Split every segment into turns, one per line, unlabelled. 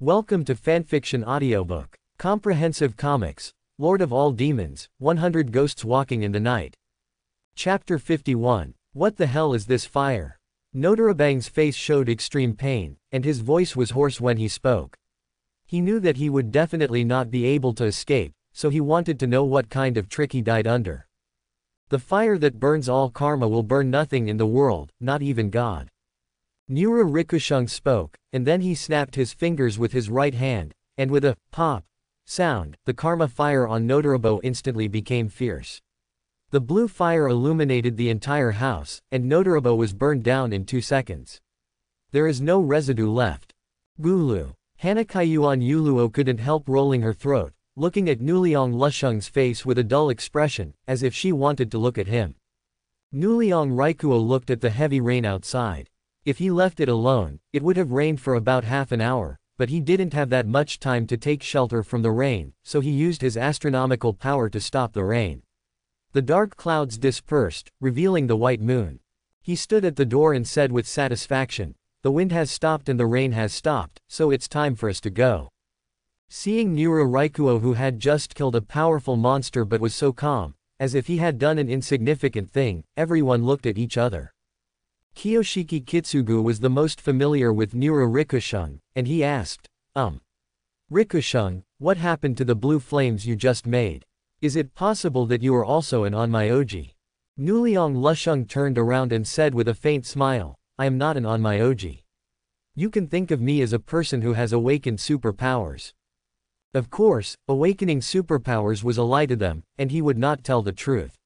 Welcome to Fanfiction Audiobook. Comprehensive Comics. Lord of All Demons, 100 Ghosts Walking in the Night. Chapter 51. What the hell is this fire? Notarabang's face showed extreme pain, and his voice was hoarse when he spoke. He knew that he would definitely not be able to escape, so he wanted to know what kind of trick he died under. The fire that burns all karma will burn nothing in the world, not even God. Nura Rikushung spoke, and then he snapped his fingers with his right hand, and with a pop sound, the karma fire on Notarabo instantly became fierce. The blue fire illuminated the entire house, and Notarabo was burned down in two seconds. There is no residue left. Gulu. Hanakayuan Yuluo couldn't help rolling her throat, looking at Nuliang Lusheng's face with a dull expression, as if she wanted to look at him. Nuliang Raikuo looked at the heavy rain outside. If he left it alone, it would have rained for about half an hour, but he didn't have that much time to take shelter from the rain, so he used his astronomical power to stop the rain. The dark clouds dispersed, revealing the white moon. He stood at the door and said with satisfaction, The wind has stopped and the rain has stopped, so it's time for us to go. Seeing Nura Raikuo who had just killed a powerful monster but was so calm, as if he had done an insignificant thing, everyone looked at each other. Kiyoshiki Kitsugu was the most familiar with Nura Rikushung, and he asked, Um. Rikushung, what happened to the blue flames you just made? Is it possible that you are also an Onmyoji? Nuliang Lusheng turned around and said with a faint smile, I am not an Onmyoji. You can think of me as a person who has awakened superpowers. Of course, awakening superpowers was a lie to them, and he would not tell the truth.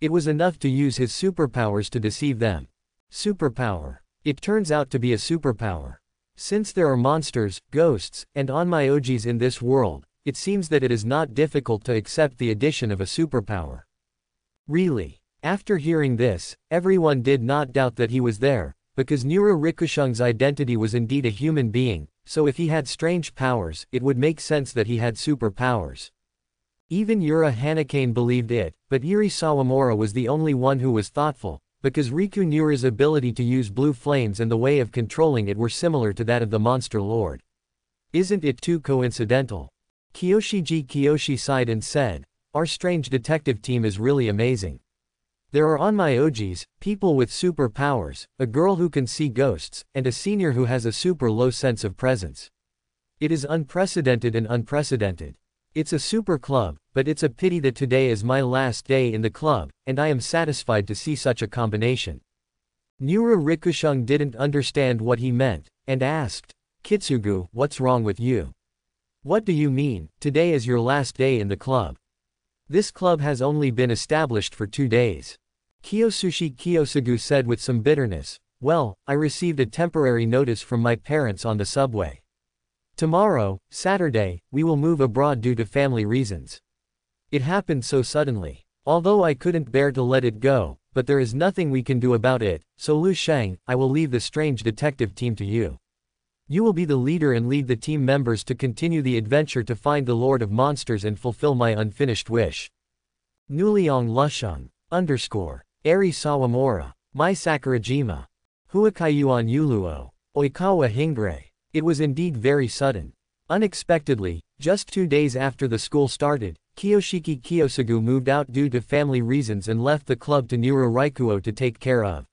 It was enough to use his superpowers to deceive them. Superpower. It turns out to be a superpower. Since there are monsters, ghosts, and onmyojis in this world, it seems that it is not difficult to accept the addition of a superpower. Really. After hearing this, everyone did not doubt that he was there, because Nura Rikushung's identity was indeed a human being, so if he had strange powers, it would make sense that he had superpowers. Even Yura Hanakane believed it, but Iri Sawamura was the only one who was thoughtful, because Riku Nura's ability to use blue flames and the way of controlling it were similar to that of the Monster Lord. Isn't it too coincidental? Kiyoshiji Kiyoshi sighed and said, Our strange detective team is really amazing. There are onmyojis, people with superpowers, a girl who can see ghosts, and a senior who has a super low sense of presence. It is unprecedented and unprecedented. It's a super club, but it's a pity that today is my last day in the club, and I am satisfied to see such a combination. Nura Rikushung didn't understand what he meant, and asked, Kitsugu, what's wrong with you? What do you mean, today is your last day in the club? This club has only been established for two days. Kiyosushi Kiyosugu said with some bitterness, well, I received a temporary notice from my parents on the subway. Tomorrow, Saturday, we will move abroad due to family reasons. It happened so suddenly. Although I couldn't bear to let it go, but there is nothing we can do about it, so Lu Sheng, I will leave the strange detective team to you. You will be the leader and lead the team members to continue the adventure to find the Lord of Monsters and fulfill my unfinished wish. Nuliang Lusheng, underscore, Eri Sawamura, Mai Sakurajima, Huakayuan Yuluo, Oikawa Hingre. It was indeed very sudden. Unexpectedly, just two days after the school started, Kiyoshiki Kiyosugu moved out due to family reasons and left the club to Nura Raikuo to take care of.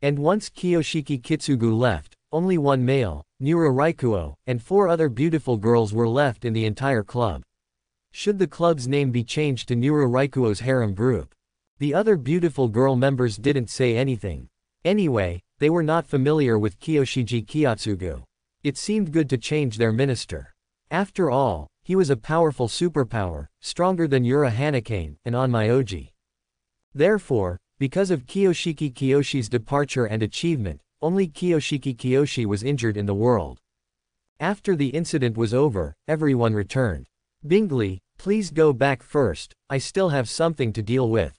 And once Kiyoshiki Kitsugu left, only one male, Nura Raikuo, and four other beautiful girls were left in the entire club. Should the club's name be changed to Nura Raikuo's harem group? The other beautiful girl members didn't say anything. Anyway, they were not familiar with Kiyoshiji Kiyotsugu. It seemed good to change their minister. After all, he was a powerful superpower, stronger than Yura Hanakane, and Onmyoji. Therefore, because of Kiyoshiki Kiyoshi's departure and achievement, only Kiyoshiki Kiyoshi was injured in the world. After the incident was over, everyone returned. Bingley, please go back first, I still have something to deal with.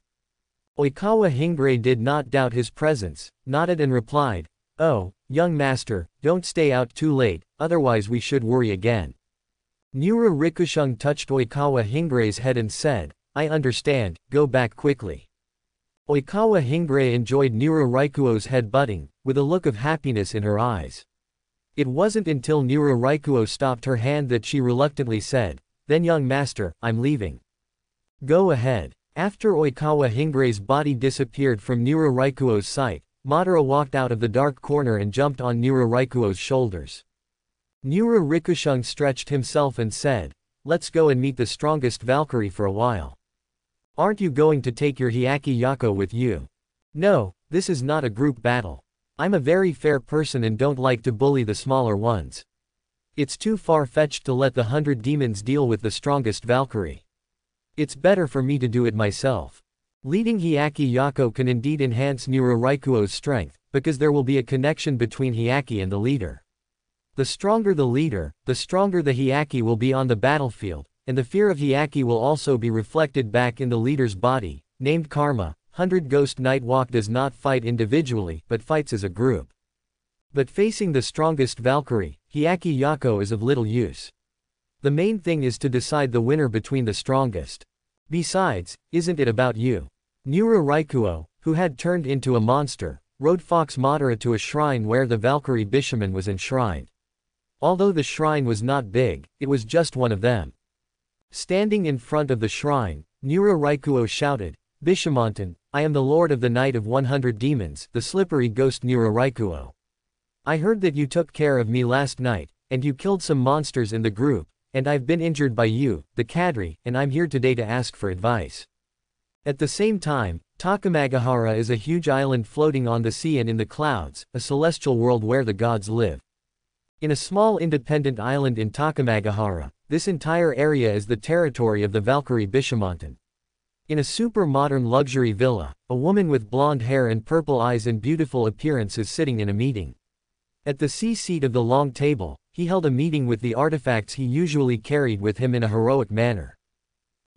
Oikawa Hingre did not doubt his presence, nodded and replied, Oh, young master, don't stay out too late, otherwise we should worry again. Nura Rikushung touched Oikawa Hingre's head and said, I understand, go back quickly. Oikawa Hingre enjoyed Nura Raikuo's head butting, with a look of happiness in her eyes. It wasn't until Nura Raikuo stopped her hand that she reluctantly said, Then young master, I'm leaving. Go ahead. After Oikawa Hingre's body disappeared from Nura Raikuo's sight, Madara walked out of the dark corner and jumped on Nura Raikuo's shoulders. Nura Rikushung stretched himself and said, Let's go and meet the strongest Valkyrie for a while. Aren't you going to take your Hyakki Yako with you? No, this is not a group battle. I'm a very fair person and don't like to bully the smaller ones. It's too far-fetched to let the hundred demons deal with the strongest Valkyrie. It's better for me to do it myself. Leading Hyakki Yako can indeed enhance Nura Raikuo's strength, because there will be a connection between Hyakki and the leader. The stronger the leader, the stronger the Hyakki will be on the battlefield, and the fear of Hyakki will also be reflected back in the leader's body, named Karma. Hundred Ghost Night Walk does not fight individually, but fights as a group. But facing the strongest Valkyrie, Hyakki Yako is of little use. The main thing is to decide the winner between the strongest. Besides, isn't it about you? Nura Raikuo, who had turned into a monster, rode Fox Madara to a shrine where the Valkyrie Bishamon was enshrined. Although the shrine was not big, it was just one of them. Standing in front of the shrine, Nura Raikuo shouted, Bishamonten, I am the lord of the night of 100 demons, the slippery ghost Nura Raikuo. I heard that you took care of me last night, and you killed some monsters in the group, and I've been injured by you, the Kadri, and I'm here today to ask for advice. At the same time, Takamagahara is a huge island floating on the sea and in the clouds, a celestial world where the gods live. In a small independent island in Takamagahara, this entire area is the territory of the Valkyrie Bishamonten. In a super-modern luxury villa, a woman with blonde hair and purple eyes and beautiful appearance is sitting in a meeting. At the C-seat of the long table, he held a meeting with the artifacts he usually carried with him in a heroic manner.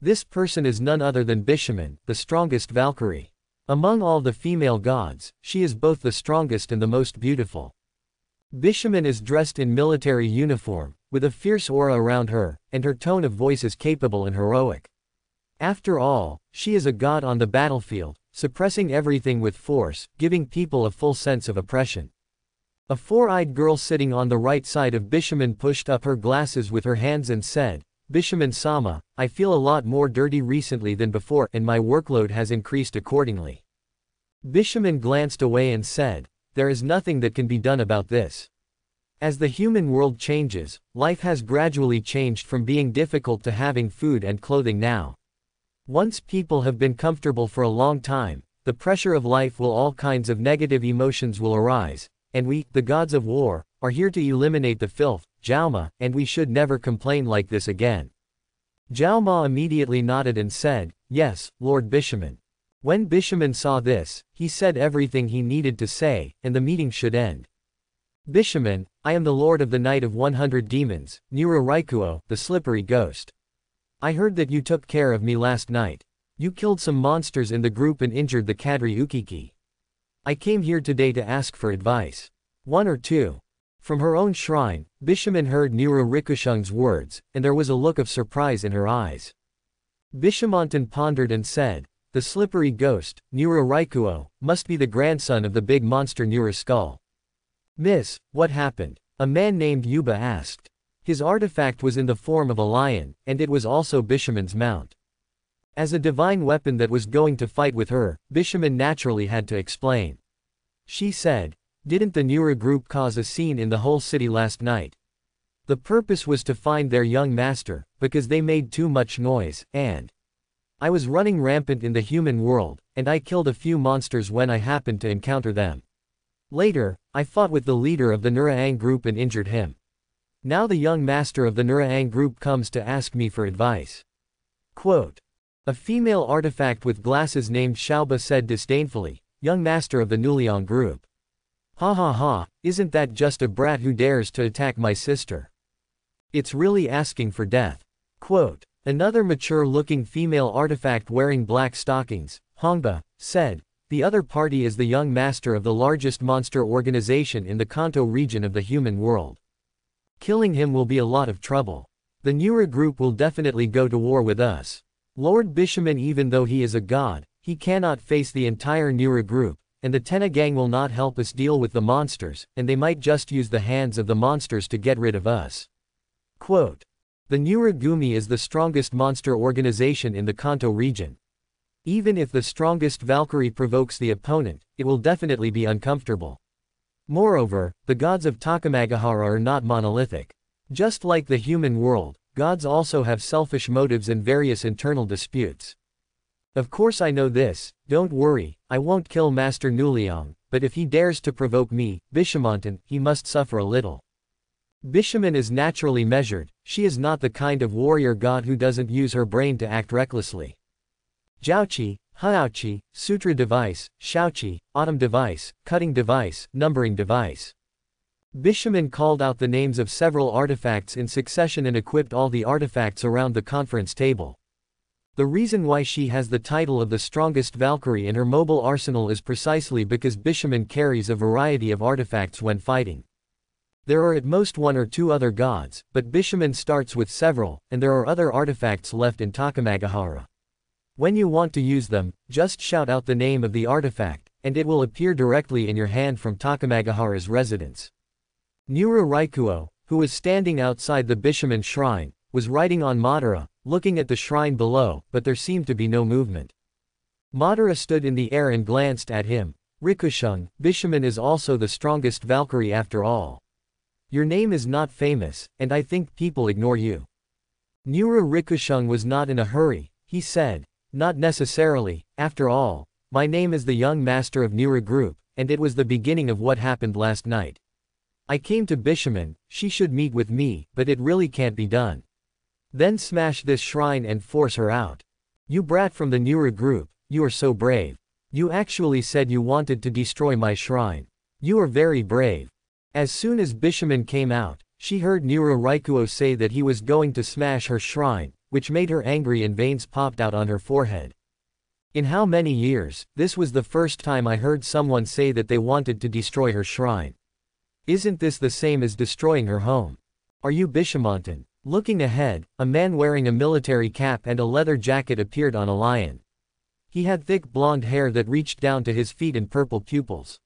This person is none other than Bishaman, the strongest Valkyrie. Among all the female gods, she is both the strongest and the most beautiful. Bishaman is dressed in military uniform, with a fierce aura around her, and her tone of voice is capable and heroic. After all, she is a god on the battlefield, suppressing everything with force, giving people a full sense of oppression. A four-eyed girl sitting on the right side of Bishaman pushed up her glasses with her hands and said, Bishamon Sama, I feel a lot more dirty recently than before and my workload has increased accordingly. Bishaman glanced away and said, There is nothing that can be done about this. As the human world changes, life has gradually changed from being difficult to having food and clothing now. Once people have been comfortable for a long time, the pressure of life will all kinds of negative emotions will arise, and we, the gods of war, are here to eliminate the filth, Jauma, and we should never complain like this again. Jauma immediately nodded and said, Yes, Lord Bishaman. When Bishaman saw this, he said everything he needed to say, and the meeting should end. Bishaman, I am the lord of the night of 100 demons, Nura Raikuo, the slippery ghost. I heard that you took care of me last night. You killed some monsters in the group and injured the Kadri Ukiki. I came here today to ask for advice. One or two. From her own shrine, Bishamon heard Nura Rikushung's words, and there was a look of surprise in her eyes. Bishamonten pondered and said, The slippery ghost, Nura Raikuo, must be the grandson of the big monster Nura Skull. Miss, what happened? A man named Yuba asked. His artifact was in the form of a lion, and it was also Bishamon's mount. As a divine weapon that was going to fight with her, Bishamon naturally had to explain. She said, Didn't the Nura group cause a scene in the whole city last night? The purpose was to find their young master, because they made too much noise, and I was running rampant in the human world, and I killed a few monsters when I happened to encounter them. Later, I fought with the leader of the Nuraang group and injured him. Now the young master of the Nuraang group comes to ask me for advice. Quote, a female artifact with glasses named Xiaoba said disdainfully, young master of the Nuliang group. Ha ha ha, isn't that just a brat who dares to attack my sister? It's really asking for death. Quote, another mature-looking female artifact wearing black stockings, Hongba, said, the other party is the young master of the largest monster organization in the Kanto region of the human world. Killing him will be a lot of trouble. The Nura group will definitely go to war with us. Lord Bishamon even though he is a god, he cannot face the entire Nura group, and the Tenna gang will not help us deal with the monsters, and they might just use the hands of the monsters to get rid of us. Quote. The Nuragumi is the strongest monster organization in the Kanto region. Even if the strongest Valkyrie provokes the opponent, it will definitely be uncomfortable. Moreover, the gods of Takamagahara are not monolithic. Just like the human world, gods also have selfish motives and various internal disputes. Of course I know this, don't worry, I won't kill Master Nuliang, but if he dares to provoke me, Bishamonten, he must suffer a little. Bishamon is naturally measured, she is not the kind of warrior god who doesn't use her brain to act recklessly. Jiaoqi, Haoqi, Sutra device, Shaoqi, Autumn device, Cutting device, Numbering device. Bishamon called out the names of several artifacts in succession and equipped all the artifacts around the conference table. The reason why she has the title of the strongest Valkyrie in her mobile arsenal is precisely because Bishamon carries a variety of artifacts when fighting. There are at most one or two other gods, but Bishaman starts with several, and there are other artifacts left in Takamagahara. When you want to use them, just shout out the name of the artifact, and it will appear directly in your hand from Takamagahara's residence. Nura Raikuo, who was standing outside the Bishaman shrine, was riding on Madara, looking at the shrine below, but there seemed to be no movement. Madara stood in the air and glanced at him. Rikushung, Bishaman is also the strongest Valkyrie after all. Your name is not famous, and I think people ignore you. Nura Rikushung was not in a hurry, he said, not necessarily, after all, my name is the young master of Nira Group, and it was the beginning of what happened last night. I came to Bishamon, she should meet with me, but it really can't be done. Then smash this shrine and force her out. You brat from the Nira Group, you are so brave. You actually said you wanted to destroy my shrine. You are very brave. As soon as Bishamon came out, she heard Nira Raikuo say that he was going to smash her shrine, which made her angry and veins popped out on her forehead. In how many years, this was the first time I heard someone say that they wanted to destroy her shrine. Isn't this the same as destroying her home? Are you Bishamonten? Looking ahead, a man wearing a military cap and a leather jacket appeared on a lion. He had thick blonde hair that reached down to his feet and purple pupils.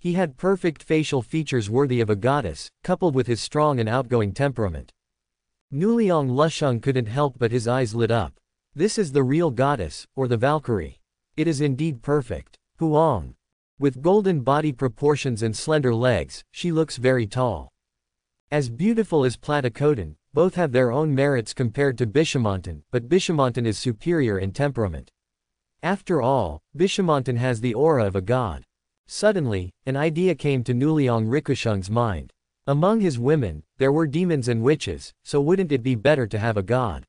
He had perfect facial features worthy of a goddess, coupled with his strong and outgoing temperament. Nuliang Lusheng couldn't help but his eyes lit up. This is the real goddess, or the Valkyrie. It is indeed perfect. Huang. With golden body proportions and slender legs, she looks very tall. As beautiful as Platycodon, both have their own merits compared to Bishamonten, but Bishamonten is superior in temperament. After all, Bishamonten has the aura of a god. Suddenly, an idea came to Nuliang Rikusheng's mind. Among his women, there were demons and witches, so wouldn't it be better to have a god?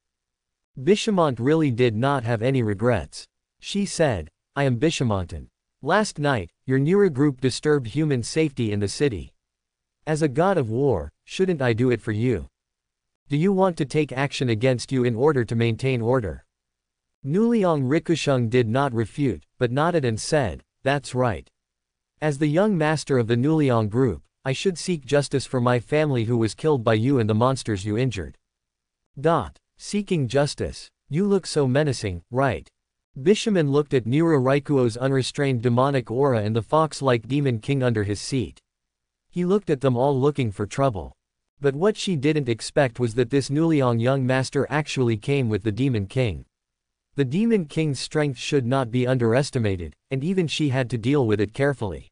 Bishamont really did not have any regrets. She said, I am Bishamonten. Last night, your Nira group disturbed human safety in the city. As a god of war, shouldn't I do it for you? Do you want to take action against you in order to maintain order? Nuliang Rikusheng did not refute, but nodded and said, that's right. As the young master of the Nuliang group, I should seek justice for my family who was killed by you and the monsters you injured. Dot. Seeking justice. You look so menacing, right? Bishamon looked at Nira Raikuo's unrestrained demonic aura and the fox-like demon king under his seat. He looked at them all looking for trouble. But what she didn't expect was that this Nuliang young master actually came with the demon king. The demon king's strength should not be underestimated, and even she had to deal with it carefully.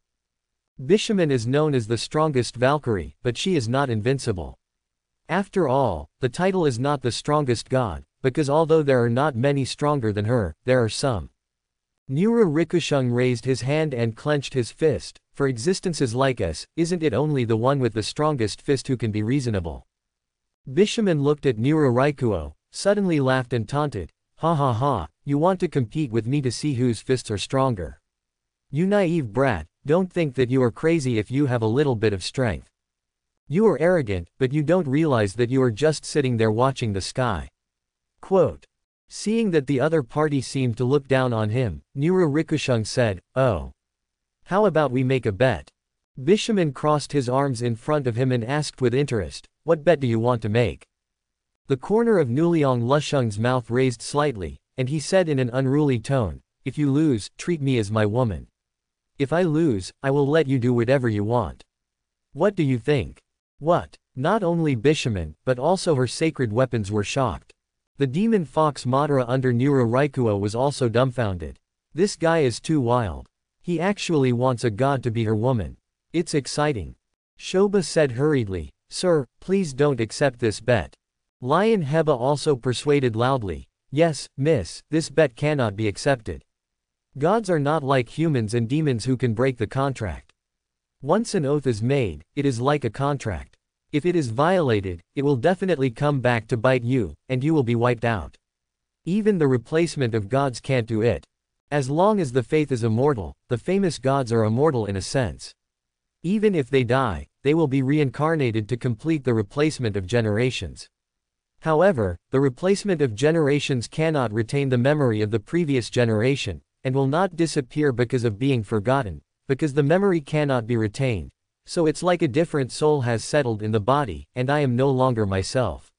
Bishamon is known as the strongest Valkyrie, but she is not invincible. After all, the title is not the strongest god, because although there are not many stronger than her, there are some. Nura Rikushung raised his hand and clenched his fist, for existences like us, isn't it only the one with the strongest fist who can be reasonable? Bishamon looked at Nura Raikuo, suddenly laughed and taunted, ha ha ha, you want to compete with me to see whose fists are stronger. You naive brat, don't think that you are crazy if you have a little bit of strength. You are arrogant, but you don't realize that you are just sitting there watching the sky. Quote. Seeing that the other party seemed to look down on him, Nura Rikushung said, Oh. How about we make a bet? Bishaman crossed his arms in front of him and asked with interest, What bet do you want to make? The corner of Nuliang Lusheng's mouth raised slightly, and he said in an unruly tone, If you lose, treat me as my woman. If I lose, I will let you do whatever you want. What do you think? What? Not only Bishaman, but also her sacred weapons were shocked. The demon fox Madara under Nura Raikuo was also dumbfounded. This guy is too wild. He actually wants a god to be her woman. It's exciting. Shoba said hurriedly, Sir, please don't accept this bet. Lion Heba also persuaded loudly, Yes, miss, this bet cannot be accepted. Gods are not like humans and demons who can break the contract. Once an oath is made, it is like a contract. If it is violated, it will definitely come back to bite you, and you will be wiped out. Even the replacement of gods can't do it. As long as the faith is immortal, the famous gods are immortal in a sense. Even if they die, they will be reincarnated to complete the replacement of generations. However, the replacement of generations cannot retain the memory of the previous generation, and will not disappear because of being forgotten, because the memory cannot be retained. So it's like a different soul has settled in the body, and I am no longer myself.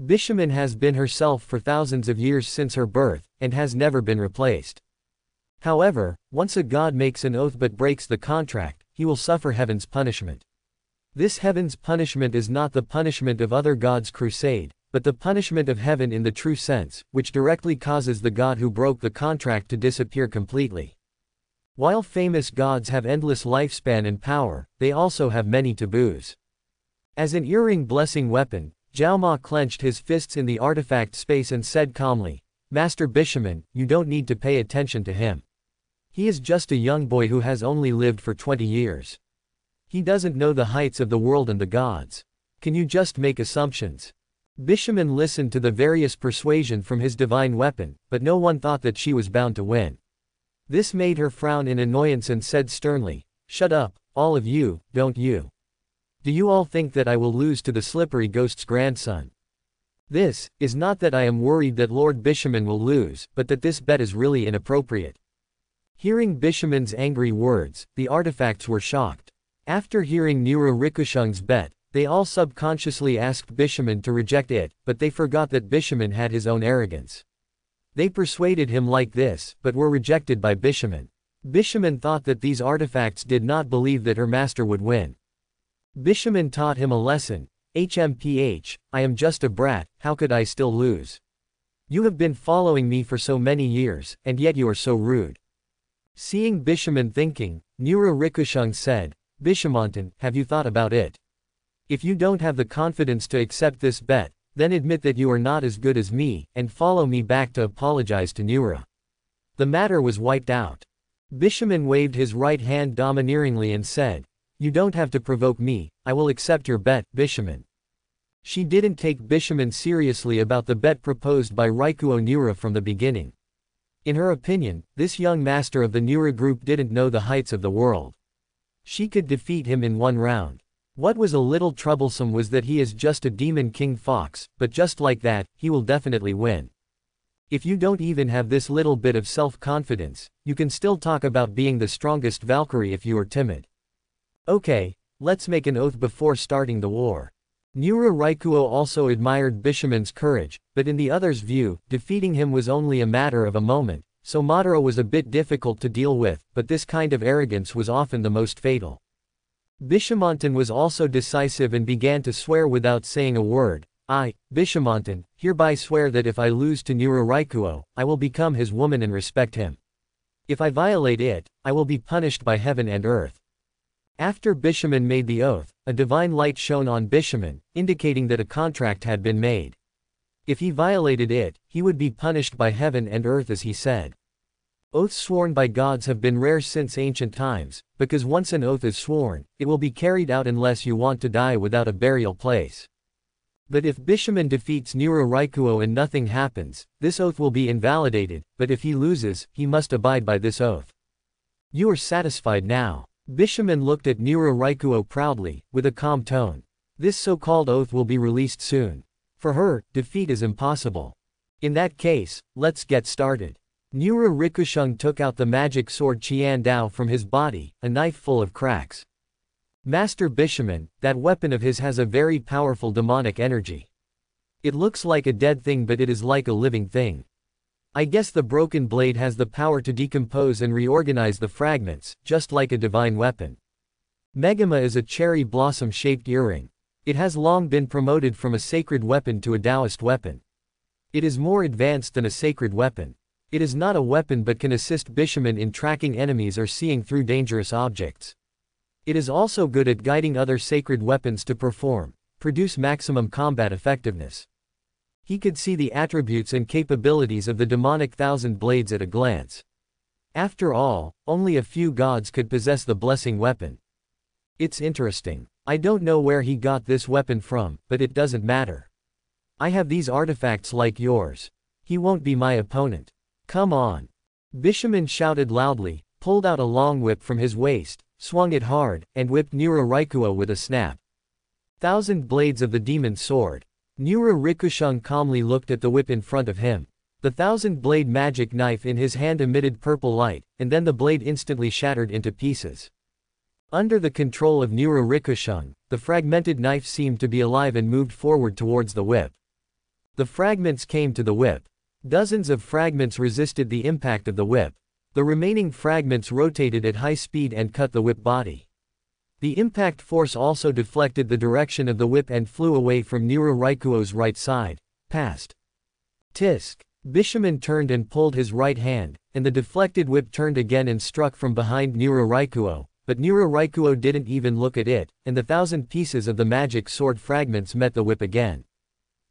Bishaman has been herself for thousands of years since her birth, and has never been replaced. However, once a god makes an oath but breaks the contract, he will suffer heaven's punishment. This heaven's punishment is not the punishment of other gods' crusade, but the punishment of heaven in the true sense, which directly causes the god who broke the contract to disappear completely. While famous gods have endless lifespan and power, they also have many taboos. As an earring blessing weapon, Zhao Ma clenched his fists in the artifact space and said calmly, Master Bishaman, you don't need to pay attention to him. He is just a young boy who has only lived for 20 years. He doesn't know the heights of the world and the gods. Can you just make assumptions? Bishaman listened to the various persuasion from his divine weapon, but no one thought that she was bound to win. This made her frown in annoyance and said sternly, Shut up, all of you, don't you? Do you all think that I will lose to the slippery ghost's grandson? This, is not that I am worried that Lord Bishaman will lose, but that this bet is really inappropriate. Hearing Bishaman's angry words, the artifacts were shocked. After hearing Nura Rikushung's bet, they all subconsciously asked Bishaman to reject it, but they forgot that Bishaman had his own arrogance. They persuaded him like this, but were rejected by Bishaman. Bishaman thought that these artifacts did not believe that her master would win. Bishaman taught him a lesson, HMPH, I am just a brat, how could I still lose? You have been following me for so many years, and yet you are so rude. Seeing Bishaman thinking, Nura Rikushung said, Bishamantan, have you thought about it? If you don't have the confidence to accept this bet, then admit that you are not as good as me, and follow me back to apologize to Nura. The matter was wiped out. Bishaman waved his right hand domineeringly and said, You don't have to provoke me, I will accept your bet, Bishaman. She didn't take Bishaman seriously about the bet proposed by Raikuo Nura from the beginning. In her opinion, this young master of the Nura group didn't know the heights of the world. She could defeat him in one round. What was a little troublesome was that he is just a demon king fox, but just like that, he will definitely win. If you don't even have this little bit of self-confidence, you can still talk about being the strongest Valkyrie if you are timid. Okay, let's make an oath before starting the war. Nura Raikuo also admired Bishaman's courage, but in the other's view, defeating him was only a matter of a moment, so Madara was a bit difficult to deal with, but this kind of arrogance was often the most fatal. Bishamantan was also decisive and began to swear without saying a word. I, Bishamantan, hereby swear that if I lose to Nura Raikuo, I will become his woman and respect him. If I violate it, I will be punished by heaven and earth. After Bishaman made the oath, a divine light shone on Bishaman, indicating that a contract had been made. If he violated it, he would be punished by heaven and earth as he said. Oaths sworn by gods have been rare since ancient times, because once an oath is sworn, it will be carried out unless you want to die without a burial place. But if Bishaman defeats Nura Raikuo and nothing happens, this oath will be invalidated, but if he loses, he must abide by this oath. You are satisfied now. Bishaman looked at Nura Raikuo proudly, with a calm tone. This so-called oath will be released soon. For her, defeat is impossible. In that case, let's get started. Nura Rikushung took out the magic sword Qian Dao from his body, a knife full of cracks. Master Bishaman, that weapon of his has a very powerful demonic energy. It looks like a dead thing but it is like a living thing. I guess the broken blade has the power to decompose and reorganize the fragments, just like a divine weapon. Megama is a cherry blossom-shaped earring. It has long been promoted from a sacred weapon to a Taoist weapon. It is more advanced than a sacred weapon. It is not a weapon but can assist Bishaman in tracking enemies or seeing through dangerous objects. It is also good at guiding other sacred weapons to perform, produce maximum combat effectiveness. He could see the attributes and capabilities of the demonic thousand blades at a glance. After all, only a few gods could possess the blessing weapon. It's interesting. I don't know where he got this weapon from, but it doesn't matter. I have these artifacts like yours. He won't be my opponent. Come on. Bishaman shouted loudly, pulled out a long whip from his waist, swung it hard, and whipped Nura Raikuo with a snap. Thousand blades of the demon sword. Nura Rikushung calmly looked at the whip in front of him. The thousand-blade magic knife in his hand emitted purple light, and then the blade instantly shattered into pieces. Under the control of Nura Rikushung, the fragmented knife seemed to be alive and moved forward towards the whip. The fragments came to the whip. Dozens of fragments resisted the impact of the whip. The remaining fragments rotated at high speed and cut the whip body. The impact force also deflected the direction of the whip and flew away from Nira Raikuo's right side, past. Tisk. Bishaman turned and pulled his right hand, and the deflected whip turned again and struck from behind Nira Raikuo, but Nira Raikuo didn't even look at it, and the thousand pieces of the magic sword fragments met the whip again.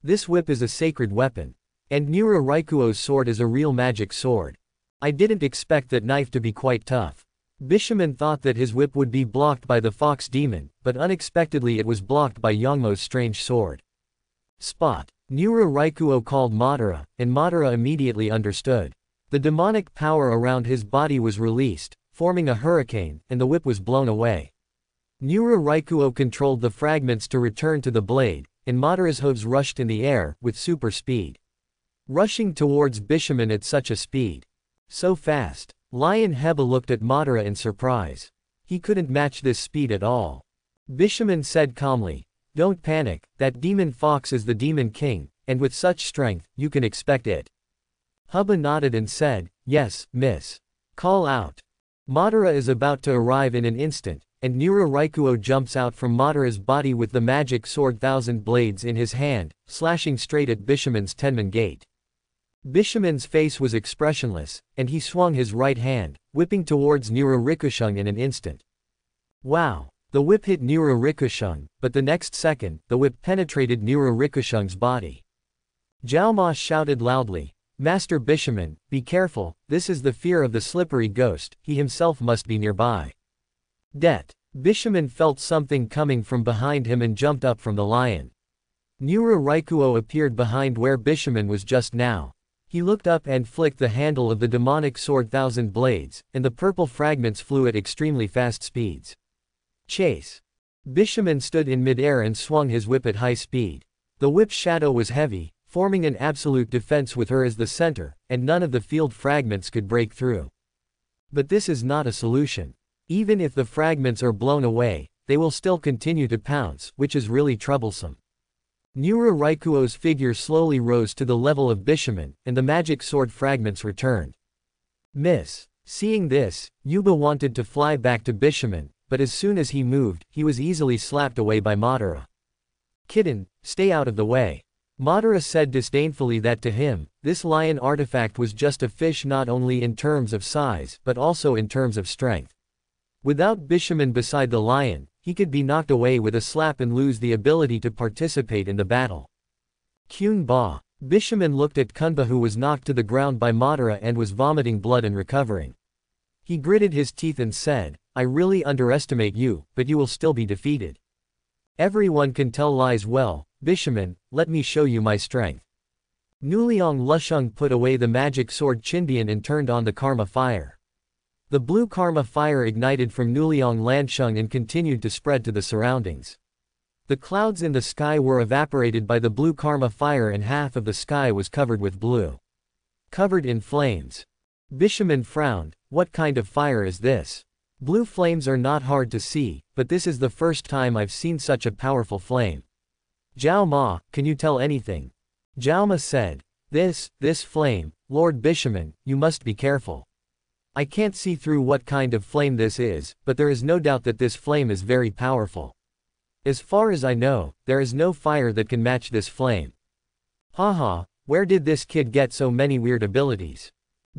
This whip is a sacred weapon. And Nira Raikuo's sword is a real magic sword. I didn't expect that knife to be quite tough. Bishaman thought that his whip would be blocked by the fox demon, but unexpectedly it was blocked by Yangmo's strange sword. Spot. Nura Raikuo called Madara, and Madara immediately understood. The demonic power around his body was released, forming a hurricane, and the whip was blown away. Nura Raikuo controlled the fragments to return to the blade, and Madara's hooves rushed in the air, with super speed. Rushing towards Bishaman at such a speed. So fast. Lion Heba looked at Madara in surprise. He couldn't match this speed at all. Bishaman said calmly, Don't panic, that demon fox is the demon king, and with such strength, you can expect it. Hubba nodded and said, Yes, miss. Call out. Madara is about to arrive in an instant, and Nira Raikuo jumps out from Madara's body with the magic sword Thousand Blades in his hand, slashing straight at Bishaman's Tenman gate. Bishaman's face was expressionless, and he swung his right hand, whipping towards Nira Rikushung in an instant. Wow! The whip hit Nira Rikushung, but the next second, the whip penetrated Nira Rikushung's body. Zhao Ma shouted loudly, Master Bishaman, be careful, this is the fear of the slippery ghost, he himself must be nearby. Det. Bishaman felt something coming from behind him and jumped up from the lion. Nura Raikuo appeared behind where Bishaman was just now. He looked up and flicked the handle of the demonic sword Thousand Blades, and the purple fragments flew at extremely fast speeds. Chase. Bishaman stood in midair and swung his whip at high speed. The whip's shadow was heavy, forming an absolute defense with her as the center, and none of the field fragments could break through. But this is not a solution. Even if the fragments are blown away, they will still continue to pounce, which is really troublesome. Nura Raikuo's figure slowly rose to the level of Bishaman, and the magic sword fragments returned. Miss. Seeing this, Yuba wanted to fly back to Bishaman, but as soon as he moved, he was easily slapped away by Madara. Kitten, stay out of the way. Madara said disdainfully that to him, this lion artifact was just a fish not only in terms of size but also in terms of strength. Without Bishaman beside the lion, he could be knocked away with a slap and lose the ability to participate in the battle. Kyun Ba. Bishaman looked at Kunba who was knocked to the ground by Madara and was vomiting blood and recovering. He gritted his teeth and said, I really underestimate you, but you will still be defeated. Everyone can tell lies well, Bishaman, let me show you my strength. Nuliang Lusheng put away the magic sword Qinbian and turned on the karma fire. The blue karma fire ignited from Nuliang Lansheng and continued to spread to the surroundings. The clouds in the sky were evaporated by the blue karma fire and half of the sky was covered with blue. Covered in flames. Bishaman frowned, what kind of fire is this? Blue flames are not hard to see, but this is the first time I've seen such a powerful flame. Zhao Ma, can you tell anything? Zhao Ma said, This, this flame, Lord Bishaman, you must be careful. I can't see through what kind of flame this is, but there is no doubt that this flame is very powerful. As far as I know, there is no fire that can match this flame. Haha, where did this kid get so many weird abilities?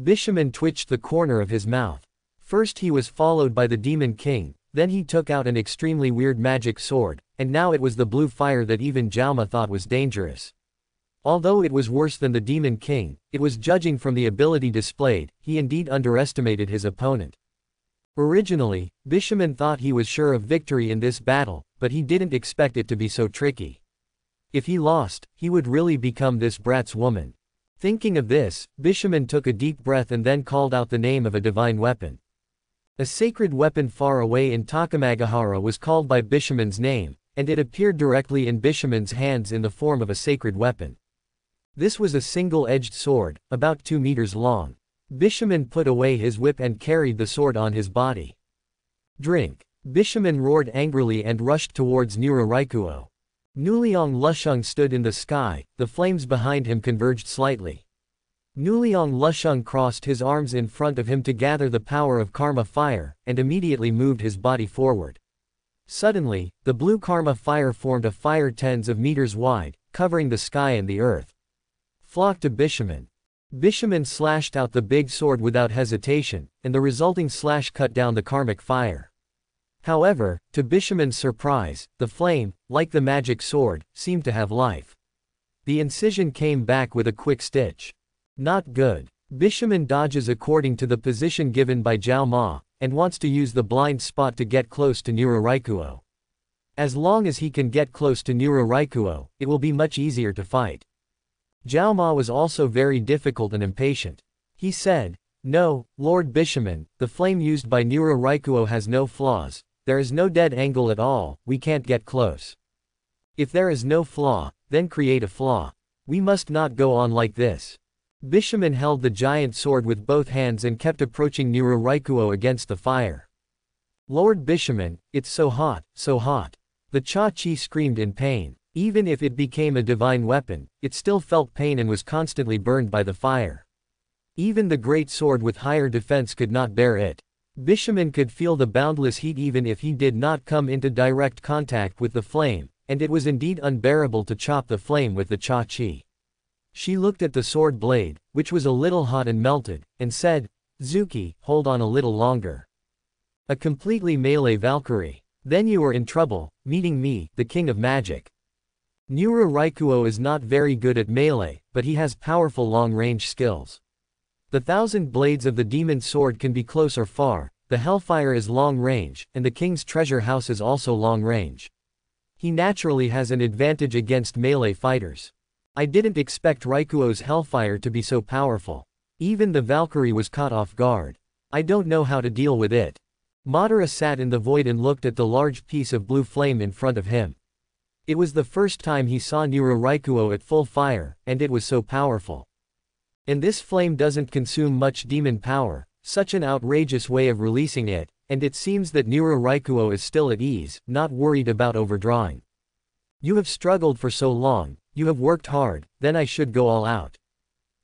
Bishaman twitched the corner of his mouth. First he was followed by the Demon King, then he took out an extremely weird magic sword, and now it was the blue fire that even Jalma thought was dangerous. Although it was worse than the Demon King, it was judging from the ability displayed, he indeed underestimated his opponent. Originally, Bishaman thought he was sure of victory in this battle, but he didn't expect it to be so tricky. If he lost, he would really become this brat's woman. Thinking of this, Bishaman took a deep breath and then called out the name of a divine weapon. A sacred weapon far away in Takamagahara was called by Bishaman's name, and it appeared directly in Bishaman's hands in the form of a sacred weapon. This was a single-edged sword, about two meters long. Bishaman put away his whip and carried the sword on his body. Drink. Bishaman roared angrily and rushed towards Nura Raikuo. Nuliang Lusheng stood in the sky, the flames behind him converged slightly. Nuliang Lusheng crossed his arms in front of him to gather the power of karma fire, and immediately moved his body forward. Suddenly, the blue karma fire formed a fire tens of meters wide, covering the sky and the earth. Flock to Bishaman. Bishaman slashed out the big sword without hesitation, and the resulting slash cut down the karmic fire. However, to Bishaman's surprise, the flame, like the magic sword, seemed to have life. The incision came back with a quick stitch. Not good. Bishaman dodges according to the position given by Zhao Ma, and wants to use the blind spot to get close to Nura Raikuo. As long as he can get close to Nura Raikuo, it will be much easier to fight. Zhao Ma was also very difficult and impatient. He said, No, Lord Bishaman, the flame used by Nura Raikuo has no flaws, there is no dead angle at all, we can't get close. If there is no flaw, then create a flaw. We must not go on like this. Bishaman held the giant sword with both hands and kept approaching Nura Raikuo against the fire. Lord Bishaman, it's so hot, so hot. The Cha-Chi screamed in pain. Even if it became a divine weapon, it still felt pain and was constantly burned by the fire. Even the great sword with higher defense could not bear it. Bishaman could feel the boundless heat even if he did not come into direct contact with the flame, and it was indeed unbearable to chop the flame with the cha-chi. She looked at the sword blade, which was a little hot and melted, and said, Zuki, hold on a little longer. A completely melee Valkyrie. Then you are in trouble, meeting me, the king of magic. Nura Raikuo is not very good at melee, but he has powerful long-range skills. The thousand blades of the demon sword can be close or far, the hellfire is long range, and the king's treasure house is also long range. He naturally has an advantage against melee fighters. I didn't expect Raikuo's hellfire to be so powerful. Even the Valkyrie was caught off guard. I don't know how to deal with it. Madara sat in the void and looked at the large piece of blue flame in front of him. It was the first time he saw Nura Raikuo at full fire, and it was so powerful. And this flame doesn't consume much demon power, such an outrageous way of releasing it, and it seems that Nura Raikuo is still at ease, not worried about overdrawing. You have struggled for so long, you have worked hard, then I should go all out.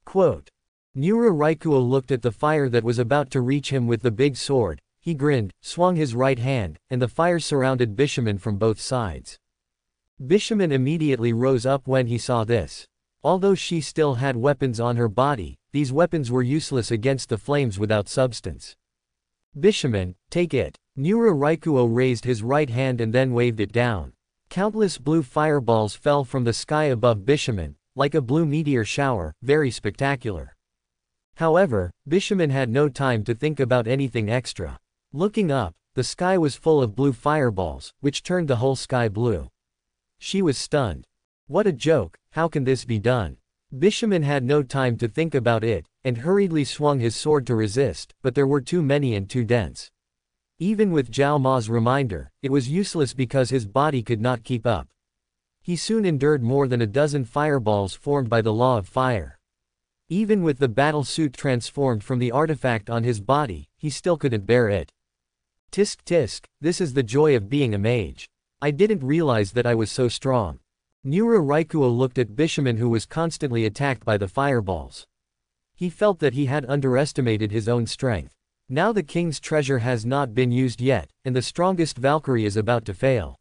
Quote. Nura Raikuo looked at the fire that was about to reach him with the big sword, he grinned, swung his right hand, and the fire surrounded Bishaman from both sides. Bishaman immediately rose up when he saw this. Although she still had weapons on her body, these weapons were useless against the flames without substance. Bishaman, take it. Nura Raikuo raised his right hand and then waved it down. Countless blue fireballs fell from the sky above Bishaman, like a blue meteor shower, very spectacular. However, Bishaman had no time to think about anything extra. Looking up, the sky was full of blue fireballs, which turned the whole sky blue. She was stunned. What a joke, how can this be done? Bishaman had no time to think about it, and hurriedly swung his sword to resist, but there were too many and too dense. Even with Zhao Ma's reminder, it was useless because his body could not keep up. He soon endured more than a dozen fireballs formed by the law of fire. Even with the battle suit transformed from the artifact on his body, he still couldn't bear it. Tisk tisk, this is the joy of being a mage. I didn't realize that I was so strong. Nura Raikuo looked at Bishaman who was constantly attacked by the fireballs. He felt that he had underestimated his own strength. Now the king's treasure has not been used yet, and the strongest Valkyrie is about to fail.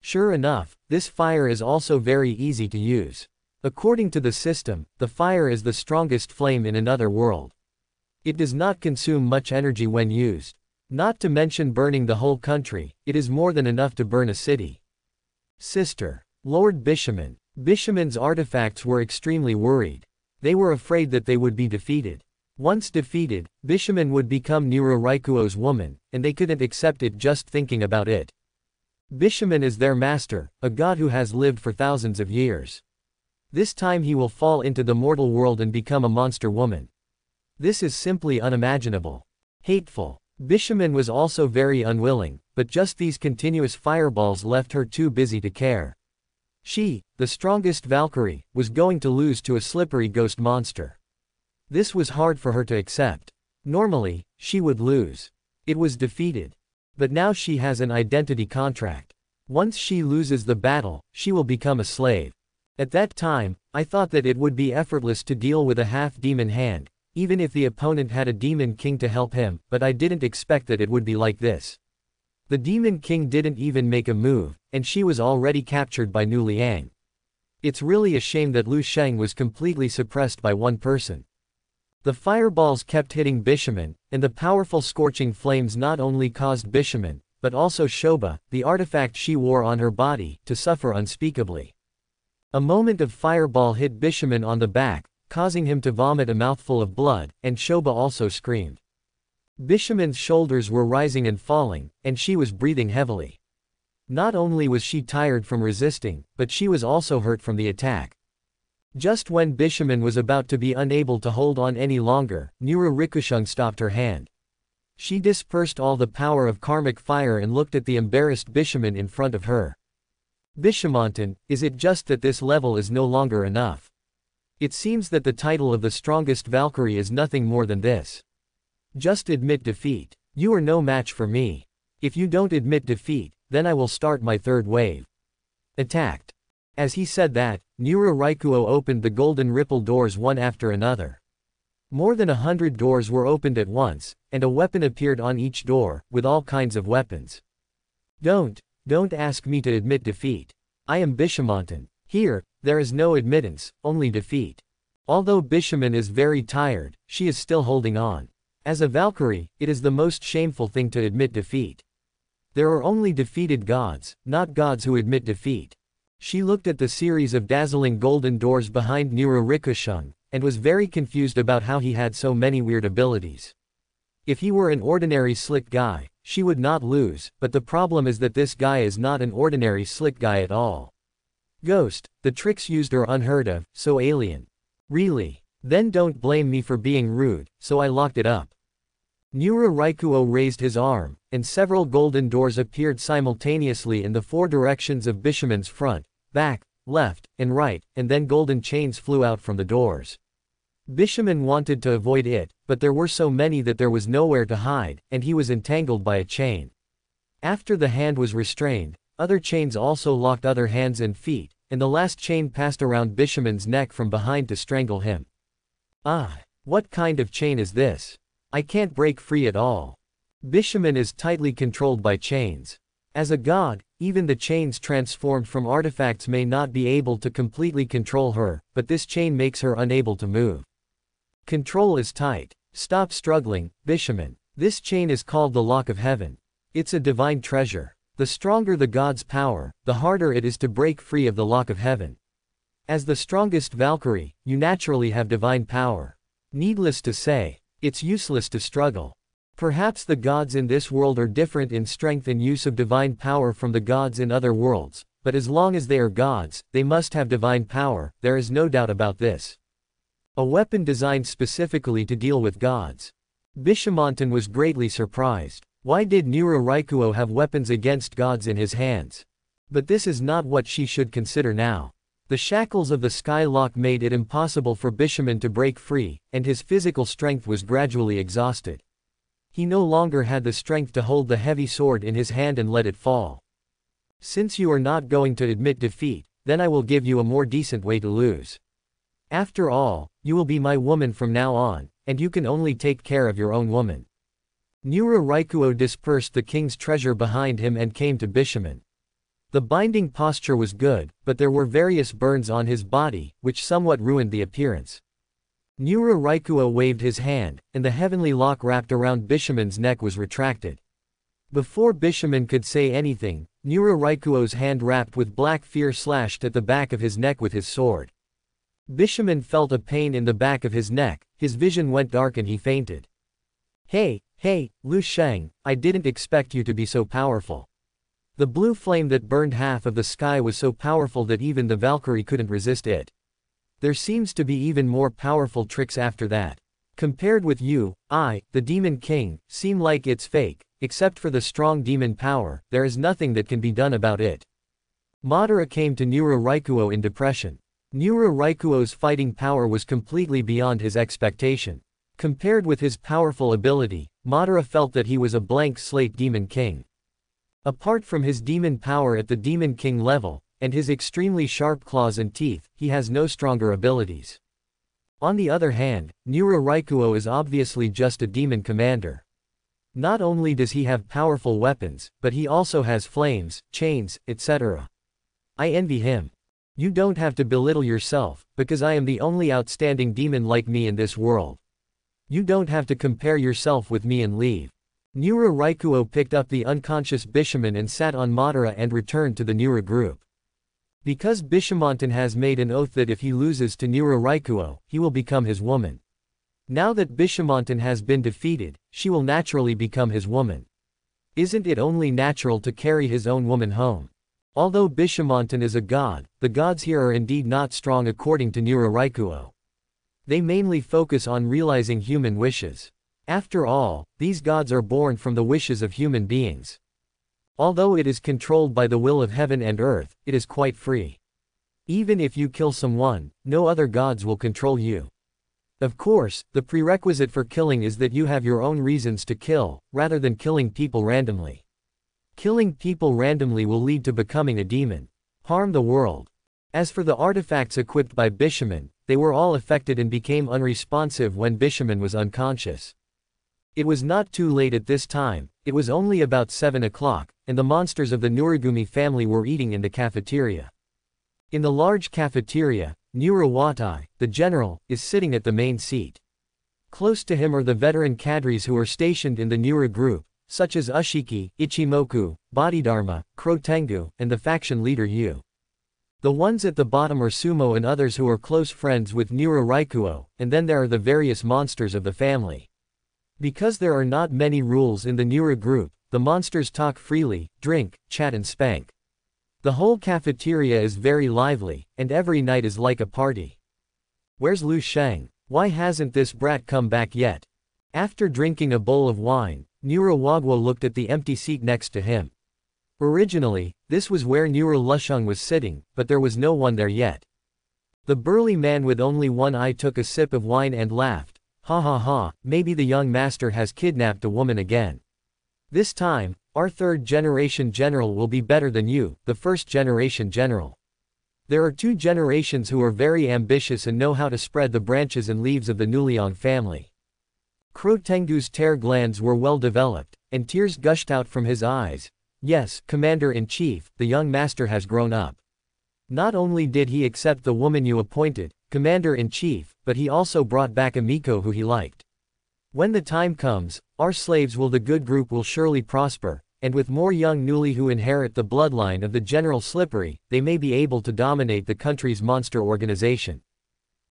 Sure enough, this fire is also very easy to use. According to the system, the fire is the strongest flame in another world. It does not consume much energy when used. Not to mention burning the whole country, it is more than enough to burn a city. Sister. Lord Bishaman. Bishaman's artifacts were extremely worried. They were afraid that they would be defeated. Once defeated, Bishaman would become Nero Raikuo's woman, and they couldn't accept it just thinking about it. Bishaman is their master, a god who has lived for thousands of years. This time he will fall into the mortal world and become a monster woman. This is simply unimaginable. Hateful. Bishaman was also very unwilling, but just these continuous fireballs left her too busy to care. She, the strongest Valkyrie, was going to lose to a slippery ghost monster. This was hard for her to accept. Normally, she would lose. It was defeated. But now she has an identity contract. Once she loses the battle, she will become a slave. At that time, I thought that it would be effortless to deal with a half-demon hand, even if the opponent had a demon king to help him, but I didn't expect that it would be like this. The demon king didn't even make a move, and she was already captured by Nu Liang. It's really a shame that Lu Sheng was completely suppressed by one person. The fireballs kept hitting Bishaman, and the powerful scorching flames not only caused Bishaman, but also Shoba, the artifact she wore on her body, to suffer unspeakably. A moment of fireball hit Bishaman on the back, causing him to vomit a mouthful of blood, and Shoba also screamed. Bishaman's shoulders were rising and falling, and she was breathing heavily. Not only was she tired from resisting, but she was also hurt from the attack. Just when Bishaman was about to be unable to hold on any longer, Nura Rikushung stopped her hand. She dispersed all the power of karmic fire and looked at the embarrassed Bishaman in front of her. Bishamonten, is it just that this level is no longer enough? It seems that the title of the strongest Valkyrie is nothing more than this. Just admit defeat. You are no match for me. If you don't admit defeat, then I will start my third wave. Attacked. As he said that, Nura Raikuo opened the golden ripple doors one after another. More than a hundred doors were opened at once, and a weapon appeared on each door, with all kinds of weapons. Don't, don't ask me to admit defeat. I am Bishamonten. Here, there is no admittance, only defeat. Although Bishaman is very tired, she is still holding on. As a Valkyrie, it is the most shameful thing to admit defeat. There are only defeated gods, not gods who admit defeat. She looked at the series of dazzling golden doors behind Nira Rikushung, and was very confused about how he had so many weird abilities. If he were an ordinary slick guy, she would not lose, but the problem is that this guy is not an ordinary slick guy at all. Ghost, the tricks used are unheard of, so alien. Really? Then don't blame me for being rude, so I locked it up. Nura Raikuo raised his arm, and several golden doors appeared simultaneously in the four directions of Bishaman's front, back, left, and right, and then golden chains flew out from the doors. Bishaman wanted to avoid it, but there were so many that there was nowhere to hide, and he was entangled by a chain. After the hand was restrained, other chains also locked other hands and feet, and the last chain passed around Bishaman's neck from behind to strangle him. Ah, what kind of chain is this? I can't break free at all. Bishaman is tightly controlled by chains. As a god, even the chains transformed from artifacts may not be able to completely control her, but this chain makes her unable to move. Control is tight. Stop struggling, Bishaman. This chain is called the Lock of Heaven. It's a divine treasure. The stronger the god's power, the harder it is to break free of the Lock of Heaven. As the strongest Valkyrie, you naturally have divine power. Needless to say, it's useless to struggle. Perhaps the gods in this world are different in strength and use of divine power from the gods in other worlds, but as long as they are gods, they must have divine power, there is no doubt about this. A weapon designed specifically to deal with gods. Bishamonten was greatly surprised. Why did Nira Raikuo have weapons against gods in his hands? But this is not what she should consider now. The shackles of the skylock made it impossible for Bishaman to break free, and his physical strength was gradually exhausted. He no longer had the strength to hold the heavy sword in his hand and let it fall. Since you are not going to admit defeat, then I will give you a more decent way to lose. After all, you will be my woman from now on, and you can only take care of your own woman. Nura Raikuo dispersed the king's treasure behind him and came to Bishaman. The binding posture was good, but there were various burns on his body, which somewhat ruined the appearance. Nura Raikuo waved his hand, and the heavenly lock wrapped around Bishaman's neck was retracted. Before Bishaman could say anything, Nura Raikuo's hand wrapped with black fear slashed at the back of his neck with his sword. Bishaman felt a pain in the back of his neck, his vision went dark and he fainted. Hey, hey, Lu Sheng, I didn't expect you to be so powerful. The blue flame that burned half of the sky was so powerful that even the Valkyrie couldn't resist it. There seems to be even more powerful tricks after that. Compared with you, I, the Demon King, seem like it's fake, except for the strong demon power, there is nothing that can be done about it. Madara came to Nura Raikuo in depression. Nura Raikuo's fighting power was completely beyond his expectation. Compared with his powerful ability, Madara felt that he was a blank slate Demon King. Apart from his demon power at the Demon King level, and his extremely sharp claws and teeth, he has no stronger abilities. On the other hand, Nura Raikuo is obviously just a demon commander. Not only does he have powerful weapons, but he also has flames, chains, etc. I envy him. You don't have to belittle yourself, because I am the only outstanding demon like me in this world. You don't have to compare yourself with me and leave. Nura Raikuo picked up the unconscious Bishamon and sat on Madara and returned to the Nura group. Because Bishamonten has made an oath that if he loses to Nura Raikuo, he will become his woman. Now that Bishamonten has been defeated, she will naturally become his woman. Isn't it only natural to carry his own woman home? Although Bishamonten is a god, the gods here are indeed not strong according to Nura Raikuo. They mainly focus on realizing human wishes. After all, these gods are born from the wishes of human beings. Although it is controlled by the will of heaven and earth, it is quite free. Even if you kill someone, no other gods will control you. Of course, the prerequisite for killing is that you have your own reasons to kill, rather than killing people randomly. Killing people randomly will lead to becoming a demon. Harm the world. As for the artifacts equipped by Bishaman, they were all affected and became unresponsive when Bishaman was unconscious. It was not too late at this time, it was only about 7 o'clock, and the monsters of the Nuragumi family were eating in the cafeteria. In the large cafeteria, Nura the general, is sitting at the main seat. Close to him are the veteran cadres who are stationed in the Nura group, such as Ushiki, Ichimoku, Bodhidharma, Crow Tengu, and the faction leader Yu. The ones at the bottom are Sumo and others who are close friends with Nura Raikuo, and then there are the various monsters of the family. Because there are not many rules in the Nura group, the monsters talk freely, drink, chat and spank. The whole cafeteria is very lively, and every night is like a party. Where's Lu Sheng? Why hasn't this brat come back yet? After drinking a bowl of wine, Nura Wagwa looked at the empty seat next to him. Originally, this was where Nura Lusheng was sitting, but there was no one there yet. The burly man with only one eye took a sip of wine and laughed, Ha ha ha, maybe the young master has kidnapped a woman again. This time, our third generation general will be better than you, the first generation general. There are two generations who are very ambitious and know how to spread the branches and leaves of the Nuliang family. Crow Tengu's tear glands were well developed, and tears gushed out from his eyes. Yes, Commander-in-Chief, the young master has grown up. Not only did he accept the woman you appointed, Commander-in-Chief, but he also brought back a Miko who he liked. When the time comes, our slaves will the good group will surely prosper, and with more young Nuli who inherit the bloodline of the General Slippery, they may be able to dominate the country's monster organization.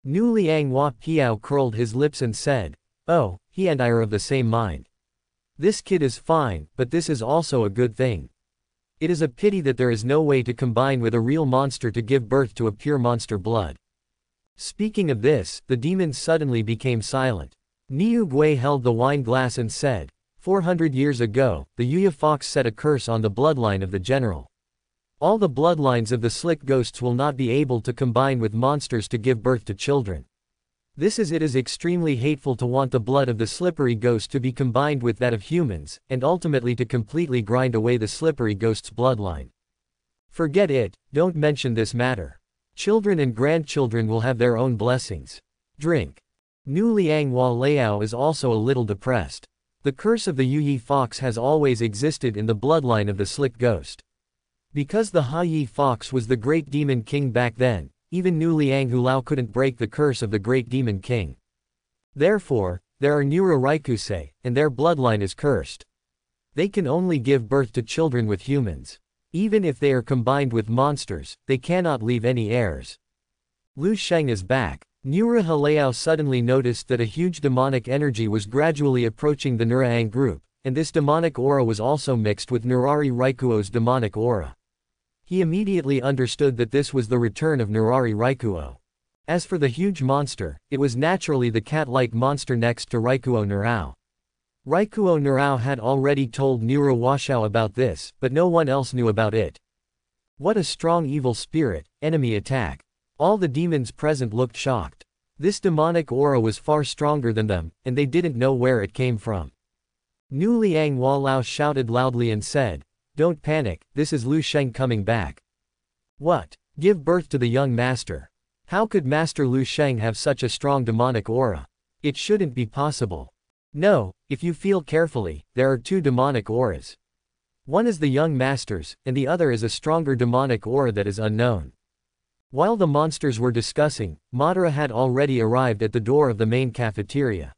Nu Liang Hua Piao curled his lips and said, Oh, he and I are of the same mind. This kid is fine, but this is also a good thing. It is a pity that there is no way to combine with a real monster to give birth to a pure monster blood. Speaking of this, the demon suddenly became silent. Niu Gui held the wine glass and said, 400 years ago, the Yuya Fox set a curse on the bloodline of the general. All the bloodlines of the slick ghosts will not be able to combine with monsters to give birth to children. This is it is extremely hateful to want the blood of the slippery ghost to be combined with that of humans, and ultimately to completely grind away the slippery ghost's bloodline. Forget it, don't mention this matter. Children and grandchildren will have their own blessings. Drink. Nu Liang Hua Liao is also a little depressed. The curse of the Yu Yi fox has always existed in the bloodline of the slick ghost. Because the Ha Yi fox was the great demon king back then, even Nu Liang Hulao couldn't break the curse of the great demon king. Therefore, there are Nura Raikusei, and their bloodline is cursed. They can only give birth to children with humans. Even if they are combined with monsters, they cannot leave any heirs. Lu Sheng is back. Nura suddenly noticed that a huge demonic energy was gradually approaching the Nuraang group, and this demonic aura was also mixed with Nurari Raikuo's demonic aura. He immediately understood that this was the return of Nurari Raikuo. As for the huge monster, it was naturally the cat-like monster next to Raikuo Nurao. Raikuo Nurao had already told Nura Washao about this, but no one else knew about it. What a strong evil spirit, enemy attack. All the demons present looked shocked. This demonic aura was far stronger than them, and they didn't know where it came from. Nu Liang Walao shouted loudly and said, don't panic, this is Lu Sheng coming back. What? Give birth to the young master. How could Master Lu Sheng have such a strong demonic aura? It shouldn't be possible. No, if you feel carefully, there are two demonic auras. One is the young master's, and the other is a stronger demonic aura that is unknown. While the monsters were discussing, Madara had already arrived at the door of the main cafeteria.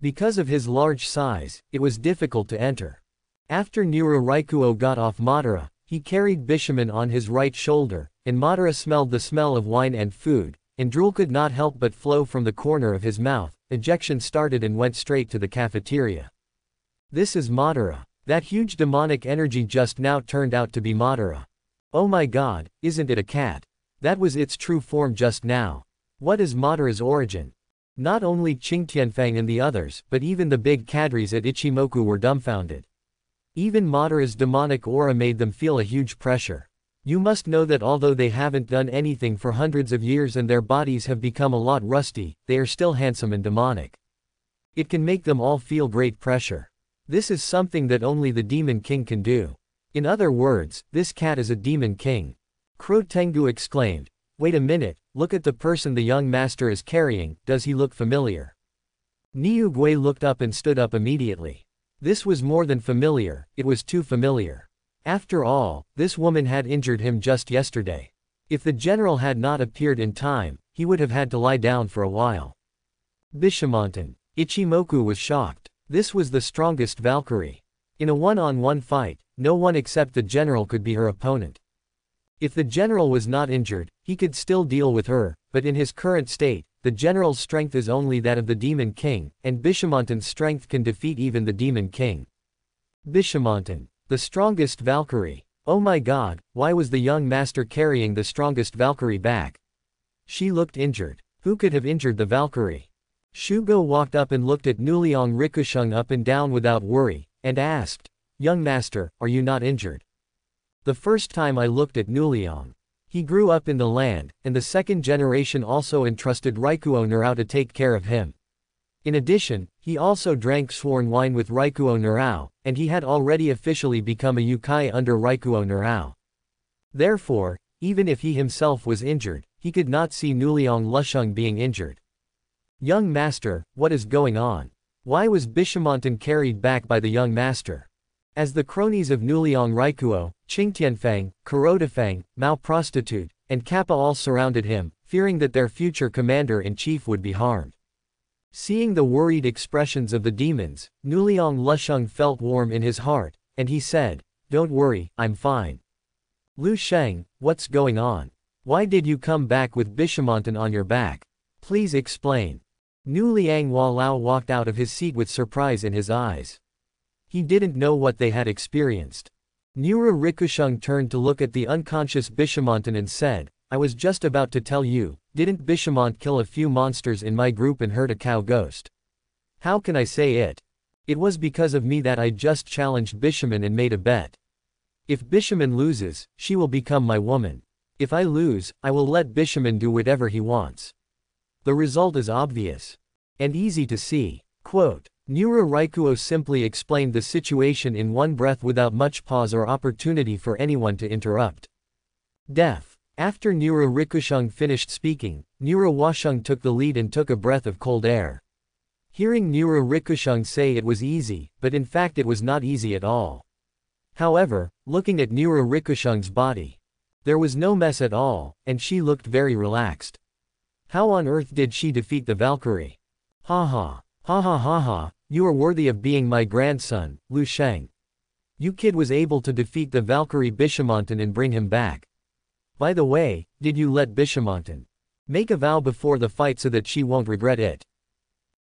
Because of his large size, it was difficult to enter. After Nura Raikuo got off Madara, he carried Bishamon on his right shoulder, and Madara smelled the smell of wine and food, and drool could not help but flow from the corner of his mouth, ejection started and went straight to the cafeteria. This is Madara. That huge demonic energy just now turned out to be Madara. Oh my god, isn't it a cat? That was its true form just now. What is Madara's origin? Not only Qing Tianfang and the others, but even the big cadres at Ichimoku were dumbfounded. Even Madara's demonic aura made them feel a huge pressure. You must know that although they haven't done anything for hundreds of years and their bodies have become a lot rusty, they are still handsome and demonic. It can make them all feel great pressure. This is something that only the Demon King can do. In other words, this cat is a Demon King. Crow Tengu exclaimed, Wait a minute, look at the person the young master is carrying, does he look familiar? Niu Gui looked up and stood up immediately. This was more than familiar, it was too familiar. After all, this woman had injured him just yesterday. If the general had not appeared in time, he would have had to lie down for a while. Bishamonten. Ichimoku was shocked. This was the strongest Valkyrie. In a one-on-one -on -one fight, no one except the general could be her opponent. If the general was not injured, he could still deal with her, but in his current state, the general's strength is only that of the Demon King, and Bishamonten's strength can defeat even the Demon King. Bishamonten. The strongest Valkyrie. Oh my god, why was the young master carrying the strongest Valkyrie back? She looked injured. Who could have injured the Valkyrie? Shugo walked up and looked at Nuliang Rikusheng up and down without worry, and asked, Young master, are you not injured? The first time I looked at Nuliang. He grew up in the land, and the second generation also entrusted Raikuo Nurao to take care of him. In addition, he also drank sworn wine with Raikuo Nurao, and he had already officially become a Yukai under Raikuo Nurao. Therefore, even if he himself was injured, he could not see Nuliang Lusheng being injured. Young master, what is going on? Why was Bishamonten carried back by the young master? As the cronies of Nuliang Raikuo, Qingtianfang, Kurodafang, Mao Prostitute, and Kappa all surrounded him, fearing that their future commander-in-chief would be harmed. Seeing the worried expressions of the demons, Nuliang Lusheng felt warm in his heart, and he said, Don't worry, I'm fine. Lu Sheng, what's going on? Why did you come back with Bishamonten on your back? Please explain. Nu Liang Lao walked out of his seat with surprise in his eyes. He didn't know what they had experienced. Nura Rikusheng turned to look at the unconscious Bishamonten and said, I was just about to tell you, didn't Bishamont kill a few monsters in my group and hurt a cow ghost? How can I say it? It was because of me that I just challenged Bishamon and made a bet. If Bishamon loses, she will become my woman. If I lose, I will let Bishamon do whatever he wants. The result is obvious. And easy to see. Quote, Nura Raikuo simply explained the situation in one breath without much pause or opportunity for anyone to interrupt. Deaf. After Nura Rikushung finished speaking, Nura Washung took the lead and took a breath of cold air. Hearing Nura Rikushung say it was easy, but in fact it was not easy at all. However, looking at Nura Rikushung's body, there was no mess at all, and she looked very relaxed. How on earth did she defeat the Valkyrie? Ha ha. Ha ha ha ha, you are worthy of being my grandson, Lu Sheng. You kid was able to defeat the Valkyrie Bishamonten and bring him back. By the way, did you let Bishamonten make a vow before the fight so that she won't regret it?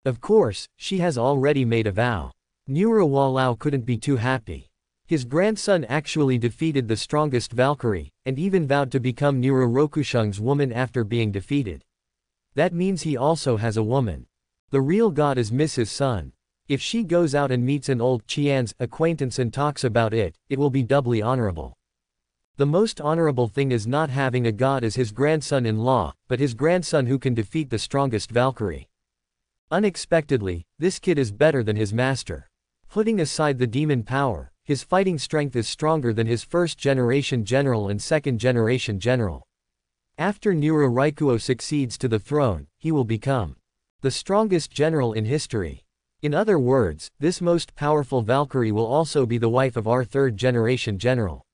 Of course, she has already made a vow. Nura Walao couldn't be too happy. His grandson actually defeated the strongest Valkyrie, and even vowed to become Nura Rokushung's woman after being defeated. That means he also has a woman. The real god is Mrs. Sun. If she goes out and meets an old Qian's acquaintance and talks about it, it will be doubly honorable. The most honorable thing is not having a god as his grandson-in-law, but his grandson who can defeat the strongest Valkyrie. Unexpectedly, this kid is better than his master. Putting aside the demon power, his fighting strength is stronger than his first-generation general and second-generation general. After Nura Raikuo succeeds to the throne, he will become the strongest general in history. In other words, this most powerful Valkyrie will also be the wife of our third-generation general.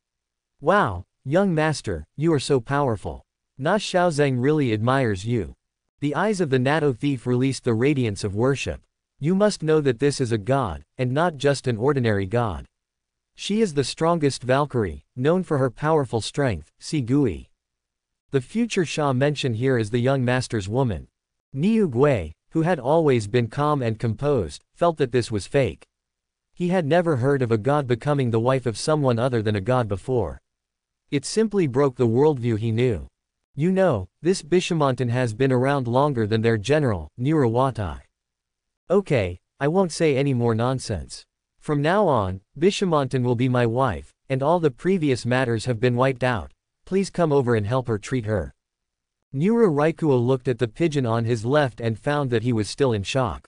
Wow, young master, you are so powerful. Na Xiaozeng really admires you. The eyes of the Natto thief released the radiance of worship. You must know that this is a god, and not just an ordinary god. She is the strongest Valkyrie, known for her powerful strength, Si Gui. The future Sha mentioned here is the young master's woman. Niu Gui, who had always been calm and composed, felt that this was fake. He had never heard of a god becoming the wife of someone other than a god before. It simply broke the worldview he knew. You know, this Bishamonten has been around longer than their general, Nurawatai. Okay, I won't say any more nonsense. From now on, Bishamonten will be my wife, and all the previous matters have been wiped out. Please come over and help her treat her. Nura Raikuo looked at the pigeon on his left and found that he was still in shock.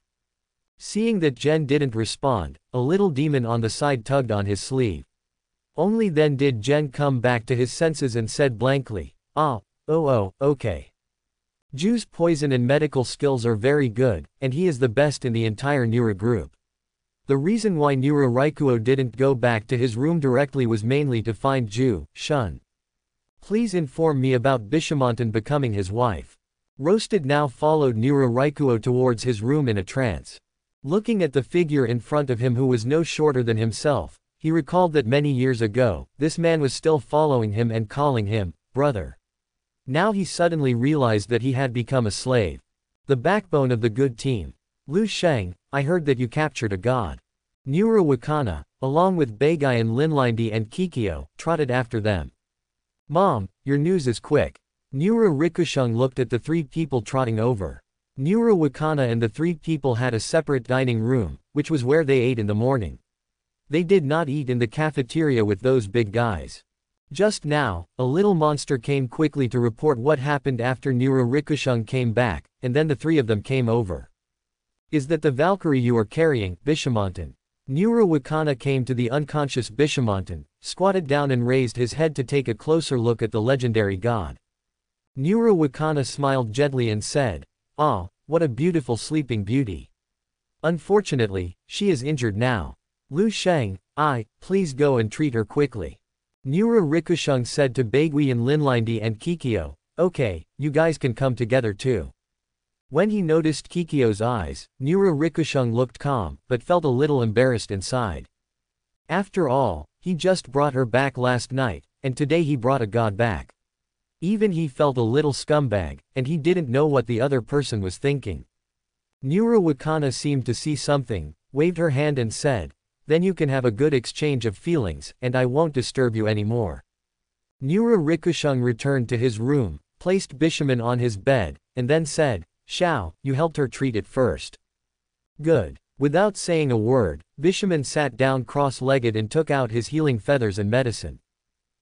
Seeing that Jen didn't respond, a little demon on the side tugged on his sleeve. Only then did Jen come back to his senses and said blankly, Ah, Oh oh, okay. Ju's poison and medical skills are very good, and he is the best in the entire Nura group. The reason why Nura Raikuo didn't go back to his room directly was mainly to find Ju, Shun. Please inform me about Bishamonten becoming his wife. Roasted now followed Nura Raikuo towards his room in a trance. Looking at the figure in front of him who was no shorter than himself, he recalled that many years ago, this man was still following him and calling him, brother. Now he suddenly realized that he had become a slave. The backbone of the good team. Lu Sheng, I heard that you captured a god. Nura Wakana, along with Beigai Linlindi and Kikyo, trotted after them. Mom, your news is quick. Nura Rikushung looked at the three people trotting over. Nura Wakana and the three people had a separate dining room, which was where they ate in the morning. They did not eat in the cafeteria with those big guys. Just now, a little monster came quickly to report what happened after Nura Rikushung came back, and then the three of them came over. Is that the Valkyrie you are carrying, Bishamonten? Nura Wakana came to the unconscious Bishamonten, squatted down and raised his head to take a closer look at the legendary god. Nura Wakana smiled gently and said, Ah, what a beautiful sleeping beauty. Unfortunately, she is injured now. Lu Sheng, I, please go and treat her quickly. Nura Rikushung said to Baigui and Linlindi and Kikyo, okay, you guys can come together too. When he noticed Kikyo's eyes, Nura Rikushung looked calm, but felt a little embarrassed inside. After all, he just brought her back last night, and today he brought a god back. Even he felt a little scumbag, and he didn't know what the other person was thinking. Nura Wakana seemed to see something, waved her hand and said, then you can have a good exchange of feelings, and I won't disturb you anymore. Nura Rikushung returned to his room, placed Bishaman on his bed, and then said, Shao, you helped her treat it first. Good. Without saying a word, Bishaman sat down cross-legged and took out his healing feathers and medicine.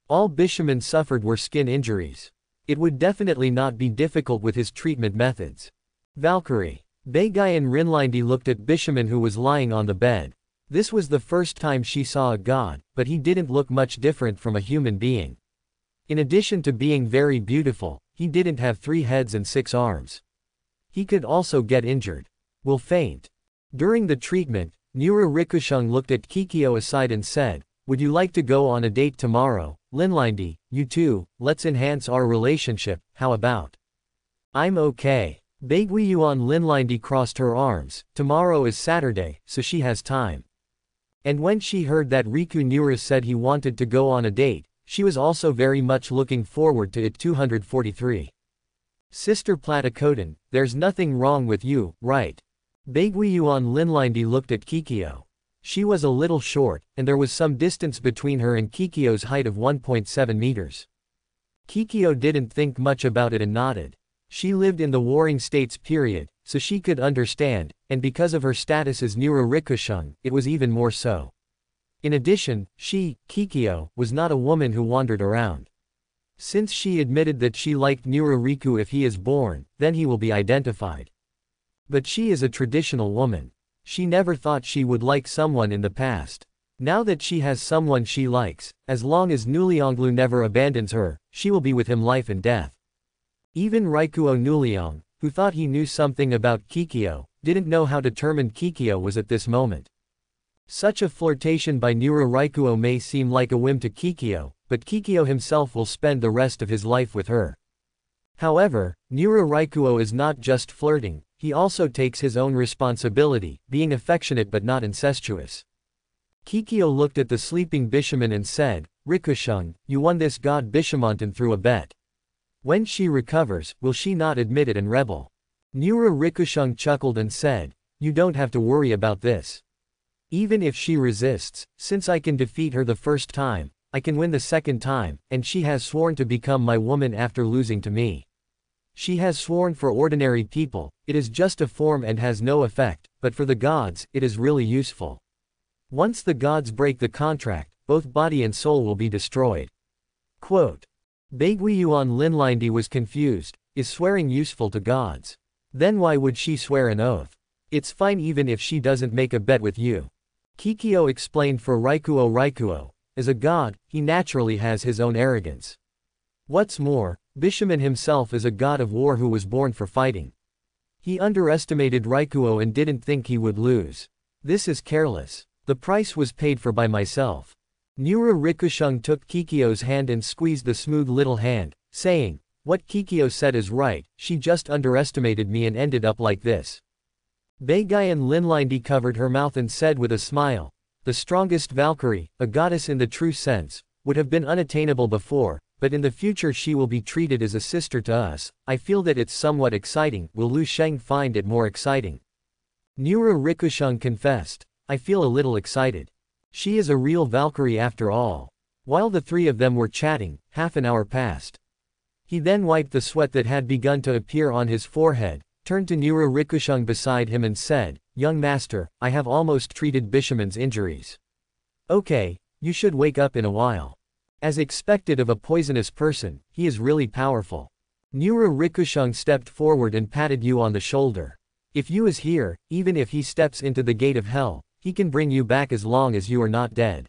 All Bishaman suffered were skin injuries. It would definitely not be difficult with his treatment methods. Valkyrie. Beigai and Rinlindi looked at Bishaman who was lying on the bed. This was the first time she saw a god, but he didn't look much different from a human being. In addition to being very beautiful, he didn't have three heads and six arms. He could also get injured. Will faint. During the treatment, Nura Rikushung looked at Kikyo aside and said, Would you like to go on a date tomorrow, Linlindi, you too, let's enhance our relationship, how about? I'm okay. Baegui Yuan Linlindi crossed her arms, tomorrow is Saturday, so she has time. And when she heard that Riku Nura said he wanted to go on a date, she was also very much looking forward to it 243. Sister Platicotin, there's nothing wrong with you, right? Baegui Yuan Linlindi looked at Kikyo. She was a little short, and there was some distance between her and Kikyo's height of 1.7 meters. Kikyo didn't think much about it and nodded. She lived in the Warring States period, so she could understand, and because of her status as Nura Rikushung, it was even more so. In addition, she, Kikyo, was not a woman who wandered around. Since she admitted that she liked Nura Riku if he is born, then he will be identified. But she is a traditional woman. She never thought she would like someone in the past. Now that she has someone she likes, as long as Nulianglu never abandons her, she will be with him life and death. Even Raikuo Nuliang, who thought he knew something about Kikyo, didn't know how determined Kikyo was at this moment. Such a flirtation by Nura Raikuo may seem like a whim to Kikyo, but Kikyo himself will spend the rest of his life with her. However, Nura Raikuo is not just flirting, he also takes his own responsibility, being affectionate but not incestuous. Kikyo looked at the sleeping Bishamon and said, Rikushung, you won this god Bishamonten through a bet. When she recovers, will she not admit it and rebel? Nura Rikushung chuckled and said, You don't have to worry about this. Even if she resists, since I can defeat her the first time, I can win the second time, and she has sworn to become my woman after losing to me. She has sworn for ordinary people, it is just a form and has no effect, but for the gods, it is really useful. Once the gods break the contract, both body and soul will be destroyed. Quote. Baegui Yuan Linlindi was confused, is swearing useful to gods? Then why would she swear an oath? It's fine even if she doesn't make a bet with you. Kikyo explained for Raikuo Raikuo, as a god, he naturally has his own arrogance. What's more, Bishamon himself is a god of war who was born for fighting. He underestimated Raikuo and didn't think he would lose. This is careless. The price was paid for by myself. Nura Rikushung took Kikyo's hand and squeezed the smooth little hand, saying, What Kikyo said is right, she just underestimated me and ended up like this. Beigayan Linlindi covered her mouth and said with a smile, The strongest Valkyrie, a goddess in the true sense, would have been unattainable before, but in the future she will be treated as a sister to us, I feel that it's somewhat exciting, will Lu Sheng find it more exciting? Nura Rikushung confessed, I feel a little excited. She is a real Valkyrie after all. While the three of them were chatting, half an hour passed. He then wiped the sweat that had begun to appear on his forehead, turned to Nura Rikushung beside him and said, Young master, I have almost treated Bishaman's injuries. Okay, you should wake up in a while. As expected of a poisonous person, he is really powerful. Nura Rikushung stepped forward and patted Yu on the shoulder. If Yu is here, even if he steps into the gate of hell, he can bring you back as long as you are not dead.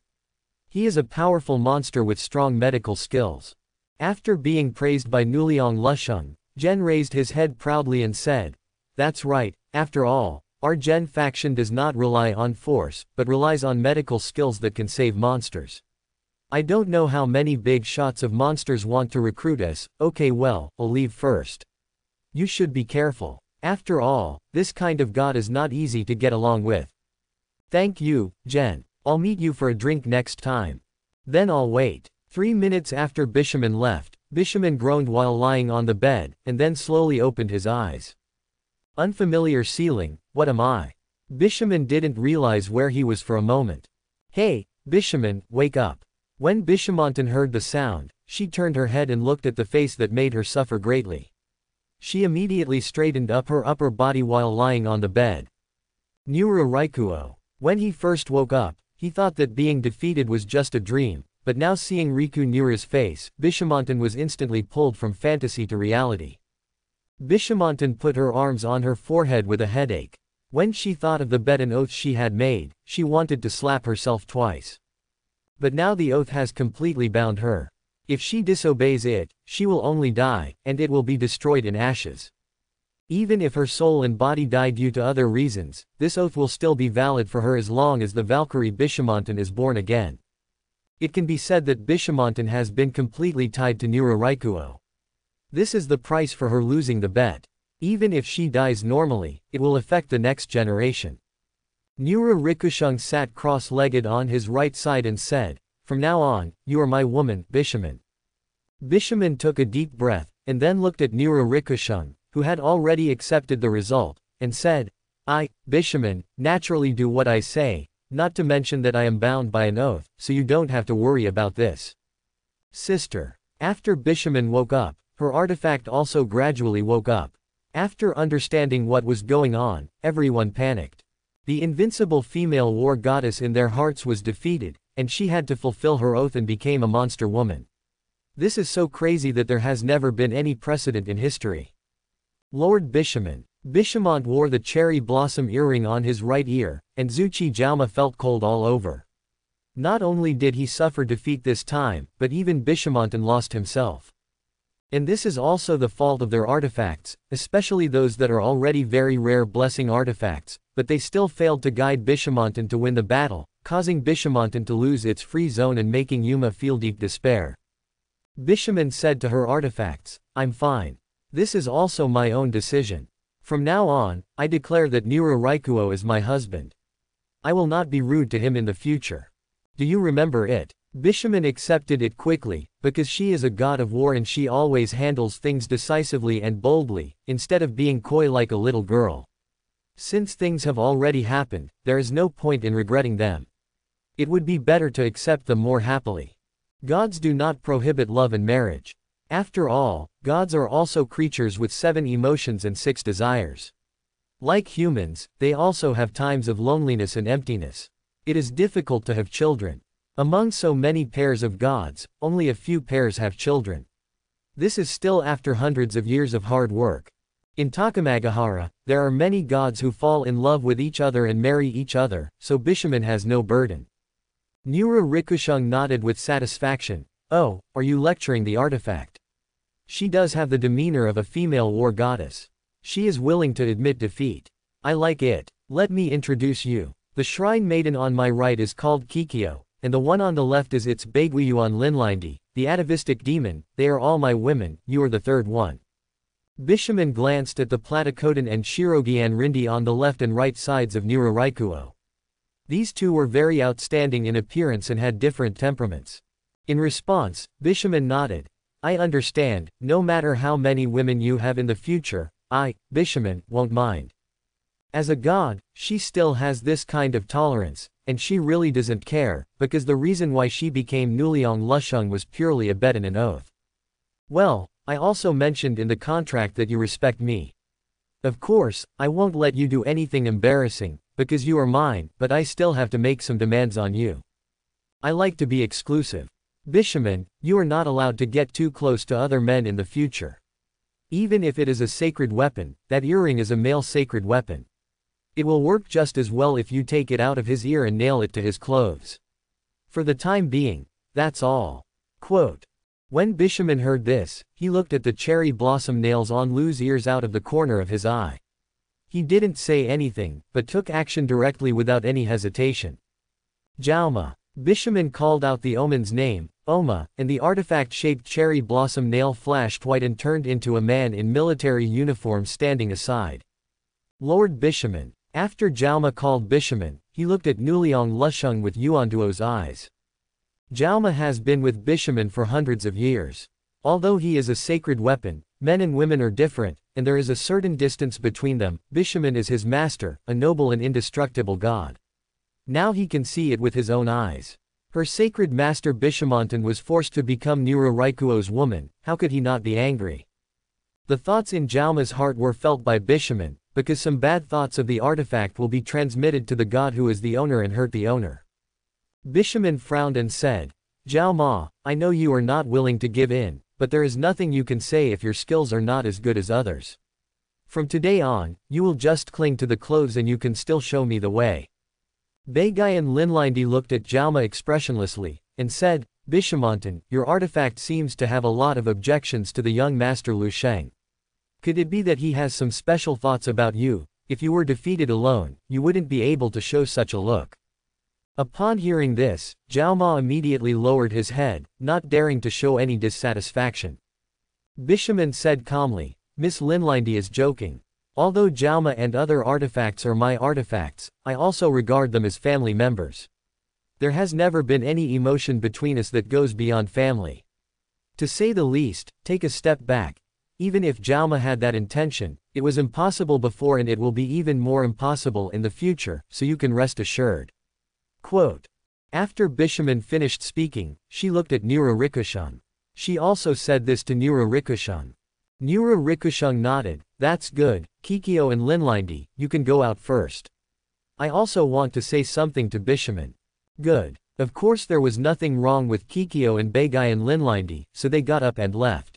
He is a powerful monster with strong medical skills. After being praised by Nuliang Lusheng, Zhen raised his head proudly and said, That's right, after all, our Zhen faction does not rely on force, but relies on medical skills that can save monsters. I don't know how many big shots of monsters want to recruit us, okay well, I'll leave first. You should be careful. After all, this kind of god is not easy to get along with. Thank you, Jen. I'll meet you for a drink next time. Then I'll wait. Three minutes after Bishaman left, Bishamon groaned while lying on the bed, and then slowly opened his eyes. Unfamiliar ceiling, what am I? Bishamon didn't realize where he was for a moment. Hey, Bishamon, wake up. When Bishamonten heard the sound, she turned her head and looked at the face that made her suffer greatly. She immediately straightened up her upper body while lying on the bed. Nura Raikuo. When he first woke up, he thought that being defeated was just a dream, but now seeing Riku Nura's face, Bishamonten was instantly pulled from fantasy to reality. Bishamonten put her arms on her forehead with a headache. When she thought of the bet and oath she had made, she wanted to slap herself twice. But now the oath has completely bound her. If she disobeys it, she will only die, and it will be destroyed in ashes. Even if her soul and body die due to other reasons, this oath will still be valid for her as long as the Valkyrie Bishamonten is born again. It can be said that Bishamonten has been completely tied to Nura Raikuo. This is the price for her losing the bet. Even if she dies normally, it will affect the next generation. Nura Rikushung sat cross-legged on his right side and said, From now on, you are my woman, Bishaman. Bishaman took a deep breath, and then looked at Nura Rikushung, who had already accepted the result, and said, I, Bishaman, naturally do what I say, not to mention that I am bound by an oath, so you don't have to worry about this. Sister. After Bishaman woke up, her artifact also gradually woke up. After understanding what was going on, everyone panicked. The invincible female war goddess in their hearts was defeated, and she had to fulfill her oath and became a monster woman. This is so crazy that there has never been any precedent in history. Lord Bishamon. Bishamont wore the cherry blossom earring on his right ear, and Zuchi Jauma felt cold all over. Not only did he suffer defeat this time, but even Bishamonten lost himself. And this is also the fault of their artifacts, especially those that are already very rare blessing artifacts, but they still failed to guide Bishamonten to win the battle, causing Bishamonten to lose its free zone and making Yuma feel deep despair. Bishaman said to her artifacts, I'm fine. This is also my own decision. From now on, I declare that Nira Raikuo is my husband. I will not be rude to him in the future. Do you remember it? Bishaman accepted it quickly, because she is a god of war and she always handles things decisively and boldly, instead of being coy like a little girl. Since things have already happened, there is no point in regretting them. It would be better to accept them more happily. Gods do not prohibit love and marriage. After all, gods are also creatures with seven emotions and six desires. Like humans, they also have times of loneliness and emptiness. It is difficult to have children. Among so many pairs of gods, only a few pairs have children. This is still after hundreds of years of hard work. In Takamagahara, there are many gods who fall in love with each other and marry each other, so Bishaman has no burden. Nura Rikushung nodded with satisfaction. Oh, are you lecturing the artifact? She does have the demeanor of a female war goddess. She is willing to admit defeat. I like it. Let me introduce you. The shrine maiden on my right is called Kikyo, and the one on the left is its Baiguiyuan Linlindi, the atavistic demon, they are all my women, you are the third one. Bishaman glanced at the Platycodon and Shirogian Rindi on the left and right sides of Nira These two were very outstanding in appearance and had different temperaments. In response, Bishaman nodded, I understand, no matter how many women you have in the future, I, Bishaman, won't mind. As a god, she still has this kind of tolerance, and she really doesn't care, because the reason why she became Nuliang Lusheng was purely a bet and an oath. Well, I also mentioned in the contract that you respect me. Of course, I won't let you do anything embarrassing, because you are mine, but I still have to make some demands on you. I like to be exclusive. Bishaman, you are not allowed to get too close to other men in the future. Even if it is a sacred weapon, that earring is a male sacred weapon. It will work just as well if you take it out of his ear and nail it to his clothes. For the time being, that's all. Quote. When Bishaman heard this, he looked at the cherry blossom nails on Lu's ears out of the corner of his eye. He didn't say anything, but took action directly without any hesitation. Jauma. Bishaman called out the omen's name, Oma, and the artifact-shaped cherry blossom nail flashed white and turned into a man in military uniform standing aside. Lord Bishaman. After Jauma called Bishaman, he looked at Nuliang Lusheng with Yuanduo's eyes. Jauma has been with Bishaman for hundreds of years. Although he is a sacred weapon, men and women are different, and there is a certain distance between them, Bishaman is his master, a noble and indestructible god. Now he can see it with his own eyes. Her sacred master Bishamonten was forced to become Nira Raikuo's woman, how could he not be angry? The thoughts in Jauma's heart were felt by Bishaman, because some bad thoughts of the artifact will be transmitted to the god who is the owner and hurt the owner. Bishaman frowned and said, Zhao Ma, I know you are not willing to give in, but there is nothing you can say if your skills are not as good as others. From today on, you will just cling to the clothes and you can still show me the way. Beigai and Linlindi looked at Jauma expressionlessly, and said, Bishamonten, your artifact seems to have a lot of objections to the young master Lu Sheng. Could it be that he has some special thoughts about you? If you were defeated alone, you wouldn't be able to show such a look. Upon hearing this, Zhao Ma immediately lowered his head, not daring to show any dissatisfaction. Bishaman said calmly, Miss Linlindi is joking. Although Zhao Ma and other artifacts are my artifacts, I also regard them as family members. There has never been any emotion between us that goes beyond family. To say the least, take a step back. Even if Zhao Ma had that intention, it was impossible before and it will be even more impossible in the future, so you can rest assured. Quote. After Bishaman finished speaking, she looked at Nura Rikushung. She also said this to Nura Rikushung. Nura Rikushung nodded, that's good, Kikyo and Linlindi, you can go out first. I also want to say something to Bishaman. Good. Of course there was nothing wrong with Kikyo and Beigai and Linlindi, so they got up and left.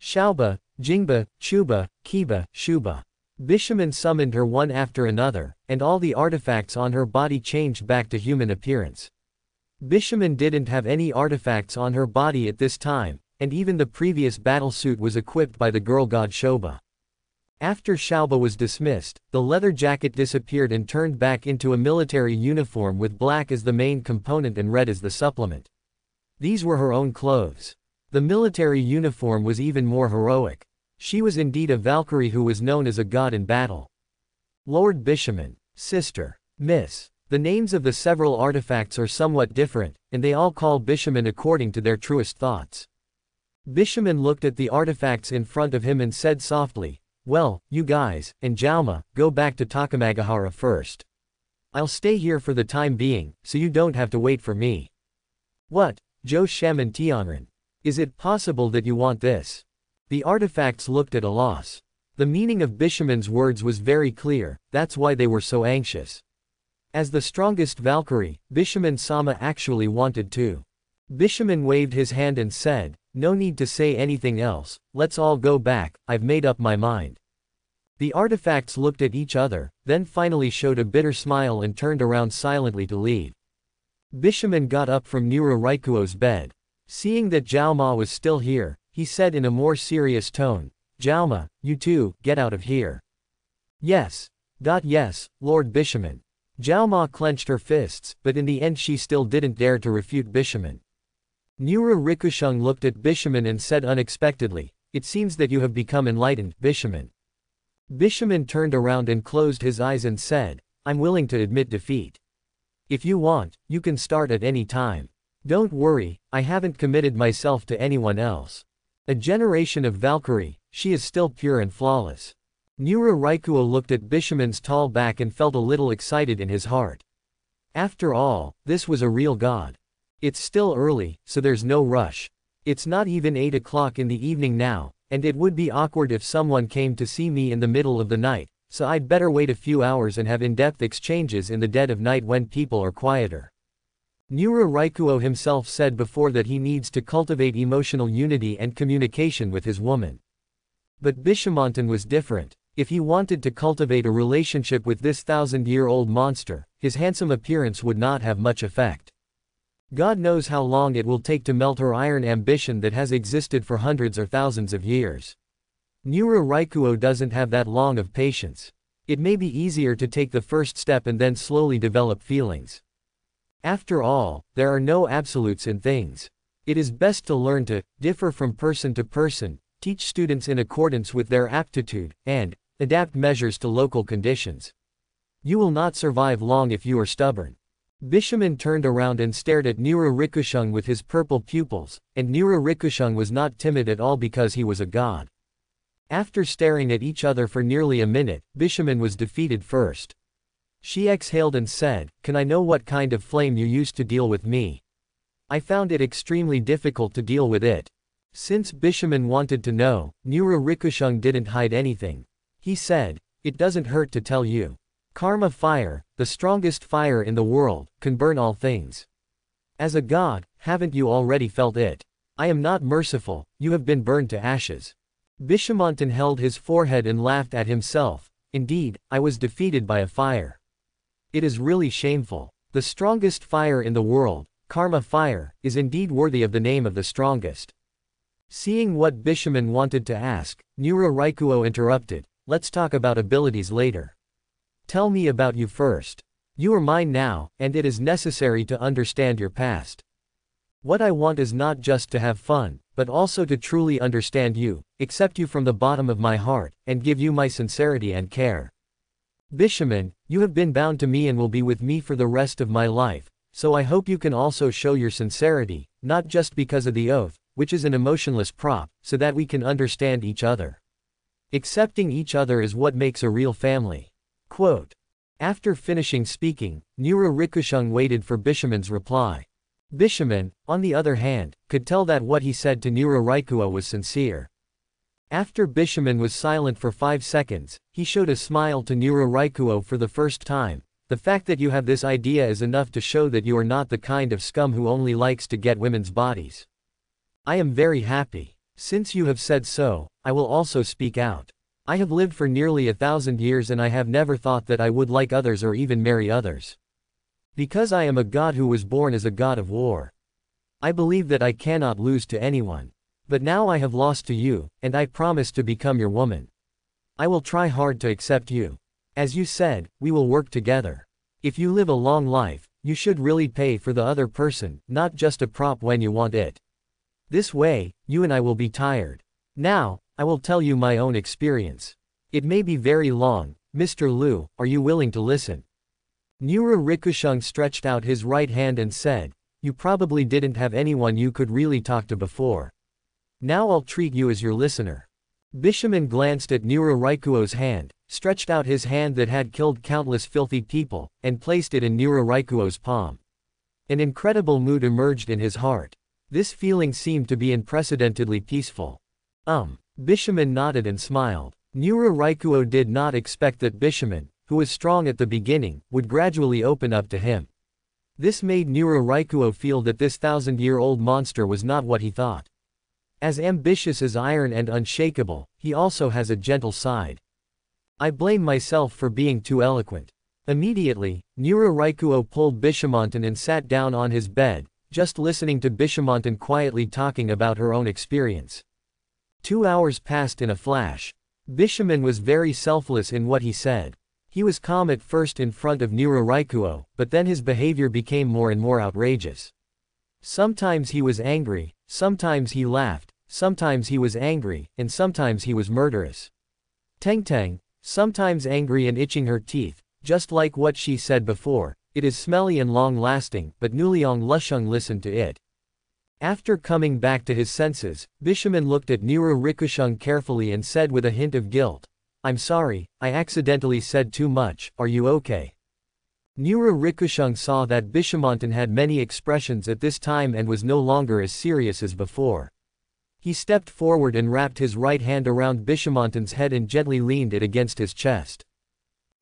Xiaoba, Jingba, Chuba, Kiba, Shuba. Bishaman summoned her one after another, and all the artifacts on her body changed back to human appearance. Bishaman didn't have any artifacts on her body at this time, and even the previous battlesuit was equipped by the girl god Shoba. After Xiaoba was dismissed, the leather jacket disappeared and turned back into a military uniform with black as the main component and red as the supplement. These were her own clothes. The military uniform was even more heroic. She was indeed a Valkyrie who was known as a god in battle. Lord Bishaman, Sister, Miss. The names of the several artifacts are somewhat different, and they all call Bishaman according to their truest thoughts. Bishaman looked at the artifacts in front of him and said softly, well, you guys, and Zhao Ma, go back to Takamagahara first. I'll stay here for the time being, so you don't have to wait for me. What, Zhou Shaman Tianren? Is it possible that you want this? The artifacts looked at a loss. The meaning of Bishaman's words was very clear, that's why they were so anxious. As the strongest Valkyrie, Bishaman Sama actually wanted to. Bishaman waved his hand and said, no need to say anything else, let's all go back, I've made up my mind. The artifacts looked at each other, then finally showed a bitter smile and turned around silently to leave. Bishaman got up from Nura Raikuo's bed. Seeing that Zhao Ma was still here, he said in a more serious tone, Zhao Ma, you too, get out of here. Yes. Dot yes, Lord Bishaman. Zhao Ma clenched her fists, but in the end she still didn't dare to refute Bishaman. Nura Rikushung looked at Bishaman and said unexpectedly, It seems that you have become enlightened, Bishaman. Bishaman turned around and closed his eyes and said, I'm willing to admit defeat. If you want, you can start at any time. Don't worry, I haven't committed myself to anyone else. A generation of Valkyrie, she is still pure and flawless. Nura Raikuo looked at Bishaman's tall back and felt a little excited in his heart. After all, this was a real god. It's still early, so there's no rush. It's not even 8 o'clock in the evening now, and it would be awkward if someone came to see me in the middle of the night, so I'd better wait a few hours and have in-depth exchanges in the dead of night when people are quieter. Nura Raikuo himself said before that he needs to cultivate emotional unity and communication with his woman. But Bishamonten was different. If he wanted to cultivate a relationship with this thousand-year-old monster, his handsome appearance would not have much effect. God knows how long it will take to melt her iron ambition that has existed for hundreds or thousands of years. Nura Raikuo doesn't have that long of patience. It may be easier to take the first step and then slowly develop feelings. After all, there are no absolutes in things. It is best to learn to differ from person to person, teach students in accordance with their aptitude, and adapt measures to local conditions. You will not survive long if you are stubborn. Bishaman turned around and stared at Nura Rikushung with his purple pupils, and Nura Rikushung was not timid at all because he was a god. After staring at each other for nearly a minute, Bishaman was defeated first. She exhaled and said, Can I know what kind of flame you used to deal with me? I found it extremely difficult to deal with it. Since Bishaman wanted to know, Nura Rikushung didn't hide anything. He said, It doesn't hurt to tell you. Karma fire, the strongest fire in the world, can burn all things. As a god, haven't you already felt it? I am not merciful, you have been burned to ashes. Bishamonten held his forehead and laughed at himself, indeed, I was defeated by a fire. It is really shameful. The strongest fire in the world, karma fire, is indeed worthy of the name of the strongest. Seeing what Bishaman wanted to ask, Nura Raikuo interrupted, let's talk about abilities later. Tell me about you first. You are mine now, and it is necessary to understand your past. What I want is not just to have fun, but also to truly understand you, accept you from the bottom of my heart, and give you my sincerity and care. Bishaman, you have been bound to me and will be with me for the rest of my life, so I hope you can also show your sincerity, not just because of the oath, which is an emotionless prop, so that we can understand each other. Accepting each other is what makes a real family. Quote. After finishing speaking, Nura Rikushung waited for Bishaman's reply. Bishaman, on the other hand, could tell that what he said to Nura Raikua was sincere. After Bishaman was silent for five seconds, he showed a smile to Nura Raikuo for the first time, the fact that you have this idea is enough to show that you are not the kind of scum who only likes to get women's bodies. I am very happy. Since you have said so, I will also speak out. I have lived for nearly a thousand years and I have never thought that I would like others or even marry others. Because I am a god who was born as a god of war. I believe that I cannot lose to anyone. But now I have lost to you, and I promise to become your woman. I will try hard to accept you. As you said, we will work together. If you live a long life, you should really pay for the other person, not just a prop when you want it. This way, you and I will be tired. Now, I will tell you my own experience. It may be very long, Mr. Liu, are you willing to listen? Nura Rikushung stretched out his right hand and said, You probably didn't have anyone you could really talk to before. Now I'll treat you as your listener. Bishaman glanced at Nura Raikuo's hand, stretched out his hand that had killed countless filthy people, and placed it in Nura Raikuo's palm. An incredible mood emerged in his heart. This feeling seemed to be unprecedentedly peaceful. Um. Bishaman nodded and smiled. Nura Raikuo did not expect that Bishaman, who was strong at the beginning, would gradually open up to him. This made Nura Raikuo feel that this thousand-year-old monster was not what he thought. As ambitious as iron and unshakable, he also has a gentle side. I blame myself for being too eloquent. Immediately, Nura Raikuo pulled Bishamonten and sat down on his bed, just listening to Bishamonten quietly talking about her own experience. Two hours passed in a flash. Bishaman was very selfless in what he said. He was calm at first in front of Nura Raikuo, but then his behavior became more and more outrageous. Sometimes he was angry, sometimes he laughed, sometimes he was angry, and sometimes he was murderous. Teng Teng, sometimes angry and itching her teeth, just like what she said before, it is smelly and long-lasting, but Nuliang Lusheng listened to it. After coming back to his senses, Bishaman looked at Nira Rikusheng carefully and said with a hint of guilt, I'm sorry, I accidentally said too much, are you okay? Nura Rikusheng saw that Bishamonten had many expressions at this time and was no longer as serious as before. He stepped forward and wrapped his right hand around Bishamonten's head and gently leaned it against his chest.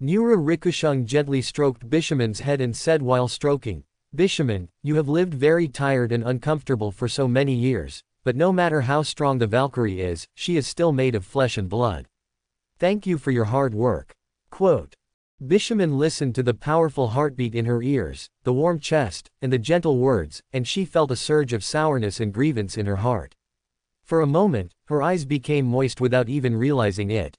Nura Rikusheng gently stroked Bishaman's head and said while stroking, Bishaman, you have lived very tired and uncomfortable for so many years, but no matter how strong the Valkyrie is, she is still made of flesh and blood. Thank you for your hard work. Quote. Bishaman listened to the powerful heartbeat in her ears, the warm chest, and the gentle words, and she felt a surge of sourness and grievance in her heart. For a moment, her eyes became moist without even realizing it.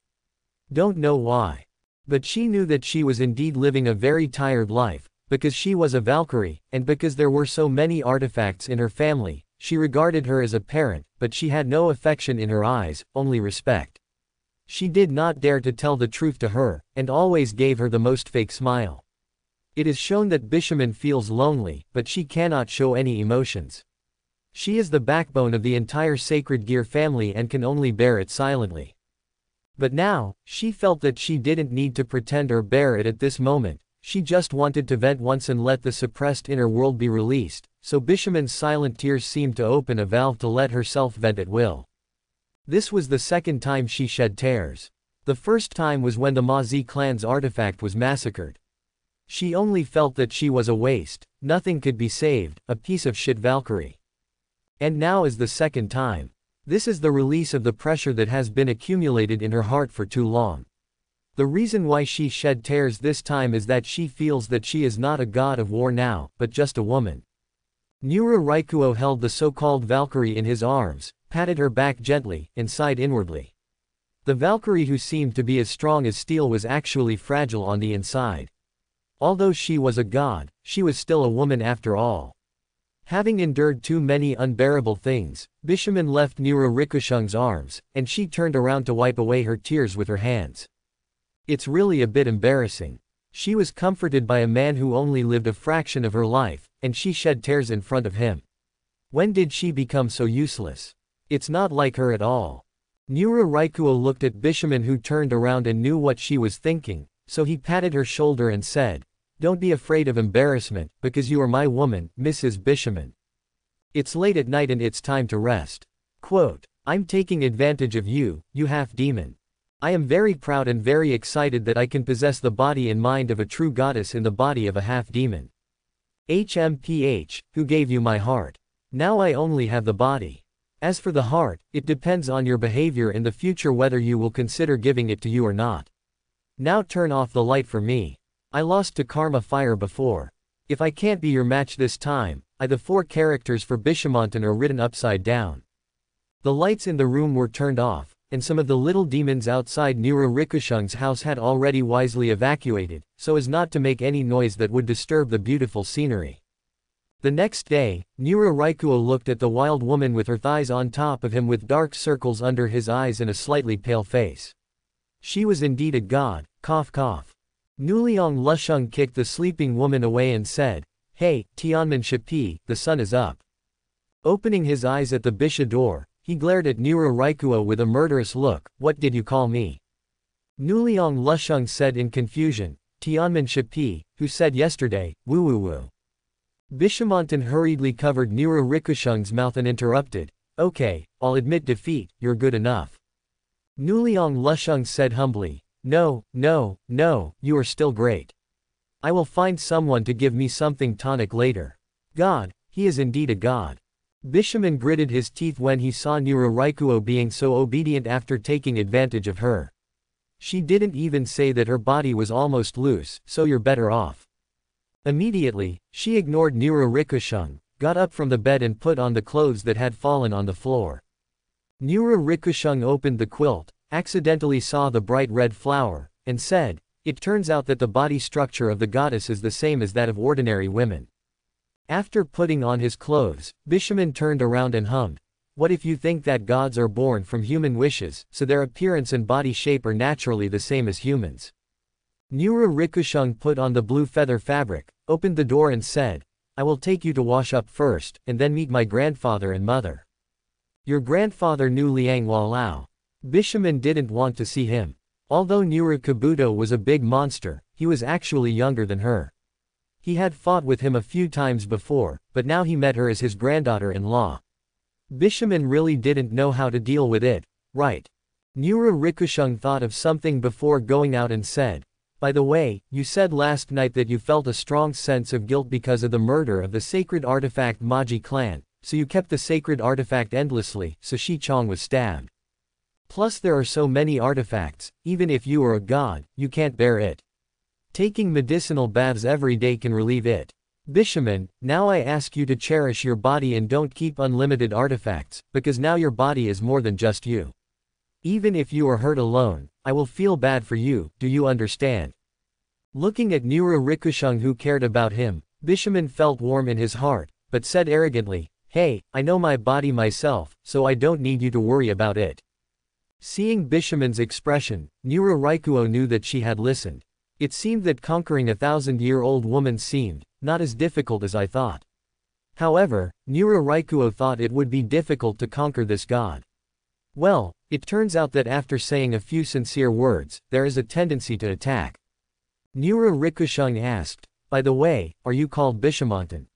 Don't know why. But she knew that she was indeed living a very tired life, because she was a Valkyrie, and because there were so many artifacts in her family, she regarded her as a parent, but she had no affection in her eyes, only respect. She did not dare to tell the truth to her, and always gave her the most fake smile. It is shown that Bishaman feels lonely, but she cannot show any emotions. She is the backbone of the entire Sacred Gear family and can only bear it silently. But now, she felt that she didn't need to pretend or bear it at this moment, she just wanted to vent once and let the suppressed inner world be released, so Bishaman's silent tears seemed to open a valve to let herself vent at will. This was the second time she shed tears. The first time was when the Mazi clan's artifact was massacred. She only felt that she was a waste, nothing could be saved, a piece of shit Valkyrie. And now is the second time. This is the release of the pressure that has been accumulated in her heart for too long. The reason why she shed tears this time is that she feels that she is not a god of war now, but just a woman. Nura Raikuo held the so-called Valkyrie in his arms, patted her back gently, and sighed inwardly. The Valkyrie who seemed to be as strong as steel was actually fragile on the inside. Although she was a god, she was still a woman after all. Having endured too many unbearable things, Bishaman left Nura Rikushung's arms, and she turned around to wipe away her tears with her hands. It's really a bit embarrassing. She was comforted by a man who only lived a fraction of her life, and she shed tears in front of him. When did she become so useless? It's not like her at all. Nura Raikuo looked at Bishaman who turned around and knew what she was thinking, so he patted her shoulder and said, Don't be afraid of embarrassment, because you are my woman, Mrs. Bishaman. It's late at night and it's time to rest. Quote, I'm taking advantage of you, you half-demon. I am very proud and very excited that I can possess the body and mind of a true goddess in the body of a half-demon. HMPH, who gave you my heart. Now I only have the body. As for the heart, it depends on your behavior in the future whether you will consider giving it to you or not. Now turn off the light for me. I lost to Karma Fire before. If I can't be your match this time, I the four characters for Bishamonten are written upside down. The lights in the room were turned off, and some of the little demons outside Nura Rikushung's house had already wisely evacuated, so as not to make any noise that would disturb the beautiful scenery. The next day, Nura Raikuo looked at the wild woman with her thighs on top of him with dark circles under his eyes and a slightly pale face. She was indeed a god, cough cough. Nuliang Lusheng kicked the sleeping woman away and said, Hey, Tianmen Shapi, the sun is up. Opening his eyes at the Bisha door, he glared at Nura Raikuo with a murderous look, what did you call me? Nuliang Lusheng said in confusion, Tianmen Shapi, who said yesterday, woo woo woo. Bishamonten hurriedly covered Nira Rikushung's mouth and interrupted, Okay, I'll admit defeat, you're good enough. Nuliang Lusheng said humbly, No, no, no, you are still great. I will find someone to give me something tonic later. God, he is indeed a god. Bishaman gritted his teeth when he saw Nira Raikuo being so obedient after taking advantage of her. She didn't even say that her body was almost loose, so you're better off. Immediately, she ignored Nira Rikushung, got up from the bed and put on the clothes that had fallen on the floor. Nira Rikushung opened the quilt, accidentally saw the bright red flower, and said, It turns out that the body structure of the goddess is the same as that of ordinary women. After putting on his clothes, Bishaman turned around and hummed, What if you think that gods are born from human wishes, so their appearance and body shape are naturally the same as humans? Nura Rikushung put on the blue feather fabric, opened the door and said, I will take you to wash up first, and then meet my grandfather and mother. Your grandfather knew Liang Walao. Bishaman didn't want to see him. Although Nura Kabuto was a big monster, he was actually younger than her. He had fought with him a few times before, but now he met her as his granddaughter-in-law. Bishaman really didn't know how to deal with it, right? Nura Rikushung thought of something before going out and said, by the way, you said last night that you felt a strong sense of guilt because of the murder of the sacred artifact Maji clan, so you kept the sacred artifact endlessly, so Shi Chong was stabbed. Plus there are so many artifacts, even if you are a god, you can't bear it. Taking medicinal baths every day can relieve it. Bishaman, now I ask you to cherish your body and don't keep unlimited artifacts, because now your body is more than just you. Even if you are hurt alone, I will feel bad for you, do you understand? Looking at Nura Rikushung who cared about him, Bishaman felt warm in his heart, but said arrogantly, Hey, I know my body myself, so I don't need you to worry about it. Seeing Bishaman's expression, Nura Raikuo knew that she had listened. It seemed that conquering a thousand-year-old woman seemed, not as difficult as I thought. However, Nura Raikuo thought it would be difficult to conquer this god. Well, it turns out that after saying a few sincere words, there is a tendency to attack. Nura Rikushung asked, By the way, are you called Bishamonten?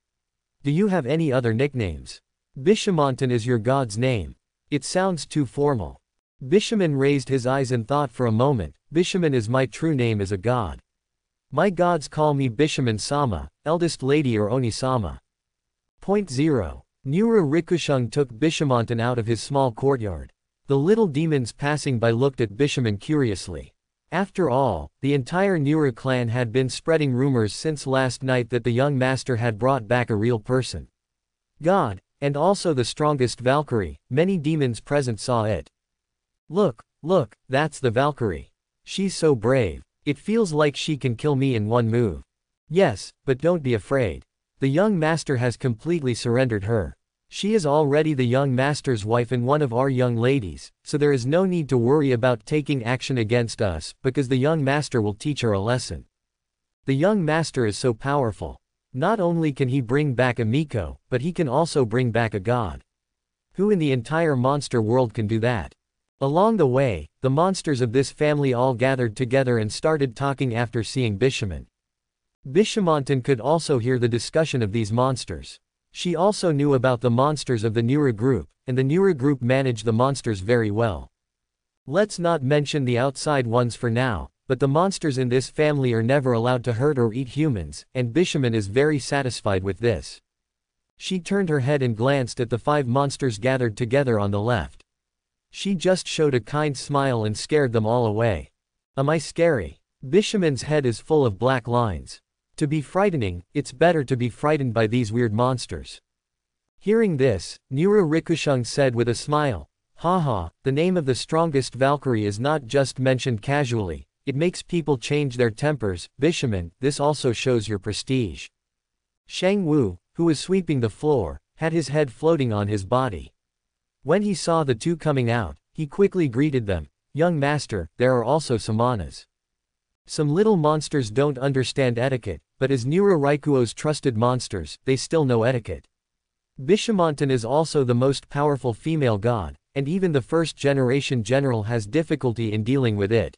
Do you have any other nicknames? Bishamonten is your god's name. It sounds too formal. Bishaman raised his eyes and thought for a moment, Bishaman is my true name as a god. My gods call me Bishaman Sama, eldest lady or Oni-sama. Point 0. Nura Rikushung took Bishamonten out of his small courtyard. The little demons passing by looked at Bishaman curiously. After all, the entire Nura clan had been spreading rumors since last night that the young master had brought back a real person. God, and also the strongest Valkyrie, many demons present saw it. Look, look, that's the Valkyrie. She's so brave. It feels like she can kill me in one move. Yes, but don't be afraid. The young master has completely surrendered her. She is already the young master's wife and one of our young ladies, so there is no need to worry about taking action against us, because the young master will teach her a lesson. The young master is so powerful. Not only can he bring back a Miko, but he can also bring back a god. Who in the entire monster world can do that? Along the way, the monsters of this family all gathered together and started talking after seeing Bishamon. Bishamonten could also hear the discussion of these monsters. She also knew about the monsters of the Nura group, and the Nura group managed the monsters very well. Let's not mention the outside ones for now, but the monsters in this family are never allowed to hurt or eat humans, and Bishamon is very satisfied with this. She turned her head and glanced at the five monsters gathered together on the left. She just showed a kind smile and scared them all away. Am I scary? Bishamon's head is full of black lines. To be frightening, it's better to be frightened by these weird monsters. Hearing this, Nura Rikushung said with a smile, Haha, the name of the strongest Valkyrie is not just mentioned casually, it makes people change their tempers, Bishamon, this also shows your prestige. Shang Wu, who was sweeping the floor, had his head floating on his body. When he saw the two coming out, he quickly greeted them, Young master, there are also samanas. Some little monsters don't understand etiquette, but as Nura Raikuo's trusted monsters, they still know etiquette. Bishamonten is also the most powerful female god, and even the first generation general has difficulty in dealing with it.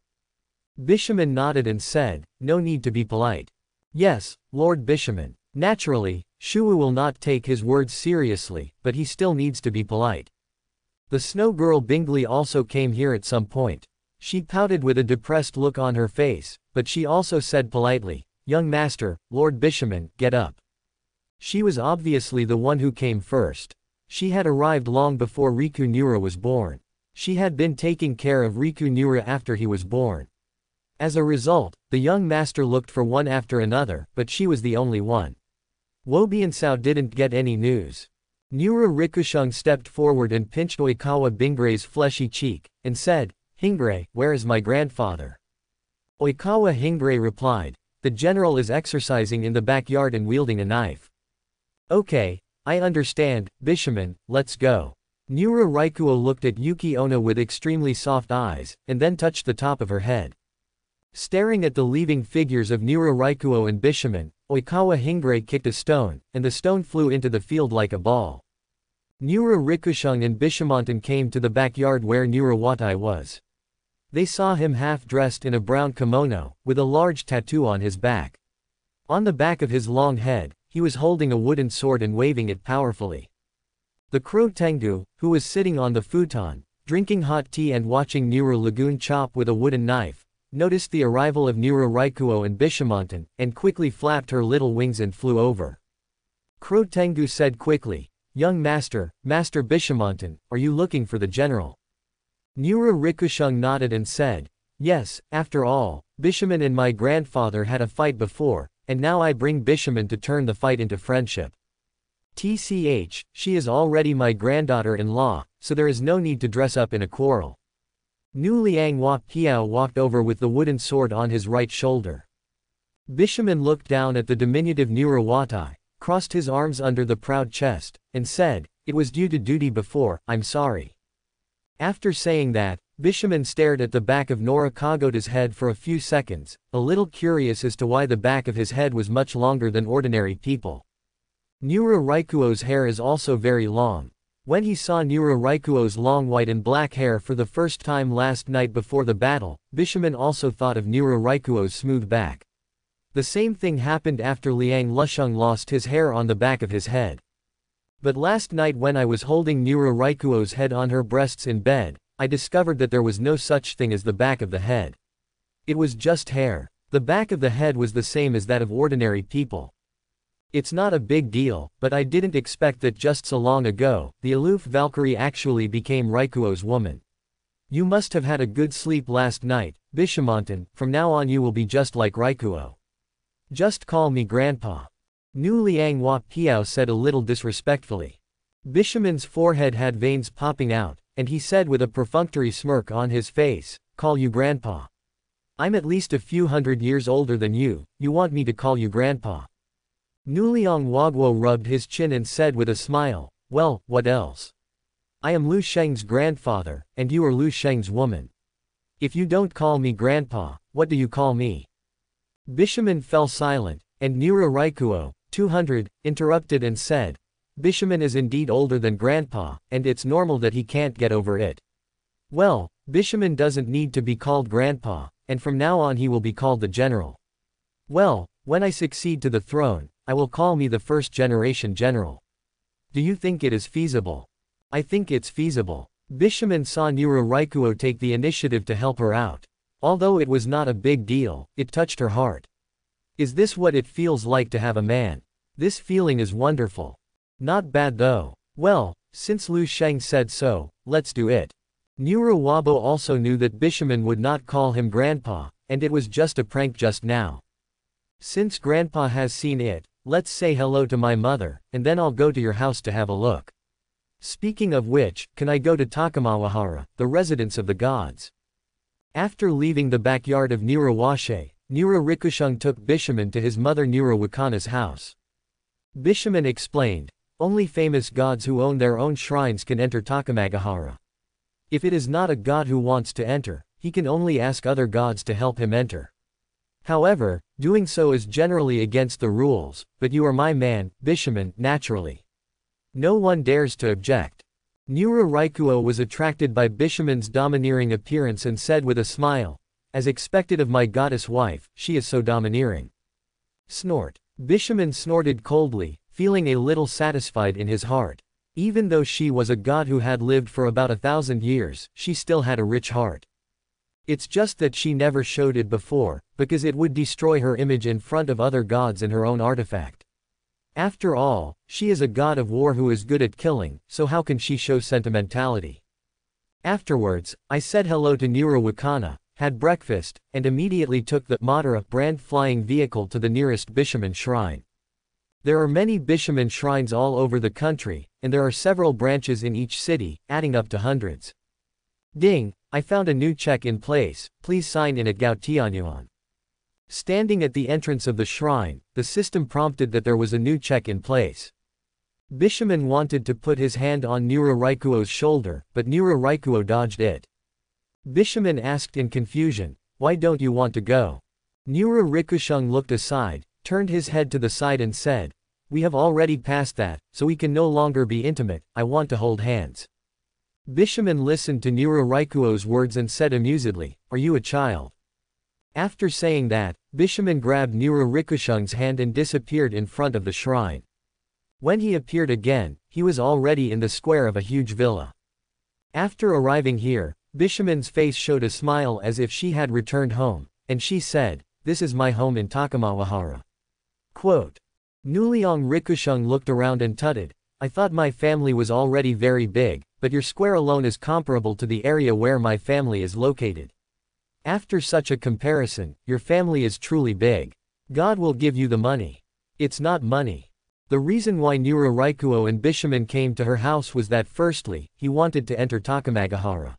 Bishamon nodded and said, no need to be polite. Yes, Lord Bishamon. Naturally, Shuwu will not take his words seriously, but he still needs to be polite. The snow girl Bingley also came here at some point. She pouted with a depressed look on her face, but she also said politely, Young master, Lord Bishamon, get up. She was obviously the one who came first. She had arrived long before Riku Nura was born. She had been taking care of Riku Nura after he was born. As a result, the young master looked for one after another, but she was the only one. Wobiansao didn't get any news. Nura Rikushung stepped forward and pinched Oikawa Bingre's fleshy cheek, and said, Hingre, where is my grandfather? Oikawa Hingre replied, the general is exercising in the backyard and wielding a knife. Okay, I understand, Bishamon, let's go. Nura Raikuo looked at Yuki Onna with extremely soft eyes, and then touched the top of her head. Staring at the leaving figures of Nura Raikuo and Bishamon, Oikawa Hingre kicked a stone, and the stone flew into the field like a ball. Nura Rikushung and Bishamonten came to the backyard where Nura Watai was. They saw him half-dressed in a brown kimono, with a large tattoo on his back. On the back of his long head, he was holding a wooden sword and waving it powerfully. The crow Tengu, who was sitting on the futon, drinking hot tea and watching Nura Lagoon chop with a wooden knife, noticed the arrival of Nura Raikuo and Bishamonten, and quickly flapped her little wings and flew over. Crow Tengu said quickly, Young master, Master Bishamonten, are you looking for the general? Nura Rikushung nodded and said, Yes, after all, Bishamon and my grandfather had a fight before, and now I bring Bishamon to turn the fight into friendship. TCH, she is already my granddaughter-in-law, so there is no need to dress up in a quarrel. Nu Liang Hua Piao walked over with the wooden sword on his right shoulder. Bishaman looked down at the diminutive Nura Watai, crossed his arms under the proud chest, and said, It was due to duty before, I'm sorry. After saying that, Bishaman stared at the back of Nora Kagota's head for a few seconds, a little curious as to why the back of his head was much longer than ordinary people. Nura Raikuo's hair is also very long. When he saw Nura Raikuo's long white and black hair for the first time last night before the battle, Bishaman also thought of Nura Raikuo's smooth back. The same thing happened after Liang Lusheng lost his hair on the back of his head. But last night when I was holding Nura Raikuo's head on her breasts in bed, I discovered that there was no such thing as the back of the head. It was just hair. The back of the head was the same as that of ordinary people. It's not a big deal, but I didn't expect that just so long ago, the aloof Valkyrie actually became Raikuo's woman. You must have had a good sleep last night, Bishamonten, from now on you will be just like Raikuo. Just call me grandpa. Nu Liang Hua Piao said a little disrespectfully. Bishaman's forehead had veins popping out, and he said with a perfunctory smirk on his face, Call you grandpa. I'm at least a few hundred years older than you, you want me to call you grandpa. Nuliang Wagwo rubbed his chin and said with a smile, Well, what else? I am Lu Sheng's grandfather, and you are Lu Sheng's woman. If you don't call me grandpa, what do you call me? Bishaman fell silent, and Nura Raikuo, 200, interrupted and said, Bishaman is indeed older than grandpa, and it's normal that he can't get over it. Well, Bishaman doesn't need to be called grandpa, and from now on he will be called the general. Well, when I succeed to the throne, I will call me the first generation general. Do you think it is feasible? I think it's feasible. Bishaman saw Nura Raikuo take the initiative to help her out. Although it was not a big deal, it touched her heart. Is this what it feels like to have a man? This feeling is wonderful. Not bad though. Well, since Lu Sheng said so, let's do it. Nura Wabo also knew that Bishaman would not call him grandpa, and it was just a prank just now. Since grandpa has seen it, let's say hello to my mother, and then I'll go to your house to have a look. Speaking of which, can I go to Takamagahara, the residence of the gods? After leaving the backyard of Nira Washe, Nura Rikushung took Bishaman to his mother Nura Wakana's house. Bishaman explained, only famous gods who own their own shrines can enter Takamagahara. If it is not a god who wants to enter, he can only ask other gods to help him enter. However, doing so is generally against the rules, but you are my man, Bishaman, naturally. No one dares to object. Nura Raikuo was attracted by Bishaman's domineering appearance and said with a smile, as expected of my goddess wife, she is so domineering. Snort. Bishaman snorted coldly, feeling a little satisfied in his heart. Even though she was a god who had lived for about a thousand years, she still had a rich heart. It's just that she never showed it before, because it would destroy her image in front of other gods and her own artifact. After all, she is a god of war who is good at killing, so how can she show sentimentality? Afterwards, I said hello to Nura Wakana, had breakfast, and immediately took the Madara brand flying vehicle to the nearest Bishaman shrine. There are many Bishaman shrines all over the country, and there are several branches in each city, adding up to hundreds. Ding, I found a new check in place, please sign in at Gao Tianyuan. Standing at the entrance of the shrine, the system prompted that there was a new check in place. Bishaman wanted to put his hand on Nura Raikuo's shoulder, but Nura Raikuo dodged it. Bishaman asked in confusion, why don't you want to go? Nura Rikushung looked aside, turned his head to the side and said, We have already passed that, so we can no longer be intimate, I want to hold hands. Bishaman listened to Nura Raikuo's words and said amusedly, Are you a child? After saying that, Bishaman grabbed Nura Rikushung's hand and disappeared in front of the shrine. When he appeared again, he was already in the square of a huge villa. After arriving here, Bishaman's face showed a smile as if she had returned home, and she said, This is my home in Takamagahara. Quote. Nuliang Rikushung looked around and tutted, I thought my family was already very big, but your square alone is comparable to the area where my family is located. After such a comparison, your family is truly big. God will give you the money. It's not money. The reason why Nura Raikuo and Bishaman came to her house was that firstly, he wanted to enter Takamagahara.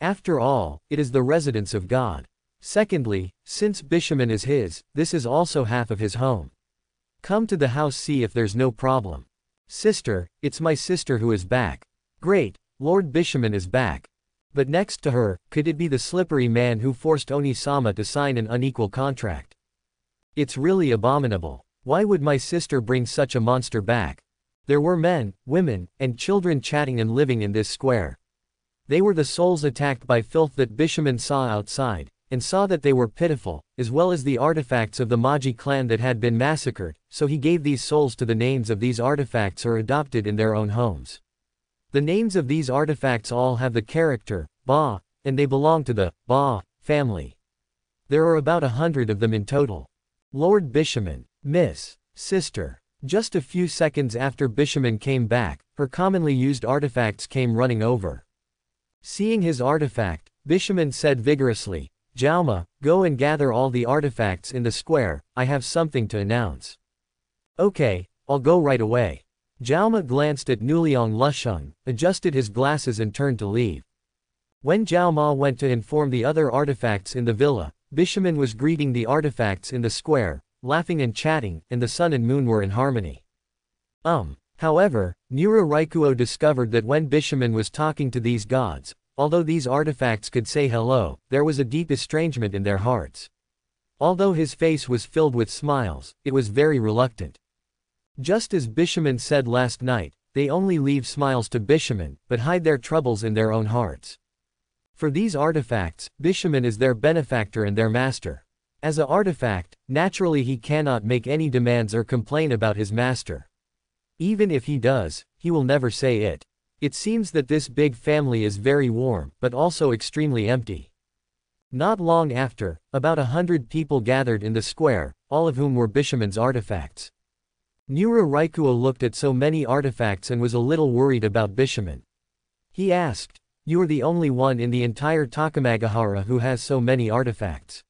After all, it is the residence of God. Secondly, since Bishaman is his, this is also half of his home. Come to the house see if there's no problem. Sister, it's my sister who is back. Great, Lord Bishaman is back. But next to her, could it be the slippery man who forced Oni-sama to sign an unequal contract? It's really abominable. Why would my sister bring such a monster back? There were men, women, and children chatting and living in this square. They were the souls attacked by filth that Bishaman saw outside, and saw that they were pitiful, as well as the artifacts of the Maji clan that had been massacred, so he gave these souls to the names of these artifacts or adopted in their own homes. The names of these artifacts all have the character, Ba, and they belong to the Ba family. There are about a hundred of them in total. Lord Bishaman, Miss, Sister. Just a few seconds after Bishaman came back, her commonly used artifacts came running over. Seeing his artifact, Bishaman said vigorously, Jauma, go and gather all the artifacts in the square, I have something to announce. Okay, I'll go right away. Zhao glanced at Nuliang Lusheng, adjusted his glasses and turned to leave. When Zhao Ma went to inform the other artifacts in the villa, Bishaman was greeting the artifacts in the square, laughing and chatting, and the sun and moon were in harmony. Um. However, Nura Raikuo discovered that when Bishaman was talking to these gods, although these artifacts could say hello, there was a deep estrangement in their hearts. Although his face was filled with smiles, it was very reluctant. Just as Bishaman said last night, they only leave smiles to Bishaman, but hide their troubles in their own hearts. For these artifacts, Bishaman is their benefactor and their master. As a artifact, naturally he cannot make any demands or complain about his master. Even if he does, he will never say it. It seems that this big family is very warm, but also extremely empty. Not long after, about a hundred people gathered in the square, all of whom were Bishaman's artifacts. Nura Raikuo looked at so many artifacts and was a little worried about Bishaman. He asked, You are the only one in the entire Takamagahara who has so many artifacts.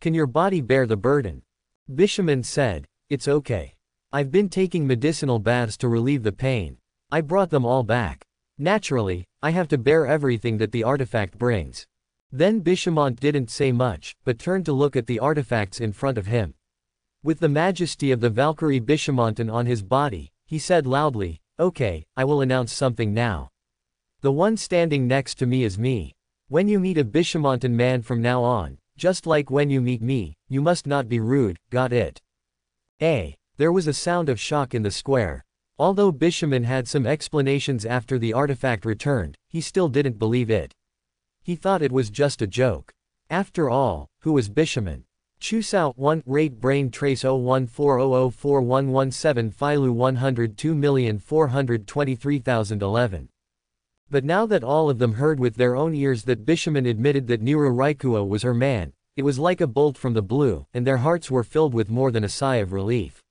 Can your body bear the burden? Bishaman said, It's okay. I've been taking medicinal baths to relieve the pain. I brought them all back. Naturally, I have to bear everything that the artifact brings. Then Bishamant didn't say much, but turned to look at the artifacts in front of him. With the majesty of the Valkyrie Bishamantan on his body, he said loudly, Okay, I will announce something now. The one standing next to me is me. When you meet a Bishamantan man from now on, just like when you meet me, you must not be rude, got it? A. There was a sound of shock in the square. Although Bishaman had some explanations after the artifact returned, he still didn't believe it. He thought it was just a joke. After all, who was Bishaman? Chusao 1 rate brain trace 014004117 Filu 102423011. But now that all of them heard with their own ears that Bishaman admitted that Nira Raikuo was her man, it was like a bolt from the blue, and their hearts were filled with more than a sigh of relief.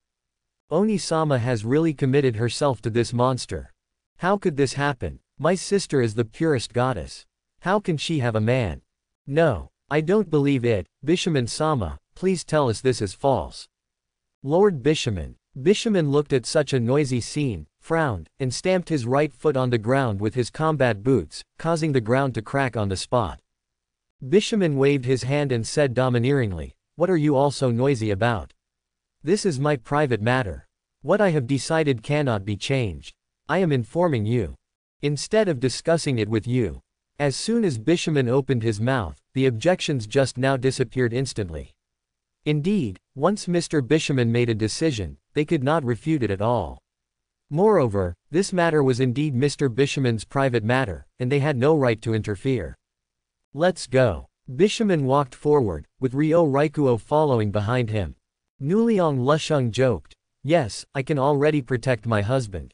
Oni-sama has really committed herself to this monster. How could this happen? My sister is the purest goddess. How can she have a man? No. I don't believe it, Bishaman-sama, please tell us this is false. Lord Bishaman. Bishaman looked at such a noisy scene, frowned, and stamped his right foot on the ground with his combat boots, causing the ground to crack on the spot. Bishaman waved his hand and said domineeringly, What are you all so noisy about? This is my private matter. What I have decided cannot be changed. I am informing you. Instead of discussing it with you. As soon as Bishaman opened his mouth, the objections just now disappeared instantly. Indeed, once Mr. Bishaman made a decision, they could not refute it at all. Moreover, this matter was indeed Mr. Bishaman's private matter, and they had no right to interfere. Let's go. Bishaman walked forward, with Ryo Raikuo following behind him. Nuliang Lusheng joked. Yes, I can already protect my husband.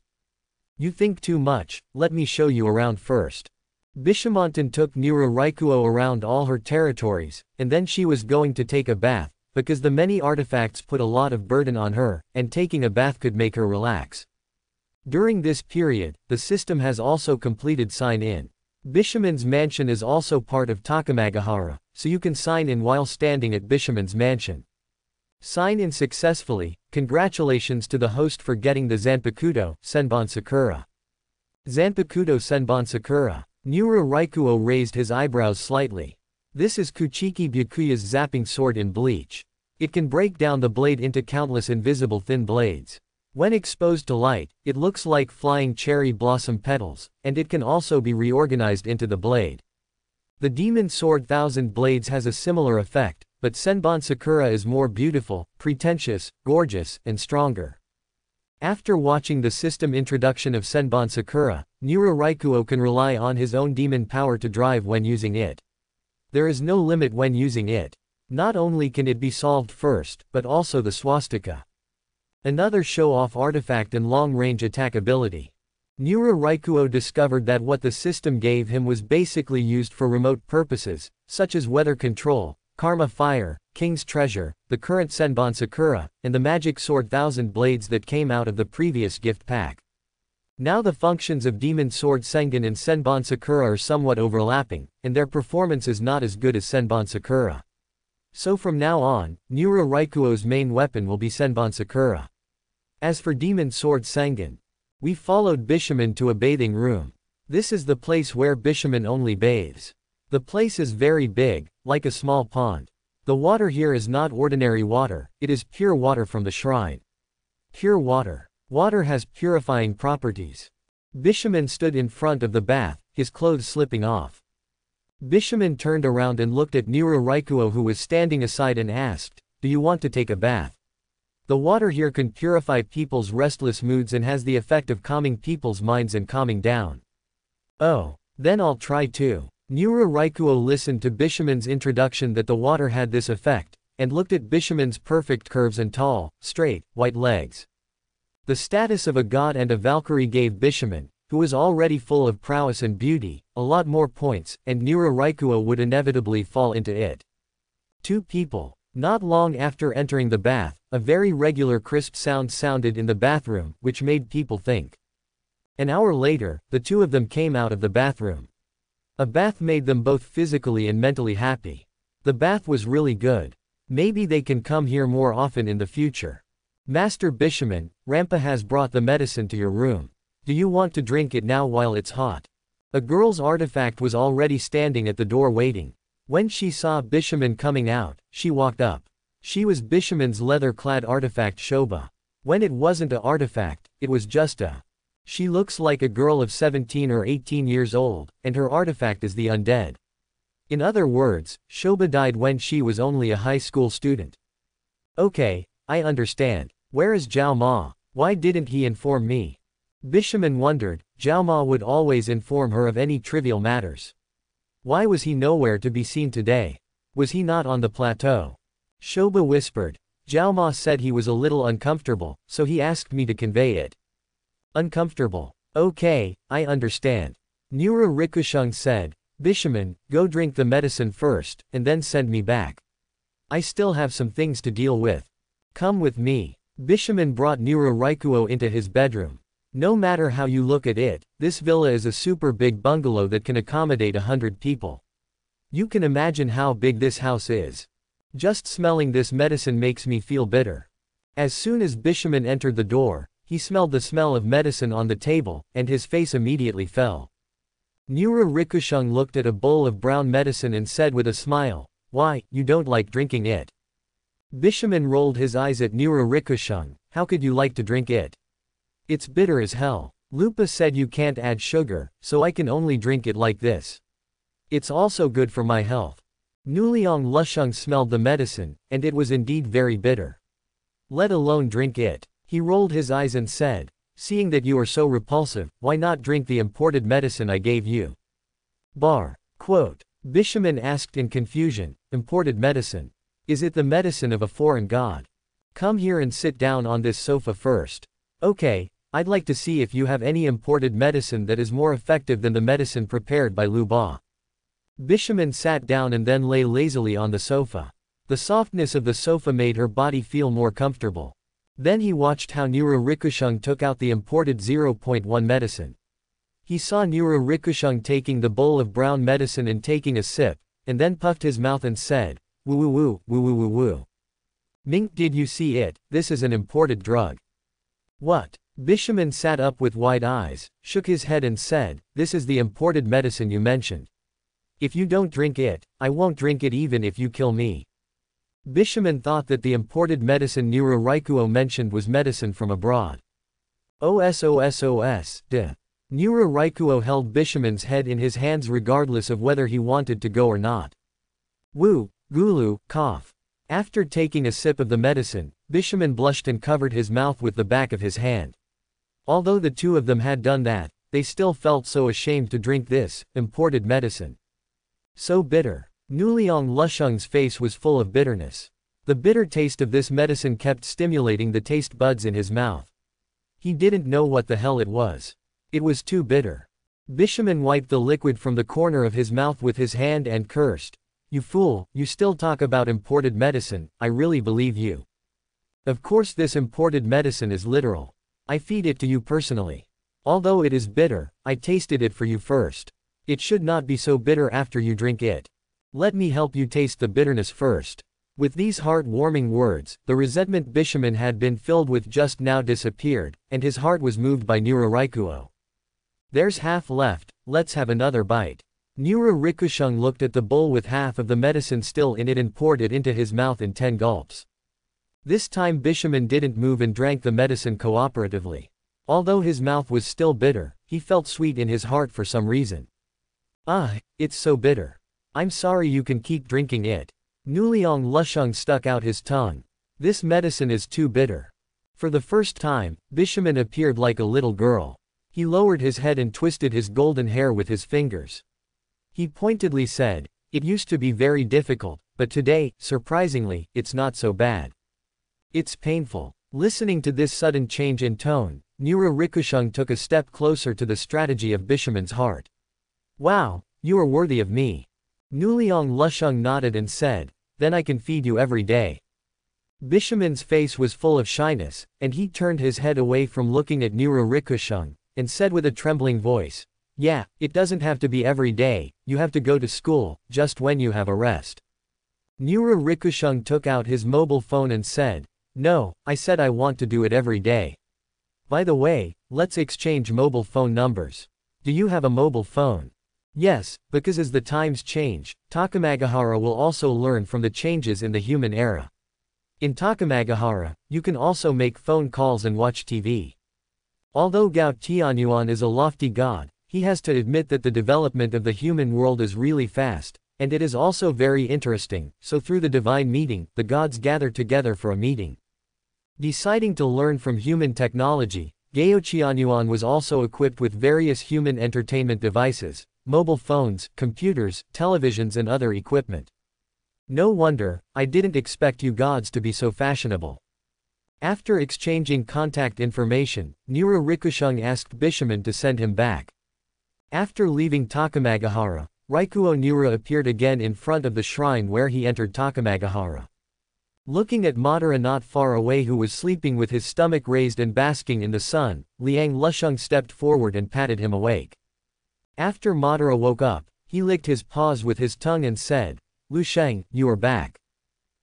You think too much, let me show you around first. Bishamantan took Nira Raikuo around all her territories, and then she was going to take a bath, because the many artifacts put a lot of burden on her, and taking a bath could make her relax. During this period, the system has also completed sign-in. Bishaman's mansion is also part of Takamagahara, so you can sign in while standing at Bishaman's mansion. Sign in successfully, congratulations to the host for getting the Zanpakuto, Senbon Sakura. Zanpakuto Senbon Sakura. Nura Raikuo raised his eyebrows slightly. This is Kuchiki Byakuya's zapping sword in bleach. It can break down the blade into countless invisible thin blades. When exposed to light, it looks like flying cherry blossom petals, and it can also be reorganized into the blade. The Demon Sword Thousand Blades has a similar effect, but Senbon Sakura is more beautiful, pretentious, gorgeous, and stronger. After watching the system introduction of Senbon Sakura, Nura Raikuo can rely on his own demon power to drive when using it. There is no limit when using it. Not only can it be solved first, but also the swastika. Another show-off artifact and long-range attack ability. Nura Raikuo discovered that what the system gave him was basically used for remote purposes, such as weather control, Karma Fire, King's Treasure, the current Senbon Sakura, and the magic sword Thousand Blades that came out of the previous gift pack. Now the functions of Demon Sword Sengen and Senbon Sakura are somewhat overlapping, and their performance is not as good as Senbon Sakura. So from now on, Nura Raikuo's main weapon will be Senbon Sakura. As for Demon Sword Sangan, we followed Bishaman to a bathing room. This is the place where Bishaman only bathes. The place is very big, like a small pond. The water here is not ordinary water, it is pure water from the shrine. Pure water. Water has purifying properties. Bishaman stood in front of the bath, his clothes slipping off. Bishaman turned around and looked at Niru Raikuo who was standing aside and asked, Do you want to take a bath? The water here can purify people's restless moods and has the effect of calming people's minds and calming down. Oh, then I'll try too. Niru Raikuo listened to Bishaman's introduction that the water had this effect, and looked at Bishaman's perfect curves and tall, straight, white legs. The status of a god and a Valkyrie gave Bishaman, who was already full of prowess and beauty, a lot more points, and Niru Raikuo would inevitably fall into it. Two people. Not long after entering the bath, a very regular crisp sound sounded in the bathroom, which made people think. An hour later, the two of them came out of the bathroom. A bath made them both physically and mentally happy. The bath was really good. Maybe they can come here more often in the future. Master Bishaman, Rampa has brought the medicine to your room. Do you want to drink it now while it's hot? A girl's artifact was already standing at the door waiting. When she saw Bishaman coming out, she walked up. She was Bishaman's leather-clad artifact Shoba. When it wasn't a artifact, it was just a. She looks like a girl of 17 or 18 years old, and her artifact is the undead. In other words, Shoba died when she was only a high school student. Okay, I understand. Where is Zhao Ma? Why didn't he inform me? Bishaman wondered, Zhao Ma would always inform her of any trivial matters. Why was he nowhere to be seen today? Was he not on the plateau? Shoba whispered. Zhao Ma said he was a little uncomfortable, so he asked me to convey it. Uncomfortable. Okay, I understand. Niru Rikushung said, Bishaman, go drink the medicine first, and then send me back. I still have some things to deal with. Come with me. Bishaman brought Niru Raikuo into his bedroom. No matter how you look at it, this villa is a super big bungalow that can accommodate a hundred people. You can imagine how big this house is. Just smelling this medicine makes me feel bitter. As soon as Bishaman entered the door, he smelled the smell of medicine on the table, and his face immediately fell. Niru Rikushung looked at a bowl of brown medicine and said with a smile, Why, you don't like drinking it? Bishaman rolled his eyes at Niru Rikushung, how could you like to drink it? It's bitter as hell. Lupa said you can't add sugar, so I can only drink it like this. It's also good for my health. Nuliang Lusheng smelled the medicine, and it was indeed very bitter. Let alone drink it. He rolled his eyes and said, Seeing that you are so repulsive, why not drink the imported medicine I gave you? Bar. Quote. Bishaman asked in confusion, Imported medicine. Is it the medicine of a foreign god? Come here and sit down on this sofa first. Okay, I'd like to see if you have any imported medicine that is more effective than the medicine prepared by Lu Ba. Bishaman sat down and then lay lazily on the sofa. The softness of the sofa made her body feel more comfortable. Then he watched how Niru Rikushung took out the imported 0.1 medicine. He saw Niru Rikushung taking the bowl of brown medicine and taking a sip, and then puffed his mouth and said, woo woo woo, woo woo woo woo. Mink did you see it, this is an imported drug. What? Bishaman sat up with wide eyes, shook his head and said, This is the imported medicine you mentioned. If you don't drink it, I won't drink it even if you kill me. Bishaman thought that the imported medicine Niru Raikuo mentioned was medicine from abroad. OSOSOS, de. Niru Raikuo held Bishaman's head in his hands regardless of whether he wanted to go or not. Wu, Gulu, cough. After taking a sip of the medicine, Bishaman blushed and covered his mouth with the back of his hand. Although the two of them had done that, they still felt so ashamed to drink this, imported medicine. So bitter. Nuliang Lusheng's face was full of bitterness. The bitter taste of this medicine kept stimulating the taste buds in his mouth. He didn't know what the hell it was. It was too bitter. Bishaman wiped the liquid from the corner of his mouth with his hand and cursed. You fool, you still talk about imported medicine, I really believe you. Of course this imported medicine is literal. I feed it to you personally. Although it is bitter, I tasted it for you first. It should not be so bitter after you drink it. Let me help you taste the bitterness first. With these heart-warming words, the resentment Bishaman had been filled with just now disappeared, and his heart was moved by Nura Raikuo. There's half left, let's have another bite. Nura Rikushung looked at the bowl with half of the medicine still in it and poured it into his mouth in ten gulps. This time Bishaman didn't move and drank the medicine cooperatively. Although his mouth was still bitter, he felt sweet in his heart for some reason. Ah, it's so bitter. I'm sorry you can keep drinking it. Nuliang Lusheng stuck out his tongue. This medicine is too bitter. For the first time, Bishaman appeared like a little girl. He lowered his head and twisted his golden hair with his fingers. He pointedly said, It used to be very difficult, but today, surprisingly, it's not so bad. It's painful. Listening to this sudden change in tone, Nura Rikushung took a step closer to the strategy of Bishaman's heart. Wow, you are worthy of me. Nuliang Lusheng nodded and said, then I can feed you every day. Bishaman's face was full of shyness, and he turned his head away from looking at Nura Rikushung, and said with a trembling voice, Yeah, it doesn't have to be every day, you have to go to school, just when you have a rest. Nura Rikushung took out his mobile phone and said, No, I said I want to do it every day. By the way, let's exchange mobile phone numbers. Do you have a mobile phone? Yes, because as the times change, Takamagahara will also learn from the changes in the human era. In Takamagahara, you can also make phone calls and watch TV. Although Gao Tianyuan is a lofty god, he has to admit that the development of the human world is really fast, and it is also very interesting, so through the divine meeting, the gods gather together for a meeting. Deciding to learn from human technology, Gao Tianyuan was also equipped with various human entertainment devices, mobile phones, computers, televisions and other equipment. No wonder, I didn't expect you gods to be so fashionable. After exchanging contact information, Nura Rikushung asked Bishaman to send him back. After leaving Takamagahara, Raikuo Nura appeared again in front of the shrine where he entered Takamagahara. Looking at Madara not far away who was sleeping with his stomach raised and basking in the sun, Liang Lusheng stepped forward and patted him awake. After Madara woke up, he licked his paws with his tongue and said, Lu Sheng, you are back.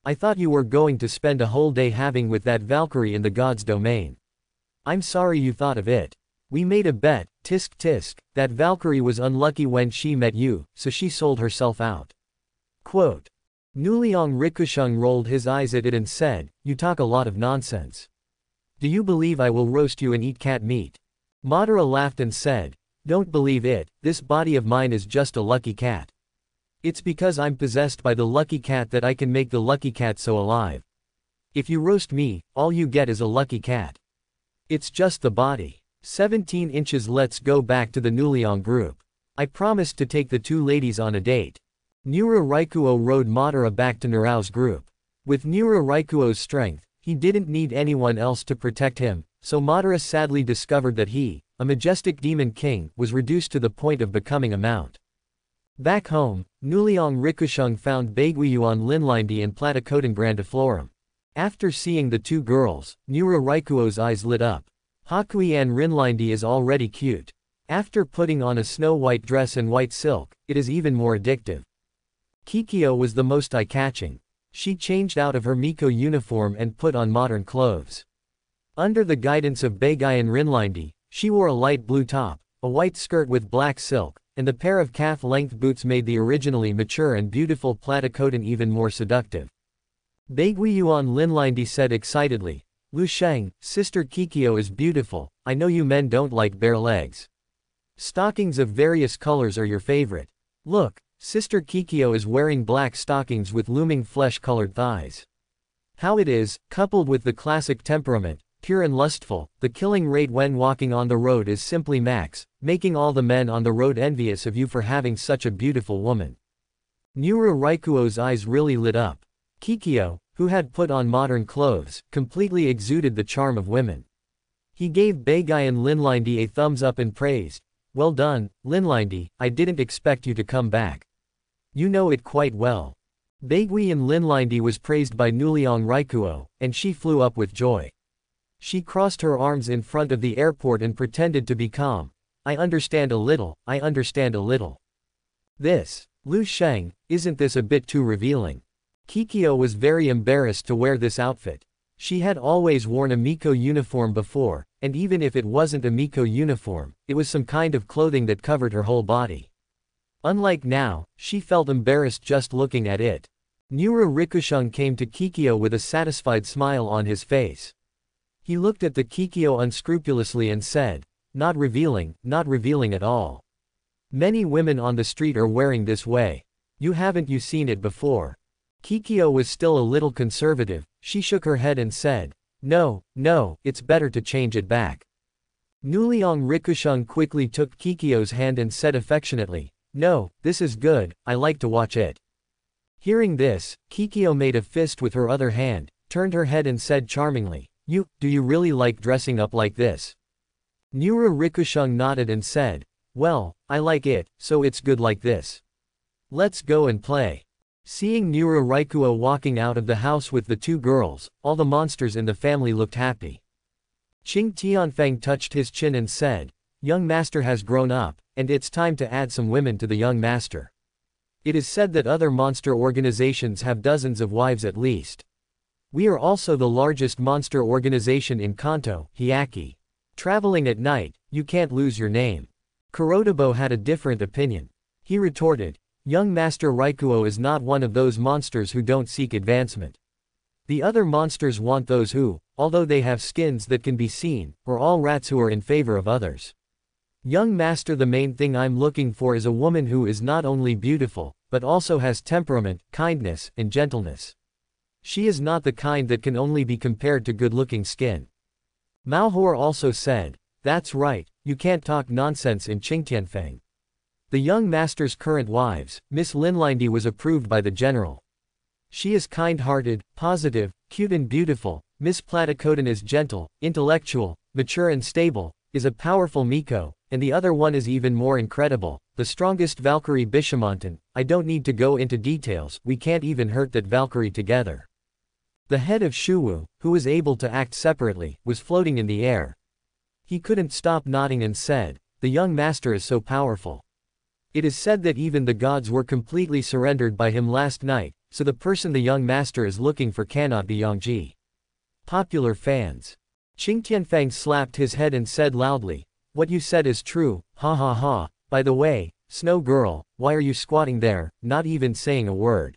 I thought you were going to spend a whole day having with that Valkyrie in the god's domain. I'm sorry you thought of it. We made a bet, tisk tisk, that Valkyrie was unlucky when she met you, so she sold herself out. Quote. Nuliang Rikusheng rolled his eyes at it and said, You talk a lot of nonsense. Do you believe I will roast you and eat cat meat? Madara laughed and said, Don't believe it, this body of mine is just a lucky cat. It's because I'm possessed by the lucky cat that I can make the lucky cat so alive. If you roast me, all you get is a lucky cat. It's just the body. 17 inches Let's go back to the Nuliang group. I promised to take the two ladies on a date. Nura Raikuo rode Madara back to Narao's group. With Nura Raikuo's strength, he didn't need anyone else to protect him, so Madara sadly discovered that he, a majestic demon king, was reduced to the point of becoming a mount. Back home, Nuliang Rikusheng found Baiguiyuan Linlindi and Platycodon grandiflorum. After seeing the two girls, Nura Raikuo's eyes lit up. Hakuian Rinlindi is already cute. After putting on a snow-white dress and white silk, it is even more addictive. Kikyo was the most eye-catching. She changed out of her Miko uniform and put on modern clothes. Under the guidance of Beigayan Rinlindi, she wore a light blue top, a white skirt with black silk, and the pair of calf-length boots made the originally mature and beautiful Platycodon even more seductive. Baiguiyuan Linlindi said excitedly, Lu Sheng, Sister Kikyo is beautiful, I know you men don't like bare legs. Stockings of various colors are your favorite. Look, Sister Kikyo is wearing black stockings with looming flesh-colored thighs. How it is, coupled with the classic temperament, pure and lustful, the killing rate when walking on the road is simply max, making all the men on the road envious of you for having such a beautiful woman. Nura Raikuo's eyes really lit up. Kikyo, who had put on modern clothes, completely exuded the charm of women. He gave Beigayan Linlindi a thumbs up and praised, Well done, Linlindi, I didn't expect you to come back. You know it quite well. Baiguian Linlindi was praised by Nuliang Raikuo, and she flew up with joy. She crossed her arms in front of the airport and pretended to be calm. I understand a little, I understand a little. This, Lu Sheng, isn't this a bit too revealing? Kikyo was very embarrassed to wear this outfit. She had always worn a Miko uniform before, and even if it wasn't a Miko uniform, it was some kind of clothing that covered her whole body. Unlike now, she felt embarrassed just looking at it. Nura Rikushung came to Kikyo with a satisfied smile on his face. He looked at the Kikyo unscrupulously and said, not revealing, not revealing at all. Many women on the street are wearing this way. You haven't you seen it before. Kikyo was still a little conservative, she shook her head and said, No, no, it's better to change it back. Nuliang Rikushung quickly took Kikyo's hand and said affectionately, No, this is good, I like to watch it. Hearing this, Kikyo made a fist with her other hand, turned her head and said charmingly, You, do you really like dressing up like this? Nura Rikushung nodded and said, Well, I like it, so it's good like this. Let's go and play. Seeing Nura Raikuo walking out of the house with the two girls, all the monsters in the family looked happy. Qing Tianfeng touched his chin and said, Young master has grown up, and it's time to add some women to the young master. It is said that other monster organizations have dozens of wives at least. We are also the largest monster organization in Kanto, Hyakki. Traveling at night, you can't lose your name. Kurotobo had a different opinion. He retorted, Young Master Raikuo is not one of those monsters who don't seek advancement. The other monsters want those who, although they have skins that can be seen, are all rats who are in favor of others. Young Master the main thing I'm looking for is a woman who is not only beautiful, but also has temperament, kindness, and gentleness. She is not the kind that can only be compared to good-looking skin. Mao Hor also said, that's right, you can't talk nonsense in Qingtianfeng. The young master's current wives, Miss Lin Linlindi was approved by the general. She is kind-hearted, positive, cute and beautiful, Miss Platycodon is gentle, intellectual, mature and stable, is a powerful Miko, and the other one is even more incredible, the strongest Valkyrie Bishamonten, I don't need to go into details, we can't even hurt that Valkyrie together. The head of Shuwu, who was able to act separately, was floating in the air. He couldn't stop nodding and said, the young master is so powerful. It is said that even the gods were completely surrendered by him last night, so the person the young master is looking for cannot be Yangji. Popular fans. Qing Tianfeng slapped his head and said loudly, What you said is true, ha ha ha, by the way, Snow Girl, why are you squatting there, not even saying a word?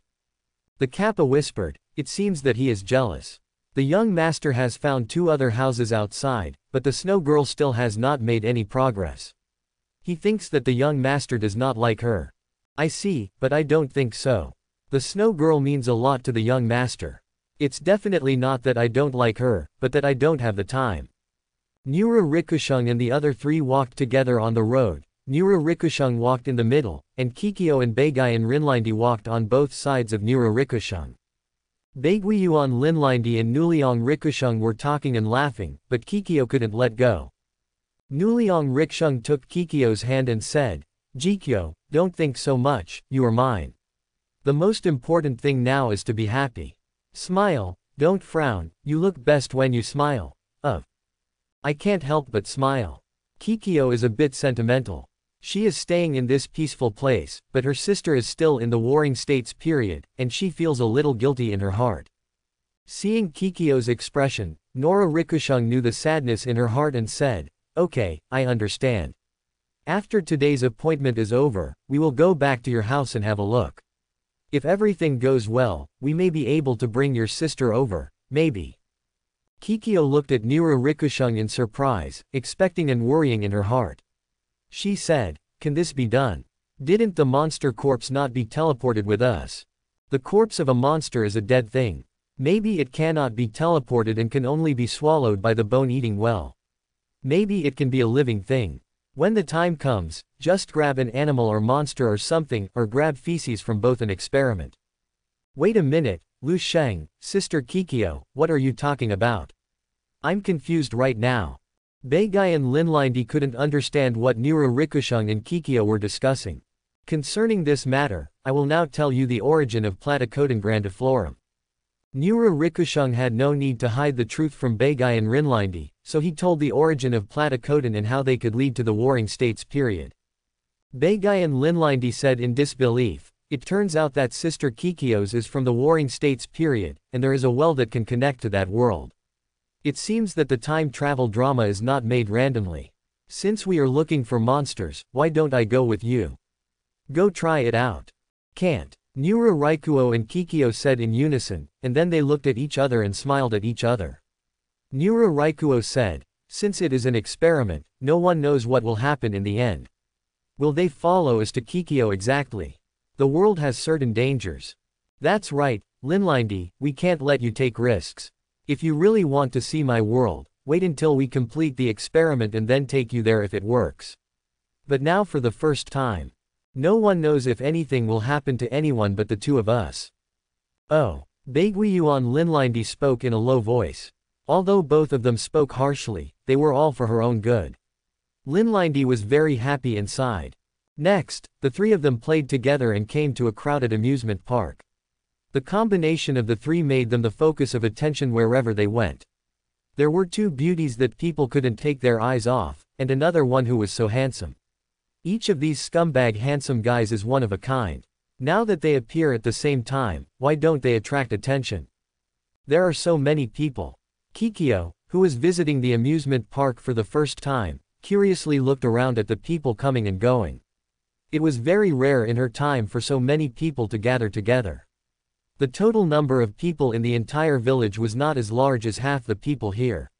The Kappa whispered, it seems that he is jealous. The young master has found two other houses outside, but the Snow Girl still has not made any progress. He thinks that the young master does not like her. I see, but I don't think so. The snow girl means a lot to the young master. It's definitely not that I don't like her, but that I don't have the time. Nura Rikushung and the other three walked together on the road. Nura Rikushung walked in the middle, and Kikyo and Beigai and Rinlindi walked on both sides of Nura Rikushung. Baiguiyuan Linlindi and Nuliang Rikushung were talking and laughing, but Kikyo couldn't let go. Nuliang Rikshung took Kikyo's hand and said, Jikyo, don't think so much, you are mine. The most important thing now is to be happy. Smile, don't frown, you look best when you smile. Of. I can't help but smile. Kikyo is a bit sentimental. She is staying in this peaceful place, but her sister is still in the warring states period, and she feels a little guilty in her heart. Seeing Kikyo's expression, Nora Rikushung knew the sadness in her heart and said, Okay, I understand. After today's appointment is over, we will go back to your house and have a look. If everything goes well, we may be able to bring your sister over, maybe. Kikyo looked at Nira Rikushung in surprise, expecting and worrying in her heart. She said, Can this be done? Didn't the monster corpse not be teleported with us? The corpse of a monster is a dead thing. Maybe it cannot be teleported and can only be swallowed by the bone-eating well. Maybe it can be a living thing. When the time comes, just grab an animal or monster or something, or grab feces from both an experiment. Wait a minute, Lu Sheng, Sister Kikyo, what are you talking about? I'm confused right now. Beigai and Linlindi couldn't understand what Nira Rikushung and Kikyo were discussing. Concerning this matter, I will now tell you the origin of Platycodon grandiflorum. Nura Rikushung had no need to hide the truth from Beigai and Rinlindi, so he told the origin of Platycodon and how they could lead to the Warring States period. Beigai and Linlindi said in disbelief, It turns out that Sister Kikios is from the Warring States period, and there is a well that can connect to that world. It seems that the time travel drama is not made randomly. Since we are looking for monsters, why don't I go with you? Go try it out. Can't. Nura Raikuo and Kikyo said in unison, and then they looked at each other and smiled at each other. Nura Raikuo said, Since it is an experiment, no one knows what will happen in the end. Will they follow as to Kikyo exactly? The world has certain dangers. That's right, Linlindi, we can't let you take risks. If you really want to see my world, wait until we complete the experiment and then take you there if it works. But now for the first time. No one knows if anything will happen to anyone but the two of us. Oh. Baiguiyuan Linlindi spoke in a low voice. Although both of them spoke harshly, they were all for her own good. Linlindi was very happy inside. Next, the three of them played together and came to a crowded amusement park. The combination of the three made them the focus of attention wherever they went. There were two beauties that people couldn't take their eyes off, and another one who was so handsome. Each of these scumbag handsome guys is one of a kind. Now that they appear at the same time, why don't they attract attention? There are so many people. Kikyo, who was visiting the amusement park for the first time, curiously looked around at the people coming and going. It was very rare in her time for so many people to gather together. The total number of people in the entire village was not as large as half the people here.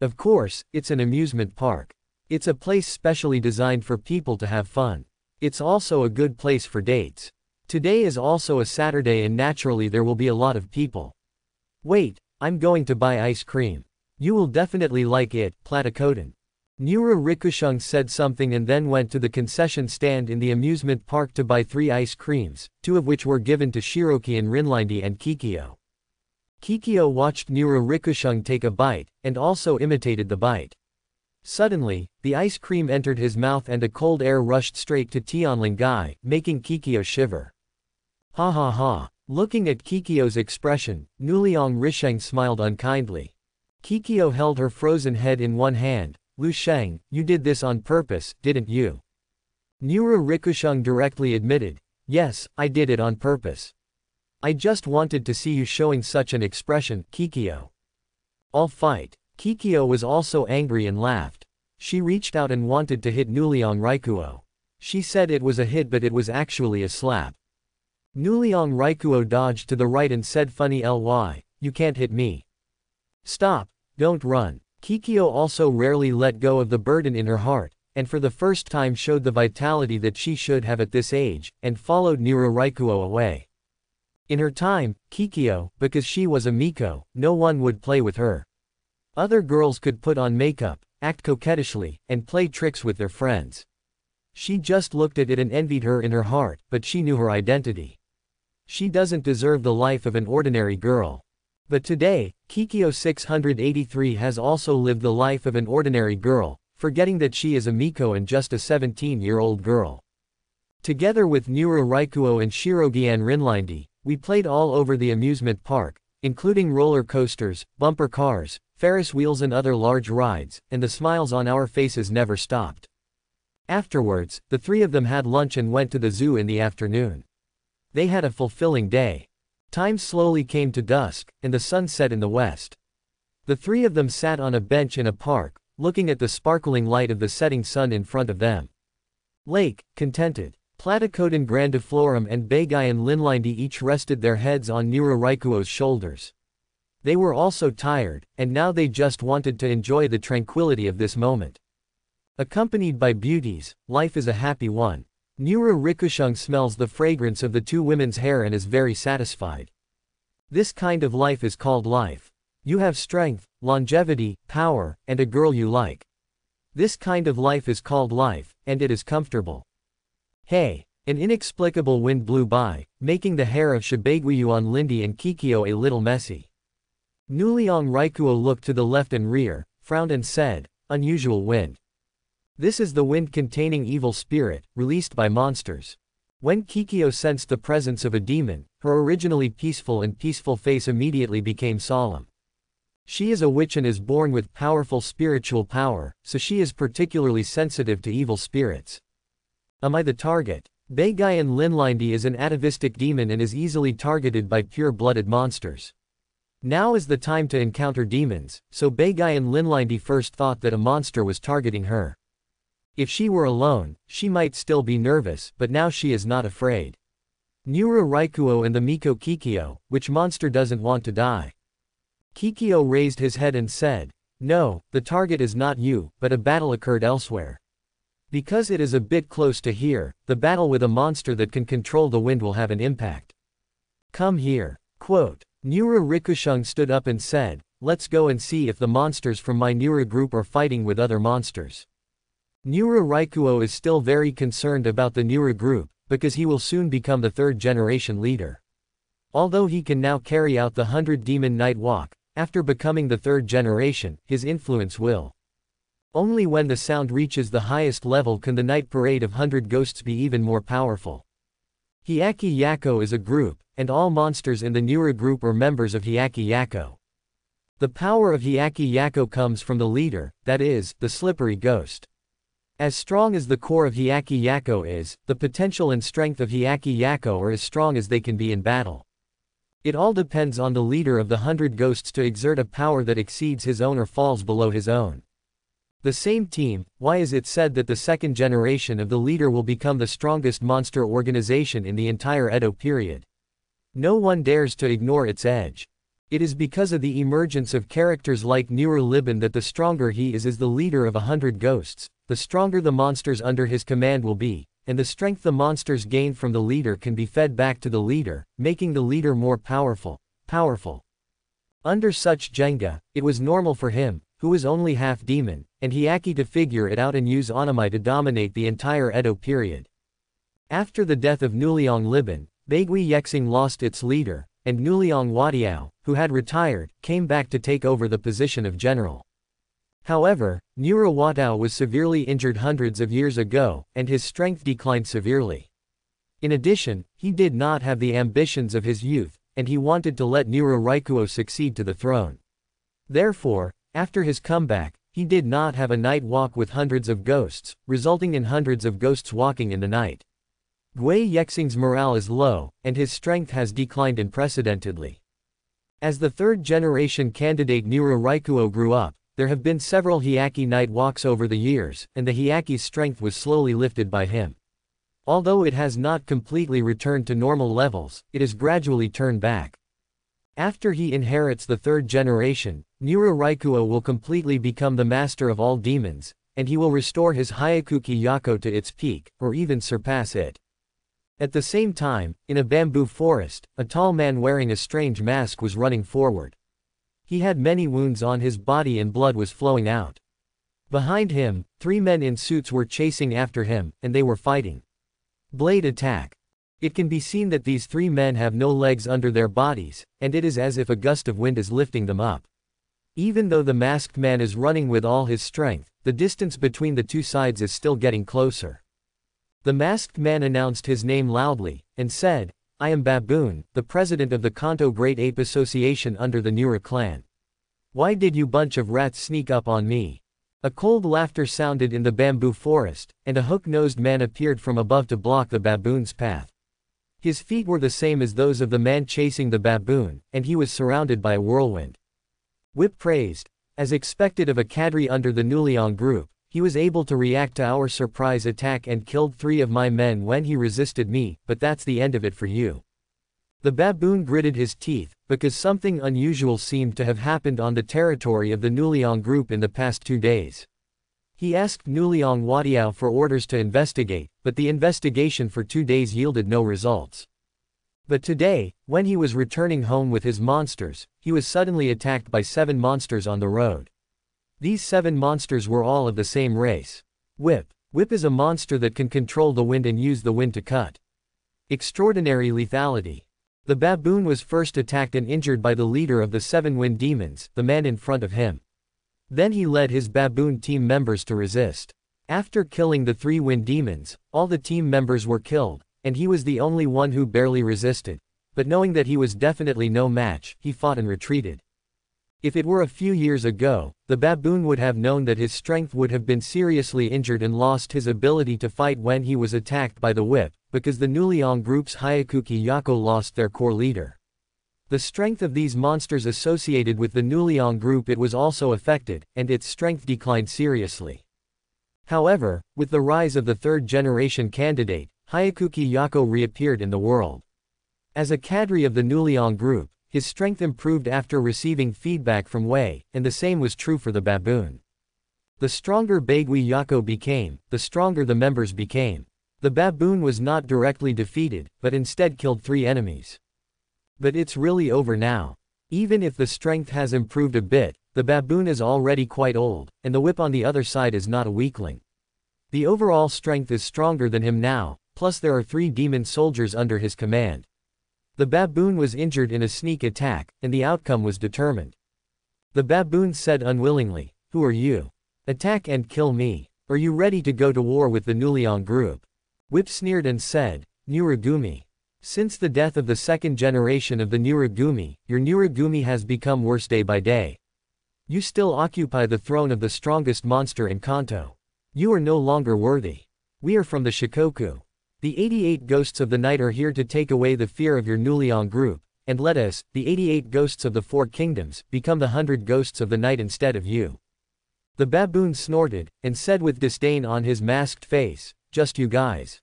Of course, it's an amusement park. It's a place specially designed for people to have fun. It's also a good place for dates. Today is also a Saturday and naturally there will be a lot of people. Wait, I'm going to buy ice cream. You will definitely like it, Platycodon. Nura Rikushung said something and then went to the concession stand in the amusement park to buy three ice creams, two of which were given to Shiroki and Rinlindi and Kikyo. Kikyo watched Nura Rikushung take a bite, and also imitated the bite. Suddenly, the ice cream entered his mouth and a cold air rushed straight to Tianling Gai, making Kikyo shiver. Ha ha ha. Looking at Kikyo's expression, Nuliang Risheng smiled unkindly. Kikyo held her frozen head in one hand. Lu Sheng, you did this on purpose, didn't you? Nura Rikusheng directly admitted, yes, I did it on purpose. I just wanted to see you showing such an expression, Kikyo. I'll fight. Kikyo was also angry and laughed. She reached out and wanted to hit Nuliang Raikuo. She said it was a hit but it was actually a slap. Nuliang Raikuo dodged to the right and said funny ly, you can't hit me. Stop, don't run. Kikyo also rarely let go of the burden in her heart, and for the first time showed the vitality that she should have at this age, and followed Nira Raikuo away. In her time, Kikyo, because she was a Miko, no one would play with her. Other girls could put on makeup, act coquettishly, and play tricks with their friends. She just looked at it and envied her in her heart, but she knew her identity. She doesn't deserve the life of an ordinary girl. But today, Kikyo 683 has also lived the life of an ordinary girl, forgetting that she is a Miko and just a 17-year-old girl. Together with Nura Raikuo and Shirogian Rinlindi, we played all over the amusement park, including roller coasters, bumper cars, Ferris wheels and other large rides, and the smiles on our faces never stopped. Afterwards, the three of them had lunch and went to the zoo in the afternoon. They had a fulfilling day. Time slowly came to dusk, and the sun set in the west. The three of them sat on a bench in a park, looking at the sparkling light of the setting sun in front of them. Lake, contented. Platycodon grandiflorum and Bagayan Linlindi each rested their heads on Nira Raikuo's shoulders. They were also tired, and now they just wanted to enjoy the tranquility of this moment. Accompanied by beauties, life is a happy one. Nura Rikushung smells the fragrance of the two women's hair and is very satisfied. This kind of life is called life. You have strength, longevity, power, and a girl you like. This kind of life is called life, and it is comfortable. Hey, an inexplicable wind blew by, making the hair of Shibaguiyuan Lindy and Kikyo a little messy. Nuliang Raikuo looked to the left and rear, frowned and said, Unusual wind. This is the wind containing evil spirit, released by monsters. When Kikyo sensed the presence of a demon, her originally peaceful and peaceful face immediately became solemn. She is a witch and is born with powerful spiritual power, so she is particularly sensitive to evil spirits. Am I the target? Beigayan Linlindi is an atavistic demon and is easily targeted by pure-blooded monsters. Now is the time to encounter demons, so Beigayan Linlindi first thought that a monster was targeting her. If she were alone, she might still be nervous, but now she is not afraid. Nura Raikuo and the Miko Kikyo, which monster doesn't want to die? Kikyo raised his head and said, No, the target is not you, but a battle occurred elsewhere. Because it is a bit close to here, the battle with a monster that can control the wind will have an impact. Come here. Quote. Nura Rikushung stood up and said, Let's go and see if the monsters from my Nura group are fighting with other monsters. Nura Raikuo is still very concerned about the Nura group, because he will soon become the third generation leader. Although he can now carry out the Hundred Demon Night Walk, after becoming the third generation, his influence will. Only when the sound reaches the highest level can the night parade of Hundred Ghosts be even more powerful. Hyakki Yakko is a group, and all monsters in the Nura group are members of Hyakki Yakko. The power of Hyakki Yakko comes from the leader, that is, the slippery ghost. As strong as the core of Hyakki Yakko is, the potential and strength of Hyakki Yakko are as strong as they can be in battle. It all depends on the leader of the hundred ghosts to exert a power that exceeds his own or falls below his own. The same team, why is it said that the second generation of the leader will become the strongest monster organization in the entire Edo period? No one dares to ignore its edge. It is because of the emergence of characters like Nura Liban that the stronger he is as the leader of a hundred ghosts, the stronger the monsters under his command will be, and the strength the monsters gain from the leader can be fed back to the leader, making the leader more powerful, powerful. Under such Jenga, it was normal for him, who was only half demon, and Hyakki to figure it out and use Onamai to dominate the entire Edo period. After the death of Nuliang Liban, Baigui Yexing lost its leader, and Nuliang Wadiao, who had retired, came back to take over the position of general. However, Nura Watao was severely injured hundreds of years ago, and his strength declined severely. In addition, he did not have the ambitions of his youth, and he wanted to let Nura Raikuo succeed to the throne. Therefore, after his comeback, he did not have a night walk with hundreds of ghosts, resulting in hundreds of ghosts walking in the night. Gui Yexing's morale is low, and his strength has declined unprecedentedly. As the third generation candidate Nura Raikuo grew up, there have been several Hyakki night walks over the years, and the Hyakki's strength was slowly lifted by him. Although it has not completely returned to normal levels, it is gradually turned back. After he inherits the third generation, Nura Raikuo will completely become the master of all demons, and he will restore his Hayakuki Yakko to its peak, or even surpass it. At the same time, in a bamboo forest, a tall man wearing a strange mask was running forward. He had many wounds on his body and blood was flowing out. Behind him, three men in suits were chasing after him, and they were fighting. Blade attack. It can be seen that these three men have no legs under their bodies, and it is as if a gust of wind is lifting them up. Even though the masked man is running with all his strength, the distance between the two sides is still getting closer. The masked man announced his name loudly, and said, I am Baboon, the president of the Kanto Great Ape Association under the Nura clan. Why did you bunch of rats sneak up on me? A cold laughter sounded in the bamboo forest, and a hook-nosed man appeared from above to block the baboon's path. His feet were the same as those of the man chasing the baboon, and he was surrounded by a whirlwind. Whip praised. As expected of a cadre under the Nuliang group, he was able to react to our surprise attack and killed three of my men when he resisted me, but that's the end of it for you. The baboon gritted his teeth, because something unusual seemed to have happened on the territory of the Nuliang group in the past two days. He asked Nuliang Wadiao for orders to investigate, but the investigation for two days yielded no results. But today, when he was returning home with his monsters, he was suddenly attacked by seven monsters on the road. These seven monsters were all of the same race. Whip. Whip is a monster that can control the wind and use the wind to cut. Extraordinary lethality. The baboon was first attacked and injured by the leader of the seven wind demons, the man in front of him. Then he led his baboon team members to resist. After killing the three wind demons, all the team members were killed, and he was the only one who barely resisted. But knowing that he was definitely no match, he fought and retreated. If it were a few years ago, the baboon would have known that his strength would have been seriously injured and lost his ability to fight when he was attacked by the whip, because the Nuliang group's Hayakuki Yako lost their core leader. The strength of these monsters associated with the Nuliang group it was also affected, and its strength declined seriously. However, with the rise of the third generation candidate, Hayakuki Yako reappeared in the world. As a cadre of the Nuliang group, his strength improved after receiving feedback from Wei, and the same was true for the baboon. The stronger Baigui Yako became, the stronger the members became. The baboon was not directly defeated, but instead killed three enemies. But it's really over now. Even if the strength has improved a bit, the baboon is already quite old, and the whip on the other side is not a weakling. The overall strength is stronger than him now, plus there are three demon soldiers under his command. The baboon was injured in a sneak attack, and the outcome was determined. The baboon said unwillingly, Who are you? Attack and kill me. Are you ready to go to war with the Nuliang group? Whip sneered and said, Nuragumi. Since the death of the second generation of the Nuragumi, your Nuragumi has become worse day by day. You still occupy the throne of the strongest monster in Kanto. You are no longer worthy. We are from the Shikoku. The 88 ghosts of the night are here to take away the fear of your Nuliang group, and let us, the 88 ghosts of the four kingdoms, become the hundred ghosts of the night instead of you. The baboon snorted, and said with disdain on his masked face, just you guys.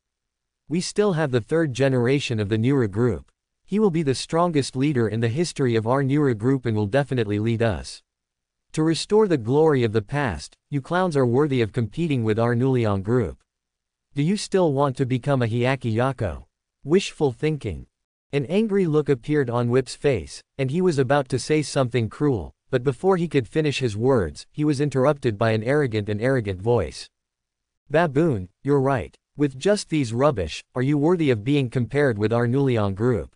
We still have the third generation of the Nura group. He will be the strongest leader in the history of our Nura group and will definitely lead us. To restore the glory of the past, you clowns are worthy of competing with our Nuliang group. Do you still want to become a Hyakki Yako? Wishful thinking. An angry look appeared on Whip's face, and he was about to say something cruel, but before he could finish his words, he was interrupted by an arrogant and arrogant voice. Baboon, you're right. With just these rubbish, are you worthy of being compared with our Nuliang group?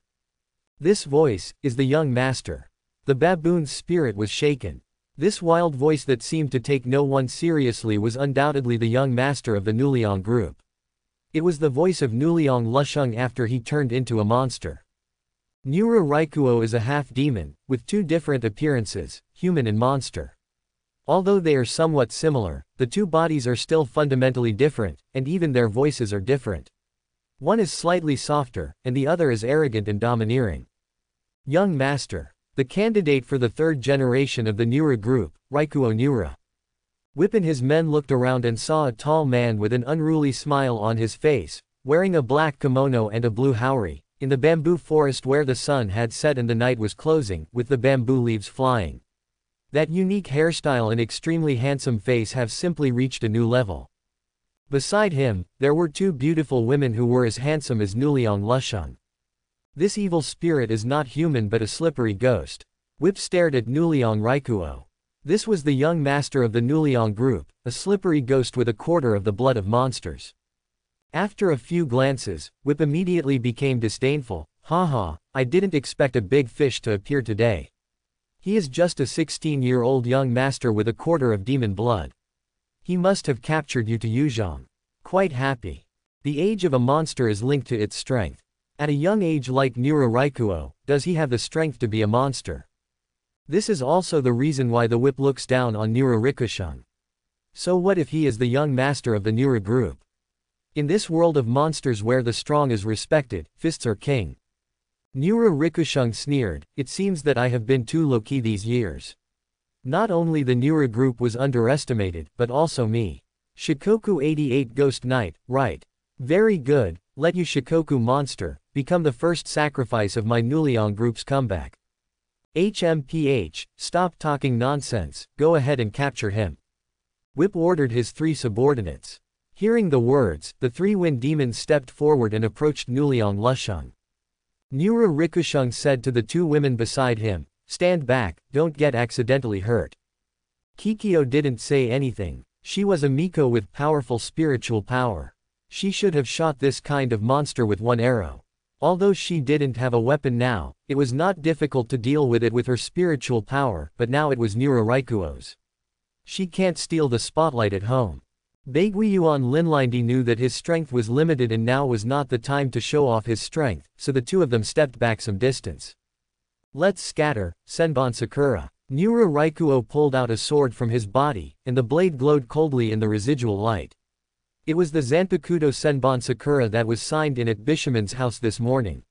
This voice, is the young master. The baboon's spirit was shaken. This wild voice that seemed to take no one seriously was undoubtedly the young master of the Nuliang group. It was the voice of Nuliang Lusheng after he turned into a monster. Nura Raikuo is a half-demon, with two different appearances, human and monster. Although they are somewhat similar, the two bodies are still fundamentally different, and even their voices are different. One is slightly softer, and the other is arrogant and domineering. Young Master. The candidate for the third generation of the Nura group, Raikuo Nura. Whip and his men looked around and saw a tall man with an unruly smile on his face, wearing a black kimono and a blue haori, in the bamboo forest where the sun had set and the night was closing, with the bamboo leaves flying. That unique hairstyle and extremely handsome face have simply reached a new level. Beside him, there were two beautiful women who were as handsome as Nuliang Lusheng. This evil spirit is not human but a slippery ghost. Whip stared at Nuliang Raikuo. This was the young master of the Nuliang group, a slippery ghost with a quarter of the blood of monsters. After a few glances, Whip immediately became disdainful, haha, I didn't expect a big fish to appear today. He is just a 16-year-old young master with a quarter of demon blood. He must have captured you to Yuzhong. Quite happy. The age of a monster is linked to its strength. At a young age like Nura Raikuo, does he have the strength to be a monster? This is also the reason why the whip looks down on Nura Rikusheng. So what if he is the young master of the Nura group? In this world of monsters where the strong is respected, fists are king. Nura Rikusheng sneered, it seems that I have been too low-key these years. Not only the Nura group was underestimated, but also me. Shikoku 88 Ghost Knight, right. Very good, let you Shikoku monster, become the first sacrifice of my Nuliang group's comeback. HMPH, stop talking nonsense, go ahead and capture him. Whip ordered his three subordinates. Hearing the words, the three wind demons stepped forward and approached Nuliang Lusheng. Nura Rikusheng said to the two women beside him, Stand back, don't get accidentally hurt. Kikyo didn't say anything. She was a Miko with powerful spiritual power. She should have shot this kind of monster with one arrow. Although she didn't have a weapon now, it was not difficult to deal with it with her spiritual power, but now it was Nura Raikuo's. She can't steal the spotlight at home. Baiguiyuan Linlindi knew that his strength was limited and now was not the time to show off his strength, so the two of them stepped back some distance. Let's scatter, Senbon Sakura. Nura Raikuo pulled out a sword from his body, and the blade glowed coldly in the residual light. It was the Zanpakuto Senbon Sakura that was signed in at Bishaman's house this morning.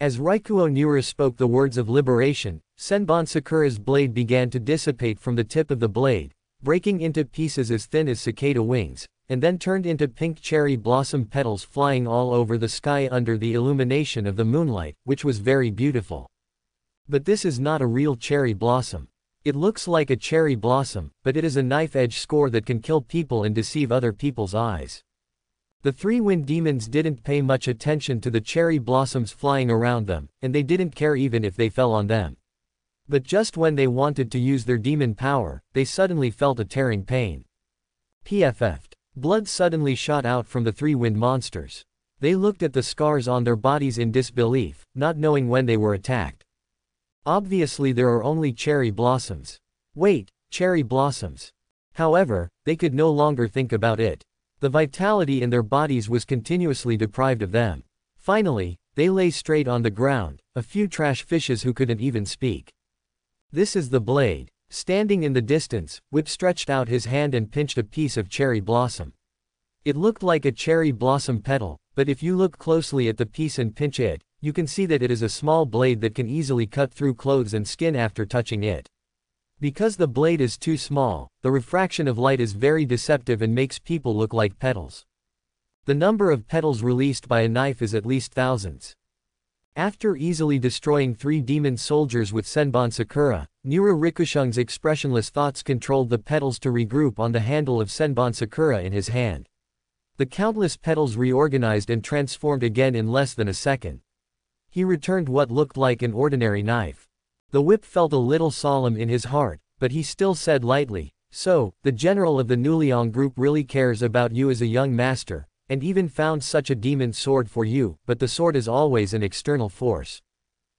As Raikuo Nura spoke the words of liberation, Senbon Sakura's blade began to dissipate from the tip of the blade, breaking into pieces as thin as cicada wings, and then turned into pink cherry blossom petals flying all over the sky under the illumination of the moonlight, which was very beautiful. But this is not a real cherry blossom. It looks like a cherry blossom, but it is a knife-edge score that can kill people and deceive other people's eyes. The three wind demons didn't pay much attention to the cherry blossoms flying around them, and they didn't care even if they fell on them. But just when they wanted to use their demon power, they suddenly felt a tearing pain. PFF'd. Blood suddenly shot out from the three wind monsters. They looked at the scars on their bodies in disbelief, not knowing when they were attacked. Obviously there are only cherry blossoms. Wait, cherry blossoms. However, they could no longer think about it. The vitality in their bodies was continuously deprived of them. Finally, they lay straight on the ground, a few trash fishes who couldn't even speak. This is the blade. Standing in the distance, Whip stretched out his hand and pinched a piece of cherry blossom. It looked like a cherry blossom petal, but if you look closely at the piece and pinch it, you can see that it is a small blade that can easily cut through clothes and skin after touching it. Because the blade is too small, the refraction of light is very deceptive and makes people look like petals. The number of petals released by a knife is at least thousands. After easily destroying three demon soldiers with Senbon Sakura, Nura Rikushung's expressionless thoughts controlled the petals to regroup on the handle of Senbon Sakura in his hand. The countless petals reorganized and transformed again in less than a second. He returned what looked like an ordinary knife. The whip felt a little solemn in his heart, but he still said lightly, So, the general of the Nuliang group really cares about you as a young master, and even found such a demon sword for you, but the sword is always an external force.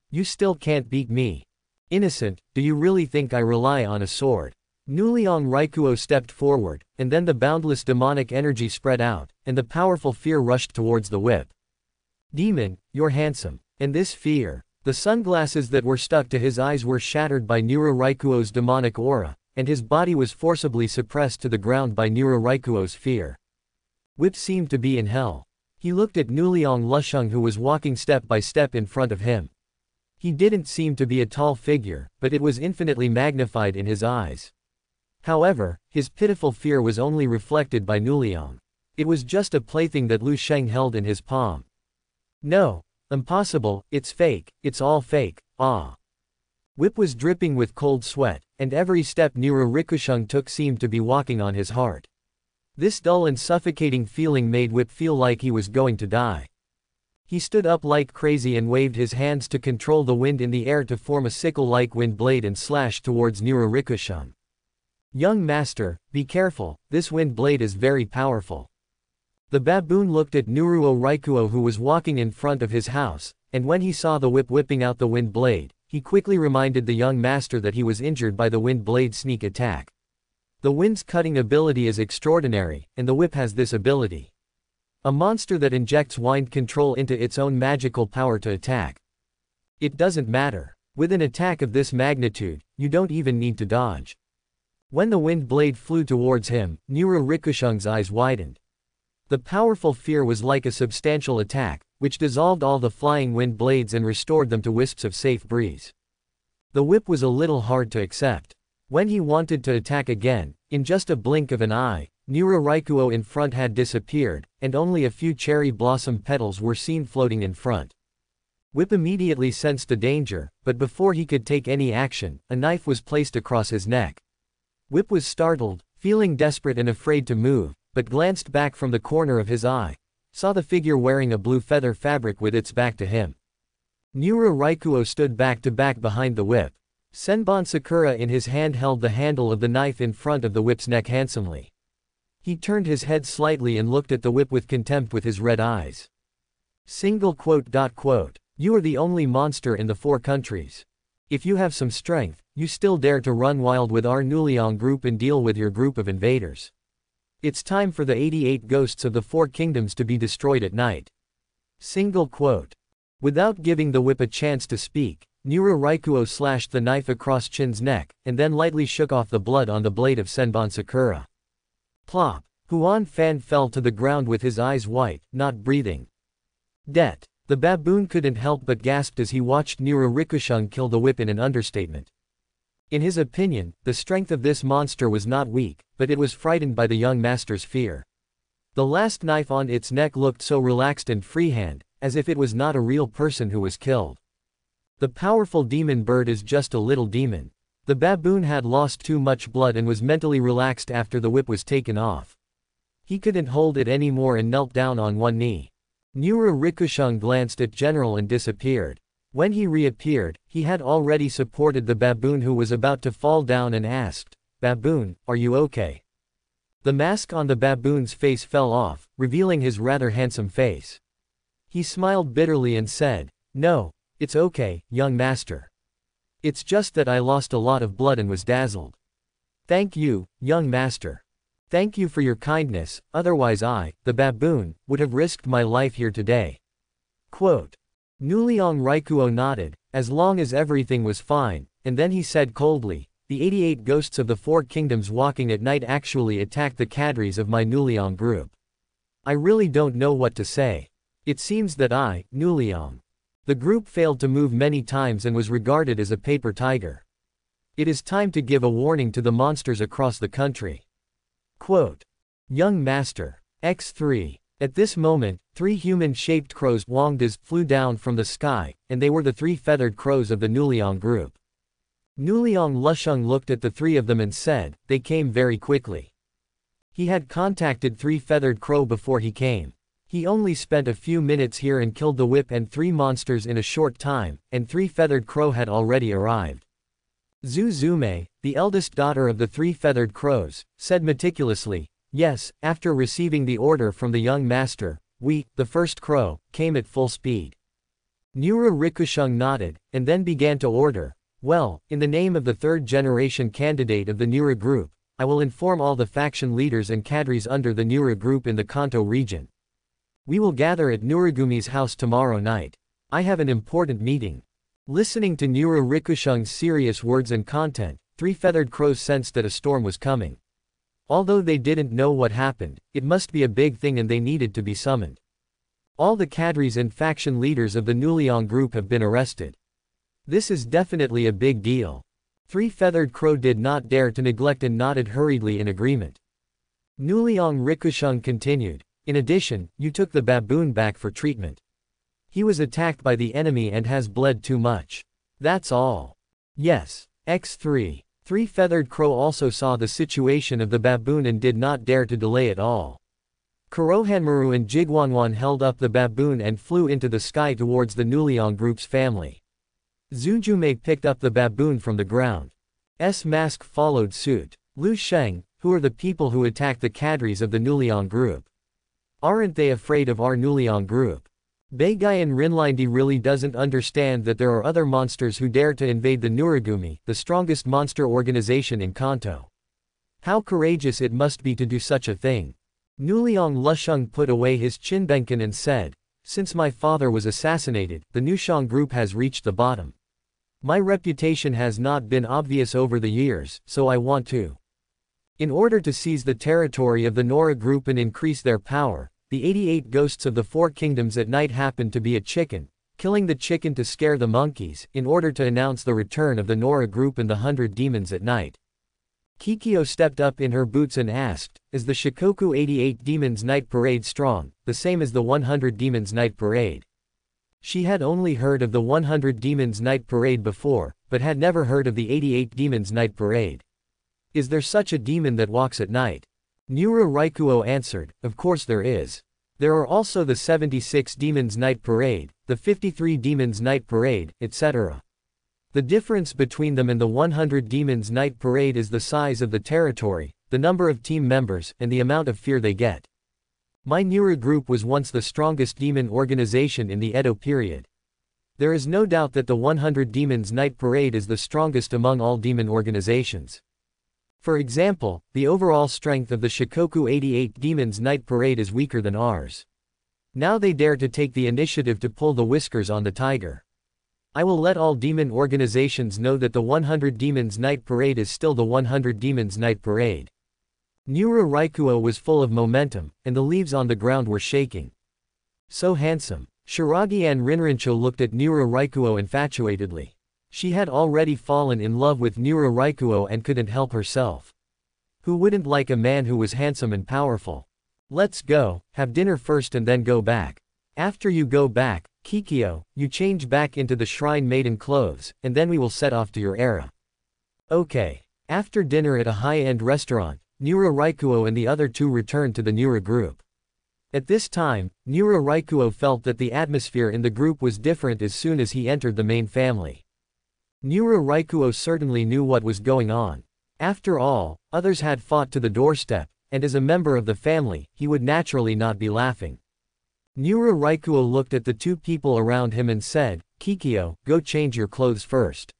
You still can't beat me. Innocent, do you really think I rely on a sword? Nuliang Raikuo stepped forward, and then the boundless demonic energy spread out, and the powerful fear rushed towards the whip. Demon, you're handsome. And this fear, the sunglasses that were stuck to his eyes were shattered by Nura Raikuo's demonic aura, and his body was forcibly suppressed to the ground by Nura Raikuo's fear. Whip seemed to be in hell. He looked at Nuliang Lusheng who was walking step by step in front of him. He didn't seem to be a tall figure, but it was infinitely magnified in his eyes. However, his pitiful fear was only reflected by Nuliang. It was just a plaything that Lu Sheng held in his palm. No, Impossible, it's fake, it's all fake, ah. Whip was dripping with cold sweat, and every step Nura Rikushung took seemed to be walking on his heart. This dull and suffocating feeling made Whip feel like he was going to die. He stood up like crazy and waved his hands to control the wind in the air to form a sickle-like wind blade and slash towards Nura Rikushung. Young master, be careful, this wind blade is very powerful. The baboon looked at Nuruo Raikuo who was walking in front of his house, and when he saw the whip whipping out the wind blade, he quickly reminded the young master that he was injured by the wind blade sneak attack. The wind's cutting ability is extraordinary, and the whip has this ability. A monster that injects wind control into its own magical power to attack. It doesn't matter. With an attack of this magnitude, you don't even need to dodge. When the wind blade flew towards him, Nura Rikushung's eyes widened. The powerful fear was like a substantial attack, which dissolved all the flying wind blades and restored them to wisps of safe breeze. The whip was a little hard to accept. When he wanted to attack again, in just a blink of an eye, Nura Raikuo in front had disappeared, and only a few cherry blossom petals were seen floating in front. Whip immediately sensed the danger, but before he could take any action, a knife was placed across his neck. Whip was startled, feeling desperate and afraid to move, but glanced back from the corner of his eye, saw the figure wearing a blue feather fabric with its back to him. Nura Raikuo stood back to back behind the whip. Senbon Sakura in his hand held the handle of the knife in front of the whip's neck handsomely. He turned his head slightly and looked at the whip with contempt with his red eyes. Single quote dot quote. You are the only monster in the four countries. If you have some strength, you still dare to run wild with our Nuliang group and deal with your group of invaders. It's time for the 88 ghosts of the four kingdoms to be destroyed at night. Single quote. Without giving the whip a chance to speak, Nura Raikuo slashed the knife across Chin's neck, and then lightly shook off the blood on the blade of Senbon Sakura. Plop. Huan Fan fell to the ground with his eyes white, not breathing. Det. The baboon couldn't help but gasped as he watched Nura Rikushung kill the whip in an understatement. In his opinion, the strength of this monster was not weak, but it was frightened by the young master's fear. The last knife on its neck looked so relaxed and freehand, as if it was not a real person who was killed. The powerful demon bird is just a little demon. The baboon had lost too much blood and was mentally relaxed after the whip was taken off. He couldn't hold it anymore and knelt down on one knee. Nura Rikushung glanced at General and disappeared. When he reappeared, he had already supported the baboon who was about to fall down and asked, Baboon, are you okay? The mask on the baboon's face fell off, revealing his rather handsome face. He smiled bitterly and said, No, it's okay, young master. It's just that I lost a lot of blood and was dazzled. Thank you, young master. Thank you for your kindness, otherwise I, the baboon, would have risked my life here today. Quote. Nuliang Raikuo nodded, as long as everything was fine, and then he said coldly, the 88 ghosts of the four kingdoms walking at night actually attacked the cadres of my Nuliang group. I really don't know what to say. It seems that I, Nuliang. The group failed to move many times and was regarded as a paper tiger. It is time to give a warning to the monsters across the country. Quote. Young Master. X3. At this moment, three human-shaped crows Wangdas flew down from the sky, and they were the three feathered crows of the Nuliang group. Nuliang Lusheng looked at the three of them and said, they came very quickly. He had contacted three feathered crow before he came. He only spent a few minutes here and killed the whip and three monsters in a short time, and three feathered crow had already arrived. Zhu Zume, the eldest daughter of the three feathered crows, said meticulously, Yes, after receiving the order from the young master, we, the first crow, came at full speed. Nura Rikushung nodded, and then began to order, Well, in the name of the third generation candidate of the Nura group, I will inform all the faction leaders and cadres under the Nura group in the Kanto region. We will gather at Nuragumi's house tomorrow night. I have an important meeting. Listening to Nura Rikushung's serious words and content, three feathered crows sensed that a storm was coming. Although they didn't know what happened, it must be a big thing and they needed to be summoned. All the cadres and faction leaders of the Nuliang group have been arrested. This is definitely a big deal. Three Feathered Crow did not dare to neglect and nodded hurriedly in agreement. Nuliang Rikushung continued, in addition, you took the baboon back for treatment. He was attacked by the enemy and has bled too much. That's all. Yes. X3. Three Feathered Crow also saw the situation of the baboon and did not dare to delay at all. Kurohanmaru and Jigwanwan held up the baboon and flew into the sky towards the Nuliang group's family. Zujume picked up the baboon from the ground. S mask followed suit. Lu Sheng, who are the people who attacked the cadres of the Nuliang group? Aren't they afraid of our Nuliang group? Beigayan Rinlindi really doesn't understand that there are other monsters who dare to invade the Nuragumi, the strongest monster organization in Kanto. How courageous it must be to do such a thing. Nuliang Lusheng put away his chinbenken and said, Since my father was assassinated, the Nushang group has reached the bottom. My reputation has not been obvious over the years, so I want to. In order to seize the territory of the Nora group and increase their power, the 88 ghosts of the four kingdoms at night happened to be a chicken, killing the chicken to scare the monkeys, in order to announce the return of the Nora group and the hundred demons at night. Kikyo stepped up in her boots and asked, Is the Shikoku 88 Demons Night Parade strong, the same as the 100 Demons Night Parade? She had only heard of the 100 Demons Night Parade before, but had never heard of the 88 Demons Night Parade. Is there such a demon that walks at night? Nura Raikuo answered, Of course there is. There are also the 76 Demons Night Parade, the 53 Demons Night Parade, etc. The difference between them and the 100 Demons Night Parade is the size of the territory, the number of team members, and the amount of fear they get. My Nura group was once the strongest demon organization in the Edo period. There is no doubt that the 100 Demons Night Parade is the strongest among all demon organizations. For example, the overall strength of the Shikoku 88 Demons Night Parade is weaker than ours. Now they dare to take the initiative to pull the whiskers on the tiger. I will let all demon organizations know that the 100 Demons Night Parade is still the 100 Demons Night Parade. Nura Raikuo was full of momentum, and the leaves on the ground were shaking. So handsome. Shiragi and Rinrincho looked at Nura Raikuo infatuatedly. She had already fallen in love with Nura Raikuo and couldn't help herself. Who wouldn't like a man who was handsome and powerful? Let's go, have dinner first and then go back. After you go back, Kikyo, you change back into the shrine maiden clothes, and then we will set off to your era. Okay. After dinner at a high-end restaurant, Nura Raikuo and the other two returned to the Nura group. At this time, Nura Raikuo felt that the atmosphere in the group was different as soon as he entered the main family. Nura Raikuo certainly knew what was going on. After all, others had fought to the doorstep, and as a member of the family, he would naturally not be laughing. Nura Raikuo looked at the two people around him and said, Kikyo, go change your clothes first.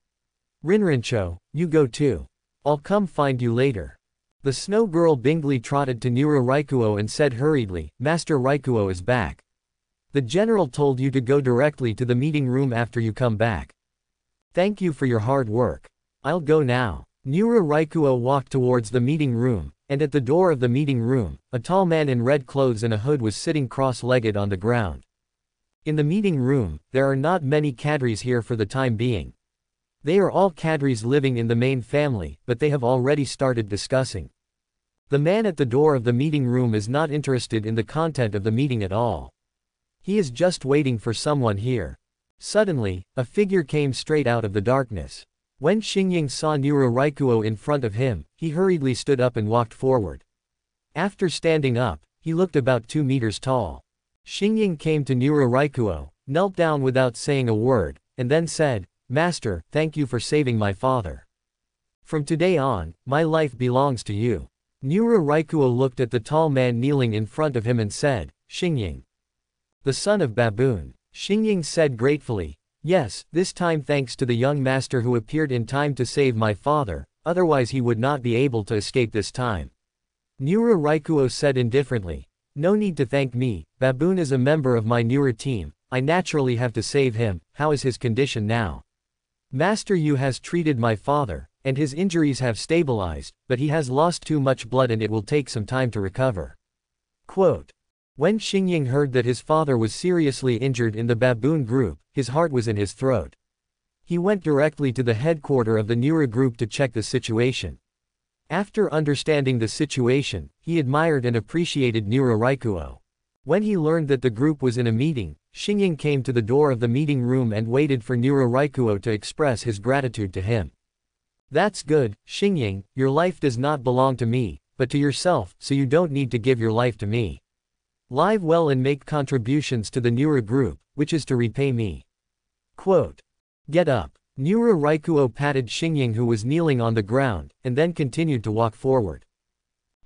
Rinrincho, you go too. I'll come find you later. The snow girl Bingley trotted to Nura Raikuo and said hurriedly, Master Raikuo is back. The general told you to go directly to the meeting room after you come back. Thank you for your hard work. I'll go now. Nura Raikuo walked towards the meeting room, and at the door of the meeting room, a tall man in red clothes and a hood was sitting cross-legged on the ground. In the meeting room, there are not many cadres here for the time being. They are all cadres living in the main family, but they have already started discussing. The man at the door of the meeting room is not interested in the content of the meeting at all. He is just waiting for someone here. Suddenly, a figure came straight out of the darkness. When Xingying saw Nura Raikuo in front of him, he hurriedly stood up and walked forward. After standing up, he looked about two meters tall. Xingying came to Nura Raikuo, knelt down without saying a word, and then said, Master, thank you for saving my father. From today on, my life belongs to you. Nura Raikuo looked at the tall man kneeling in front of him and said, Xingying. The son of Baboon. Xingying said gratefully, Yes, this time thanks to the young master who appeared in time to save my father, otherwise he would not be able to escape this time. Nura Raikuo said indifferently, No need to thank me, Baboon is a member of my Nura team, I naturally have to save him, how is his condition now? Master Yu has treated my father, and his injuries have stabilized, but he has lost too much blood and it will take some time to recover. Quote. When Xingying heard that his father was seriously injured in the baboon group, his heart was in his throat. He went directly to the headquarter of the Nura group to check the situation. After understanding the situation, he admired and appreciated Nura Raikuo. When he learned that the group was in a meeting, Xingying came to the door of the meeting room and waited for Nura Raikuo to express his gratitude to him. That's good, Xingying, your life does not belong to me, but to yourself, so you don't need to give your life to me. Live well and make contributions to the Nura group, which is to repay me. Quote. Get up. Nura Raikuo patted Xingying who was kneeling on the ground, and then continued to walk forward.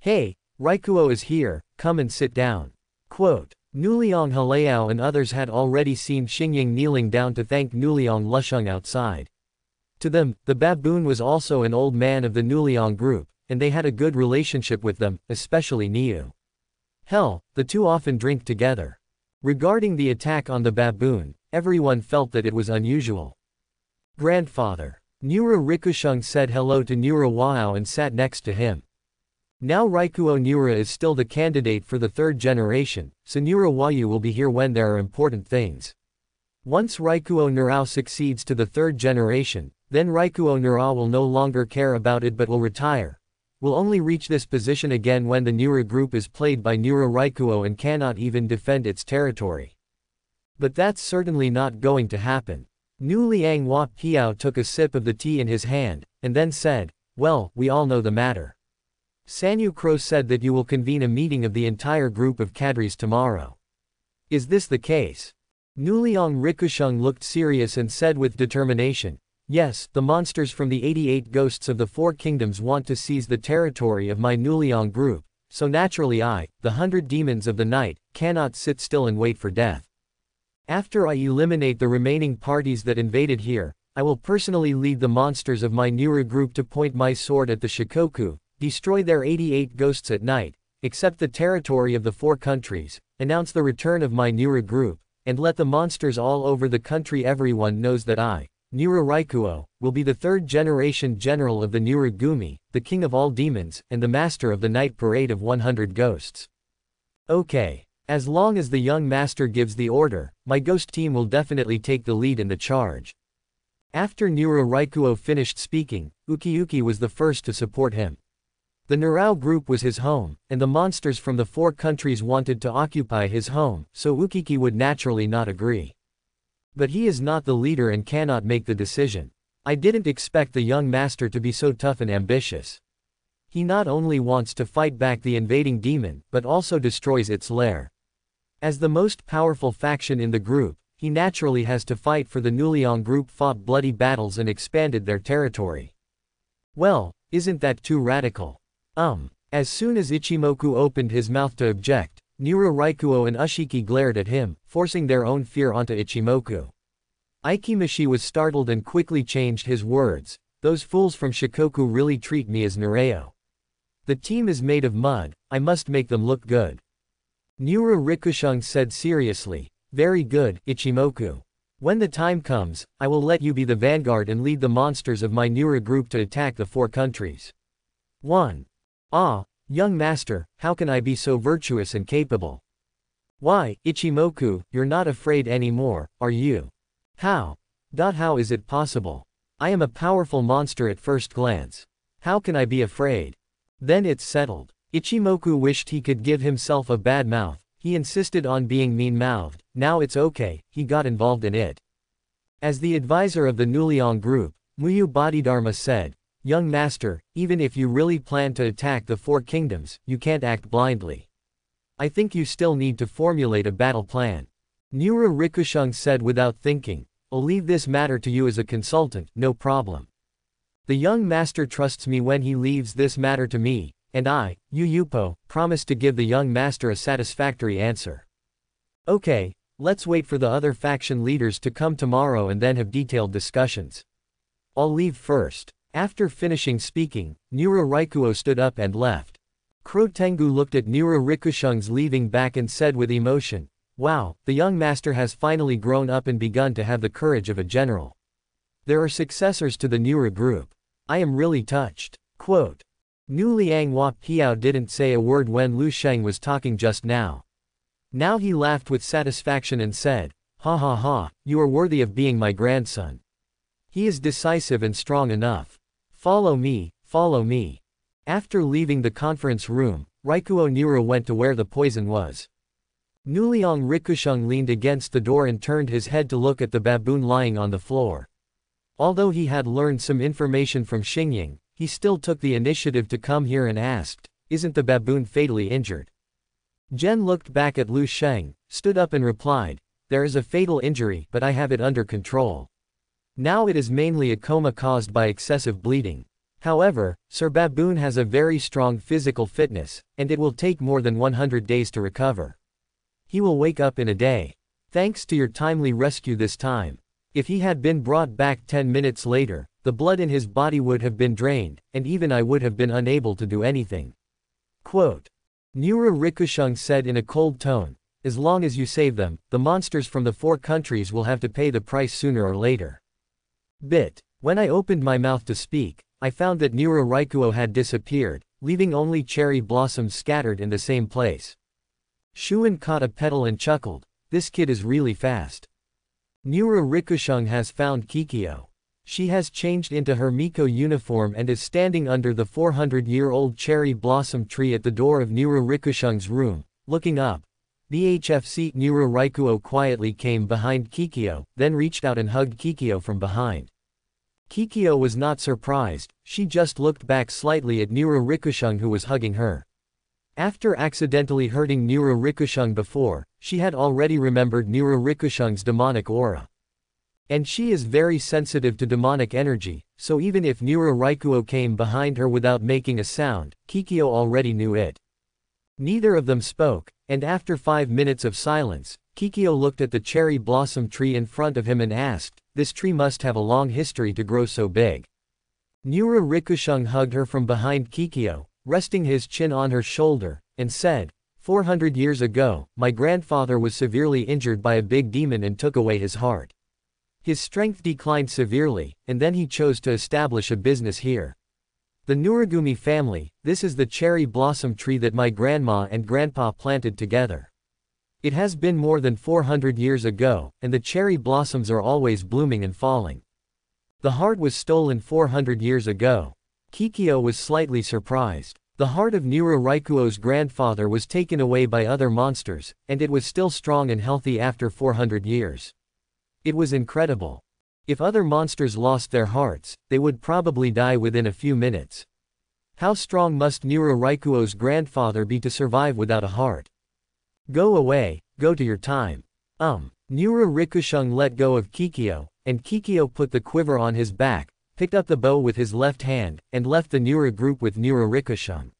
Hey, Raikuo is here, come and sit down. Quote. Nuliang Haleao and others had already seen Xingying kneeling down to thank Nuliang Lusheng outside. To them, the baboon was also an old man of the Nuliang group, and they had a good relationship with them, especially Niu. Hell, the two often drink together. Regarding the attack on the baboon, everyone felt that it was unusual. Grandfather. Nura Rikusheng said hello to Nura Wao and sat next to him. Now Raikuo Nura is still the candidate for the third generation, so Nura Wayu will be here when there are important things. Once Raikuo Nurao succeeds to the third generation, then Raikuo Nura will no longer care about it but will retire. Will only reach this position again when the Nura group is played by Nura Raikuo and cannot even defend its territory. But that's certainly not going to happen. Nu Liang Hua Piao took a sip of the tea in his hand, and then said, Well, we all know the matter. Sanyu Crow said that you will convene a meeting of the entire group of cadres tomorrow. Is this the case? Nuliang Rikusheng looked serious and said with determination, Yes, the monsters from the 88 ghosts of the Four Kingdoms want to seize the territory of my Nuliang group, so naturally I, the hundred demons of the night, cannot sit still and wait for death. After I eliminate the remaining parties that invaded here, I will personally lead the monsters of my Nura group to point my sword at the Shikoku, destroy their 88 ghosts at night, accept the territory of the four countries, announce the return of my Nura group, and let the monsters all over the country everyone knows that I, Nura Raikuo, will be the third generation general of the Nuragumi, the king of all demons, and the master of the night parade of 100 ghosts. Okay. As long as the young master gives the order, my ghost team will definitely take the lead in the charge. After Nura Raikuo finished speaking, Ukiuki was the first to support him. The Nurao group was his home, and the monsters from the four countries wanted to occupy his home, so Ukiki would naturally not agree. But he is not the leader and cannot make the decision. I didn't expect the young master to be so tough and ambitious. He not only wants to fight back the invading demon, but also destroys its lair. As the most powerful faction in the group, he naturally has to fight for the Nuliang group fought bloody battles and expanded their territory. Well, isn't that too radical? Um. As soon as Ichimoku opened his mouth to object, Nura Raikuo and Ushiki glared at him, forcing their own fear onto Ichimoku. Ikimishi was startled and quickly changed his words, those fools from Shikoku really treat me as Nureo. The team is made of mud, I must make them look good. Nura Rikushung said seriously, very good, Ichimoku. When the time comes, I will let you be the vanguard and lead the monsters of my Nura group to attack the four countries. 1. Ah, Young master, how can I be so virtuous and capable? Why, Ichimoku, you're not afraid anymore, are you? How? Dot how is it possible? I am a powerful monster at first glance. How can I be afraid? Then it's settled. Ichimoku wished he could give himself a bad mouth, he insisted on being mean-mouthed, now it's okay, he got involved in it. As the advisor of the Nuliang group, Muyu Bodhidharma said, Young master, even if you really plan to attack the four kingdoms, you can't act blindly. I think you still need to formulate a battle plan. Nura Rikushung said without thinking, I'll leave this matter to you as a consultant, no problem. The young master trusts me when he leaves this matter to me, and I, Yu Yupo, promise to give the young master a satisfactory answer. Okay, let's wait for the other faction leaders to come tomorrow and then have detailed discussions. I'll leave first. After finishing speaking, Nura Raikuo stood up and left. Tengu looked at Nura Rikushung's leaving back and said with emotion, Wow, the young master has finally grown up and begun to have the courage of a general. There are successors to the Nura group. I am really touched. Quote. Nu Liang Hua Piao didn't say a word when Lu Sheng was talking just now. Now he laughed with satisfaction and said, Ha ha ha, you are worthy of being my grandson. He is decisive and strong enough. Follow me, follow me. After leaving the conference room, Raikuo Nura went to where the poison was. Nuliang Rikushung leaned against the door and turned his head to look at the baboon lying on the floor. Although he had learned some information from Xingying, he still took the initiative to come here and asked, isn't the baboon fatally injured? Jen looked back at Lu Sheng, stood up and replied, there is a fatal injury but I have it under control. Now it is mainly a coma caused by excessive bleeding. However, Sir Baboon has a very strong physical fitness, and it will take more than 100 days to recover. He will wake up in a day. Thanks to your timely rescue this time. If he had been brought back 10 minutes later, the blood in his body would have been drained, and even I would have been unable to do anything. Quote. Nura Rikushung said in a cold tone, as long as you save them, the monsters from the four countries will have to pay the price sooner or later. Bit. When I opened my mouth to speak, I found that Nura Raikuo had disappeared, leaving only cherry blossoms scattered in the same place. Shuan caught a petal and chuckled, this kid is really fast. Nura Rikushung has found Kikyo. She has changed into her Miko uniform and is standing under the 400-year-old cherry blossom tree at the door of Nura Rikushung's room, looking up. BHFC Nura Raikuo quietly came behind Kikyo, then reached out and hugged Kikyo from behind. Kikyo was not surprised, she just looked back slightly at Nura Rikushung who was hugging her. After accidentally hurting Nura Rikushung before, she had already remembered Nura Rikushung's demonic aura. And she is very sensitive to demonic energy, so even if Nura Raikuo came behind her without making a sound, Kikyo already knew it. Neither of them spoke, and after five minutes of silence, Kikyo looked at the cherry blossom tree in front of him and asked, this tree must have a long history to grow so big. Nura Rikushung hugged her from behind Kikyo, resting his chin on her shoulder, and said, 400 years ago, my grandfather was severely injured by a big demon and took away his heart. His strength declined severely, and then he chose to establish a business here. The Nuragumi family, this is the cherry blossom tree that my grandma and grandpa planted together. It has been more than 400 years ago, and the cherry blossoms are always blooming and falling. The heart was stolen 400 years ago. Kikyo was slightly surprised. The heart of Nura Raikuo's grandfather was taken away by other monsters, and it was still strong and healthy after 400 years. It was incredible. If other monsters lost their hearts, they would probably die within a few minutes. How strong must Nura Raikuo's grandfather be to survive without a heart? Go away, go to your time. Um. Nura Rikushung let go of Kikyo, and Kikyo put the quiver on his back, picked up the bow with his left hand, and left the Nura group with Nura Rikushung.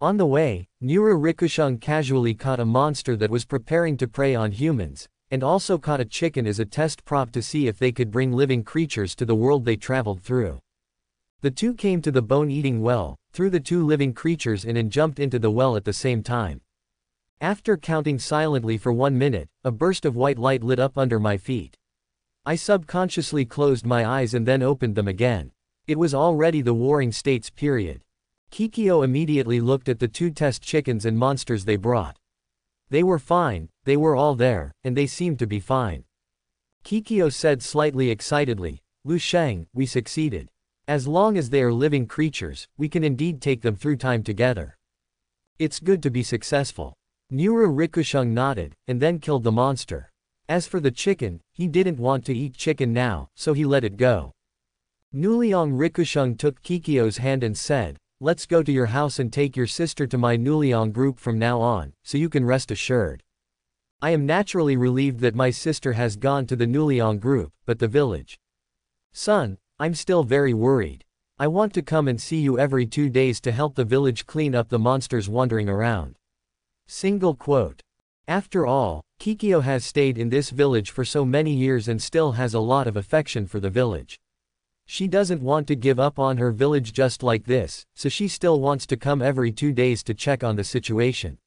On the way, Nura Rikushung casually caught a monster that was preparing to prey on humans, and also caught a chicken as a test prop to see if they could bring living creatures to the world they traveled through. The two came to the bone-eating well, threw the two living creatures in and jumped into the well at the same time. After counting silently for one minute, a burst of white light lit up under my feet. I subconsciously closed my eyes and then opened them again. It was already the Warring States period. Kikyo immediately looked at the two test chickens and monsters they brought. They were fine, they were all there, and they seemed to be fine. Kikyo said slightly excitedly, Lu Sheng, we succeeded. As long as they are living creatures, we can indeed take them through time together. It's good to be successful. Nura Rikushung nodded, and then killed the monster. As for the chicken, he didn't want to eat chicken now, so he let it go. Nuliang Rikushung took Kikyo's hand and said, Let's go to your house and take your sister to my Nuliang group from now on, so you can rest assured. I am naturally relieved that my sister has gone to the Nuliang group, but the village. Son, I'm still very worried. I want to come and see you every two days to help the village clean up the monsters wandering around. Single quote. After all, Kikyo has stayed in this village for so many years and still has a lot of affection for the village. She doesn't want to give up on her village just like this, so she still wants to come every two days to check on the situation.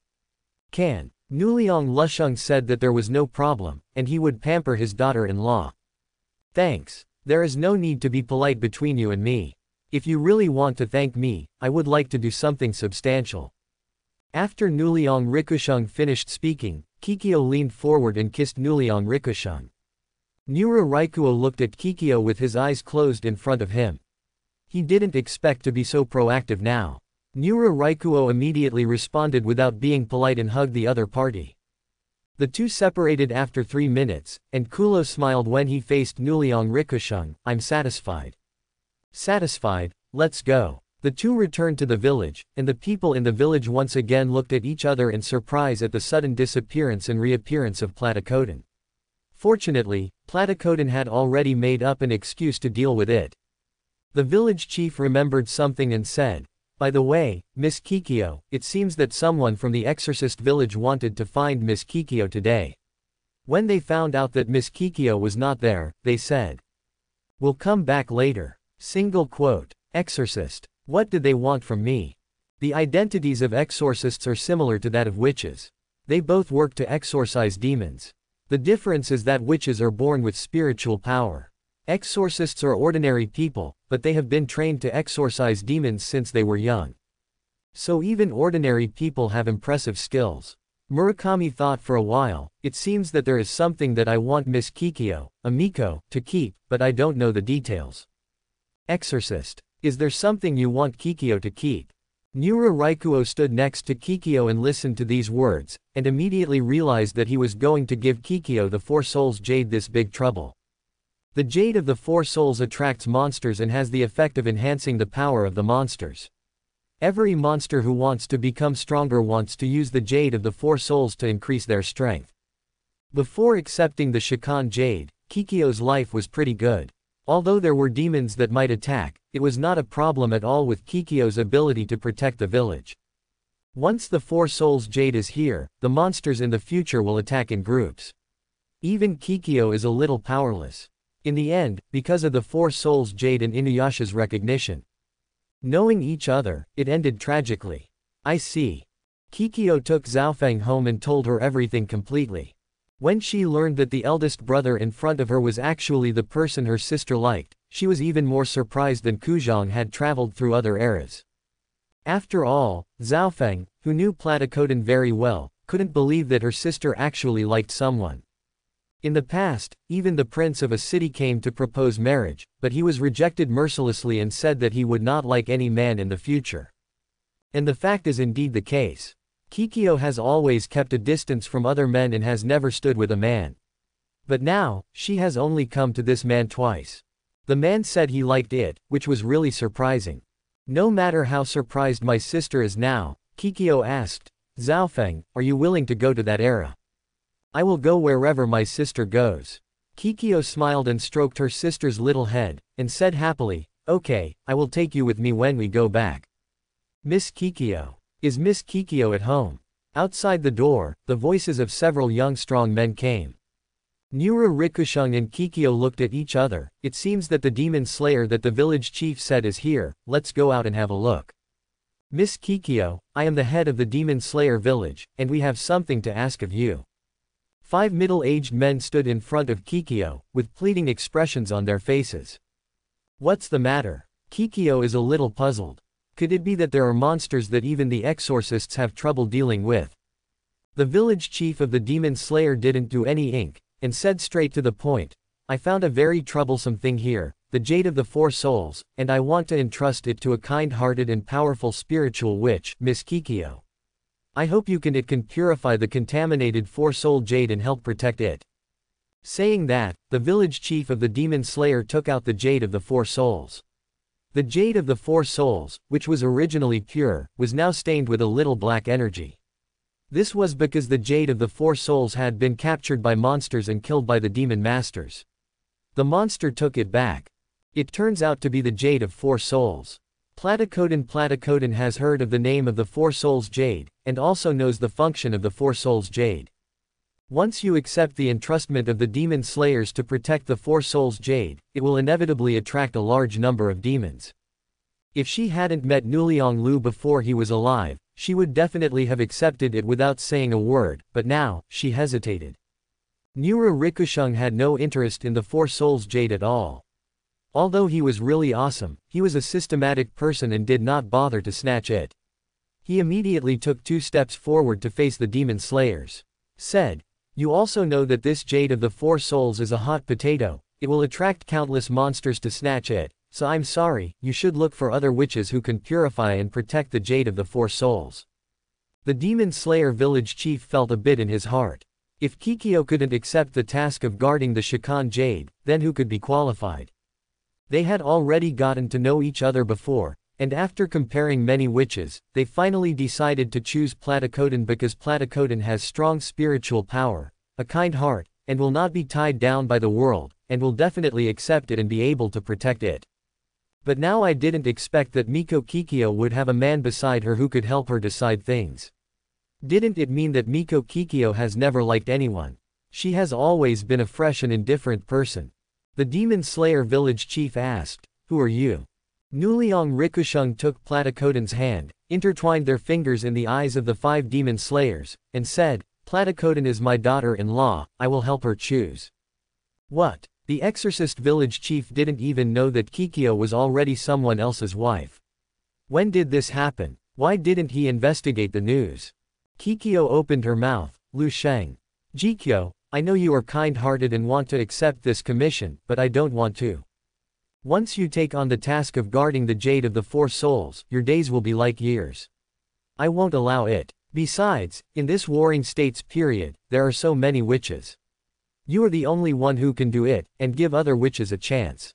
Kan. Nuliang Lusheng said that there was no problem, and he would pamper his daughter-in-law. Thanks. There is no need to be polite between you and me. If you really want to thank me, I would like to do something substantial. After Nuliang Rikusheng finished speaking, Kikyo leaned forward and kissed Nuliang Rikusheng. Nura Raikuo looked at Kikyo with his eyes closed in front of him. He didn't expect to be so proactive now. Nura Raikuo immediately responded without being polite and hugged the other party. The two separated after three minutes, and Kulo smiled when he faced Nuliang Rikusheng, I'm satisfied. Satisfied, let's go. The two returned to the village, and the people in the village once again looked at each other in surprise at the sudden disappearance and reappearance of Platycodon. Fortunately, Platycodon had already made up an excuse to deal with it. The village chief remembered something and said, By the way, Miss Kikyo, it seems that someone from the exorcist village wanted to find Miss Kikyo today. When they found out that Miss Kikyo was not there, they said, We'll come back later. Single quote. Exorcist. What did they want from me? The identities of exorcists are similar to that of witches. They both work to exorcise demons. The difference is that witches are born with spiritual power. Exorcists are ordinary people, but they have been trained to exorcise demons since they were young. So even ordinary people have impressive skills. Murakami thought for a while, it seems that there is something that I want Miss Kikyo, Amiko, to keep, but I don't know the details. Exorcist. Is there something you want Kikyo to keep? Nura Raikuo stood next to Kikyo and listened to these words, and immediately realized that he was going to give Kikyo the Four Souls Jade this big trouble. The Jade of the Four Souls attracts monsters and has the effect of enhancing the power of the monsters. Every monster who wants to become stronger wants to use the Jade of the Four Souls to increase their strength. Before accepting the Shikan Jade, Kikyo's life was pretty good. Although there were demons that might attack, it was not a problem at all with Kikyo's ability to protect the village. Once the Four Souls Jade is here, the monsters in the future will attack in groups. Even Kikyo is a little powerless. In the end, because of the Four Souls Jade and Inuyasha's recognition. Knowing each other, it ended tragically. I see. Kikyo took Zhaofeng home and told her everything completely. When she learned that the eldest brother in front of her was actually the person her sister liked, she was even more surprised than Kuzhang had traveled through other eras. After all, Zhaofeng, who knew Platycodon very well, couldn't believe that her sister actually liked someone. In the past, even the prince of a city came to propose marriage, but he was rejected mercilessly and said that he would not like any man in the future. And the fact is indeed the case. Kikyo has always kept a distance from other men and has never stood with a man. But now, she has only come to this man twice. The man said he liked it, which was really surprising. No matter how surprised my sister is now, Kikyo asked, Zhaofeng, are you willing to go to that era? I will go wherever my sister goes. Kikyo smiled and stroked her sister's little head, and said happily, Okay, I will take you with me when we go back. Miss Kikyo. Is Miss Kikyo at home? Outside the door, the voices of several young strong men came. Nura Rikushung and Kikyo looked at each other, it seems that the demon slayer that the village chief said is here, let's go out and have a look. Miss Kikyo, I am the head of the demon slayer village, and we have something to ask of you. Five middle-aged men stood in front of Kikyo, with pleading expressions on their faces. What's the matter? Kikyo is a little puzzled. Could it be that there are monsters that even the exorcists have trouble dealing with? The village chief of the demon slayer didn't do any ink, and said straight to the point, I found a very troublesome thing here, the Jade of the Four Souls, and I want to entrust it to a kind-hearted and powerful spiritual witch, Miss Kikyo. I hope you can it can purify the contaminated four-soul jade and help protect it. Saying that, the village chief of the demon slayer took out the Jade of the Four Souls. The jade of the four souls, which was originally pure, was now stained with a little black energy. This was because the jade of the four souls had been captured by monsters and killed by the demon masters. The monster took it back. It turns out to be the jade of four souls. Platycodon Platycodon has heard of the name of the four souls jade, and also knows the function of the four souls jade. Once you accept the entrustment of the demon slayers to protect the Four Souls Jade, it will inevitably attract a large number of demons. If she hadn't met Nuliang Lu before he was alive, she would definitely have accepted it without saying a word, but now, she hesitated. Nura Rikushung had no interest in the Four Souls Jade at all. Although he was really awesome, he was a systematic person and did not bother to snatch it. He immediately took two steps forward to face the demon slayers. Said, you also know that this Jade of the Four Souls is a hot potato, it will attract countless monsters to snatch it, so I'm sorry, you should look for other witches who can purify and protect the Jade of the Four Souls. The Demon Slayer village chief felt a bit in his heart. If Kikyo couldn't accept the task of guarding the Shikan Jade, then who could be qualified? They had already gotten to know each other before, and after comparing many witches, they finally decided to choose Platycodon because Platycodon has strong spiritual power, a kind heart, and will not be tied down by the world, and will definitely accept it and be able to protect it. But now I didn't expect that Miko Kikyo would have a man beside her who could help her decide things. Didn't it mean that Miko Kikyo has never liked anyone? She has always been a fresh and indifferent person. The Demon Slayer village chief asked, Who are you? Nuliang Rikushung took Platycodon's hand, intertwined their fingers in the eyes of the five demon slayers, and said, Platycodon is my daughter-in-law, I will help her choose. What? The exorcist village chief didn't even know that Kikyo was already someone else's wife. When did this happen? Why didn't he investigate the news? Kikyo opened her mouth, Lu Sheng. Jikyo, I know you are kind-hearted and want to accept this commission, but I don't want to. Once you take on the task of guarding the Jade of the Four Souls, your days will be like years. I won't allow it. Besides, in this Warring States period, there are so many witches. You are the only one who can do it, and give other witches a chance.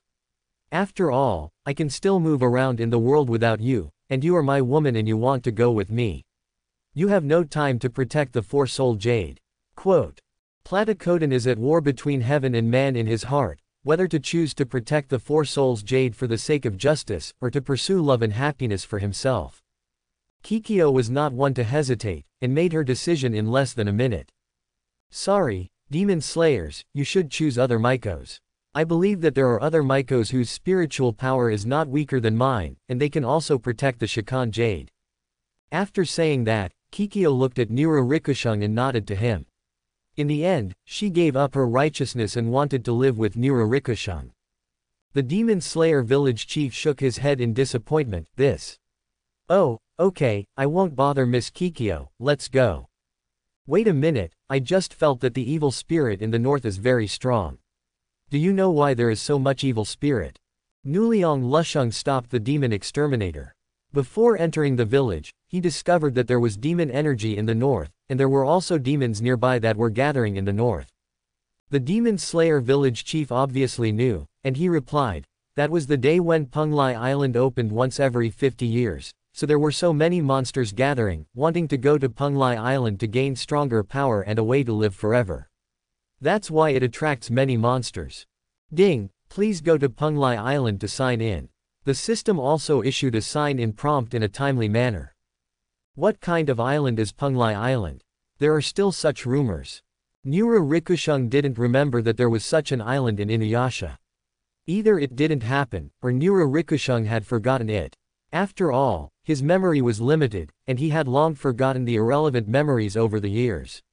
After all, I can still move around in the world without you, and you are my woman and you want to go with me. You have no time to protect the four-soul jade. Quote. Platycodon is at war between heaven and man in his heart, whether to choose to protect the Four Souls Jade for the sake of justice, or to pursue love and happiness for himself. Kikyo was not one to hesitate, and made her decision in less than a minute. Sorry, demon slayers, you should choose other Mikos. I believe that there are other Mikos whose spiritual power is not weaker than mine, and they can also protect the Shikan Jade. After saying that, Kikyo looked at Nura Rikushung and nodded to him. In the end, she gave up her righteousness and wanted to live with Nura Rikushung. The Demon Slayer village chief shook his head in disappointment, this. Oh, okay, I won't bother Miss Kikyo, let's go. Wait a minute, I just felt that the evil spirit in the north is very strong. Do you know why there is so much evil spirit? Nuliang Lusheng stopped the demon exterminator. Before entering the village, he discovered that there was demon energy in the north, and there were also demons nearby that were gathering in the north. The demon slayer village chief obviously knew, and he replied, that was the day when Penglai Island opened once every 50 years, so there were so many monsters gathering, wanting to go to Penglai Island to gain stronger power and a way to live forever. That's why it attracts many monsters. Ding, please go to Penglai Island to sign in. The system also issued a sign-in prompt in a timely manner. What kind of island is Penglai Island? There are still such rumors. Nura Rikushung didn't remember that there was such an island in Inuyasha. Either it didn't happen, or Nura Rikushung had forgotten it. After all, his memory was limited, and he had long forgotten the irrelevant memories over the years.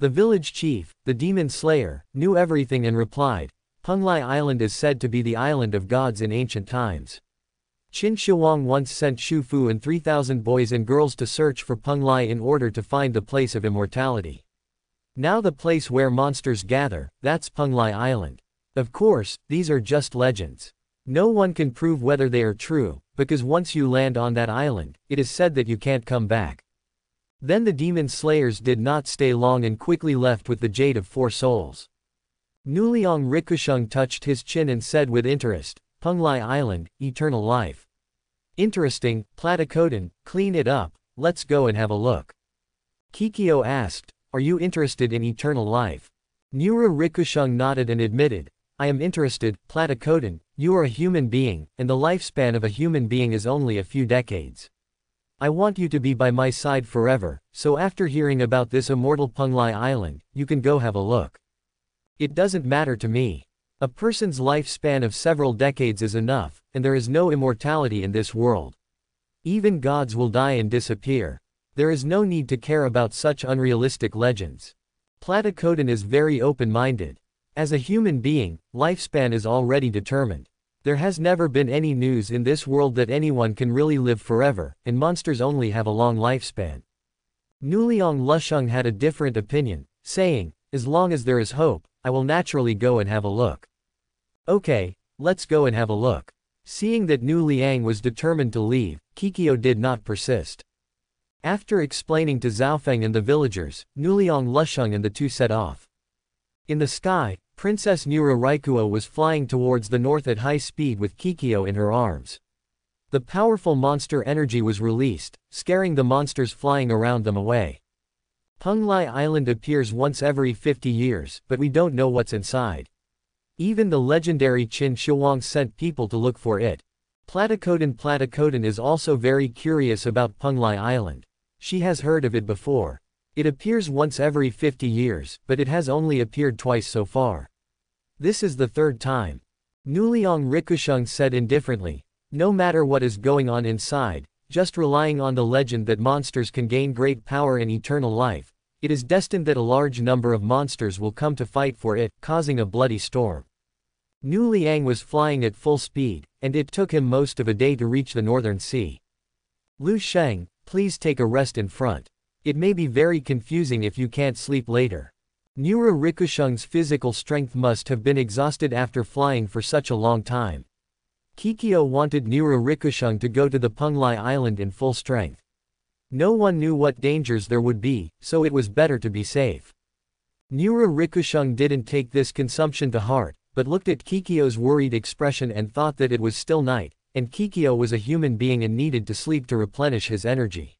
The village chief, the demon slayer, knew everything and replied, Penglai Island is said to be the island of gods in ancient times. Qin Shi Huang once sent Xu Fu and 3,000 boys and girls to search for Penglai in order to find the place of immortality. Now the place where monsters gather, that's Penglai Island. Of course, these are just legends. No one can prove whether they are true, because once you land on that island, it is said that you can't come back. Then the demon slayers did not stay long and quickly left with the Jade of Four Souls. Nuliang Rikusheng touched his chin and said with interest, Penglai Island, eternal life. Interesting, Platycodon, clean it up, let's go and have a look. Kikyo asked, are you interested in eternal life? Nura Rikusheng nodded and admitted, I am interested, Platycodon, you are a human being, and the lifespan of a human being is only a few decades. I want you to be by my side forever, so after hearing about this immortal Penglai Island, you can go have a look. It doesn't matter to me. A person's lifespan of several decades is enough, and there is no immortality in this world. Even gods will die and disappear. There is no need to care about such unrealistic legends. Platycodon is very open-minded. As a human being, lifespan is already determined. There has never been any news in this world that anyone can really live forever, and monsters only have a long lifespan. Nuliang Lusheng had a different opinion, saying, as long as there is hope, I will naturally go and have a look. Okay, let's go and have a look. Seeing that Nu Liang was determined to leave, Kikyo did not persist. After explaining to Zhaofeng and the villagers, Nuliang Lusheng and the two set off. In the sky, Princess Nura Raikua was flying towards the north at high speed with Kikyo in her arms. The powerful monster energy was released, scaring the monsters flying around them away. Penglai Island appears once every 50 years, but we don't know what's inside. Even the legendary Qin Shi sent people to look for it. Platycodon Platycodon is also very curious about Penglai Island. She has heard of it before. It appears once every 50 years, but it has only appeared twice so far. This is the third time. Nuliang Rikusheng said indifferently, no matter what is going on inside, just relying on the legend that monsters can gain great power and eternal life, it is destined that a large number of monsters will come to fight for it, causing a bloody storm. Nu Liang was flying at full speed, and it took him most of a day to reach the northern sea. Lu Sheng, please take a rest in front. It may be very confusing if you can't sleep later. Nura Rikusheng's physical strength must have been exhausted after flying for such a long time. Kikyo wanted Nura Rikusheng to go to the Penglai island in full strength. No one knew what dangers there would be, so it was better to be safe. Nura Rikusheng didn't take this consumption to heart, but looked at Kikyo's worried expression and thought that it was still night, and Kikyo was a human being and needed to sleep to replenish his energy.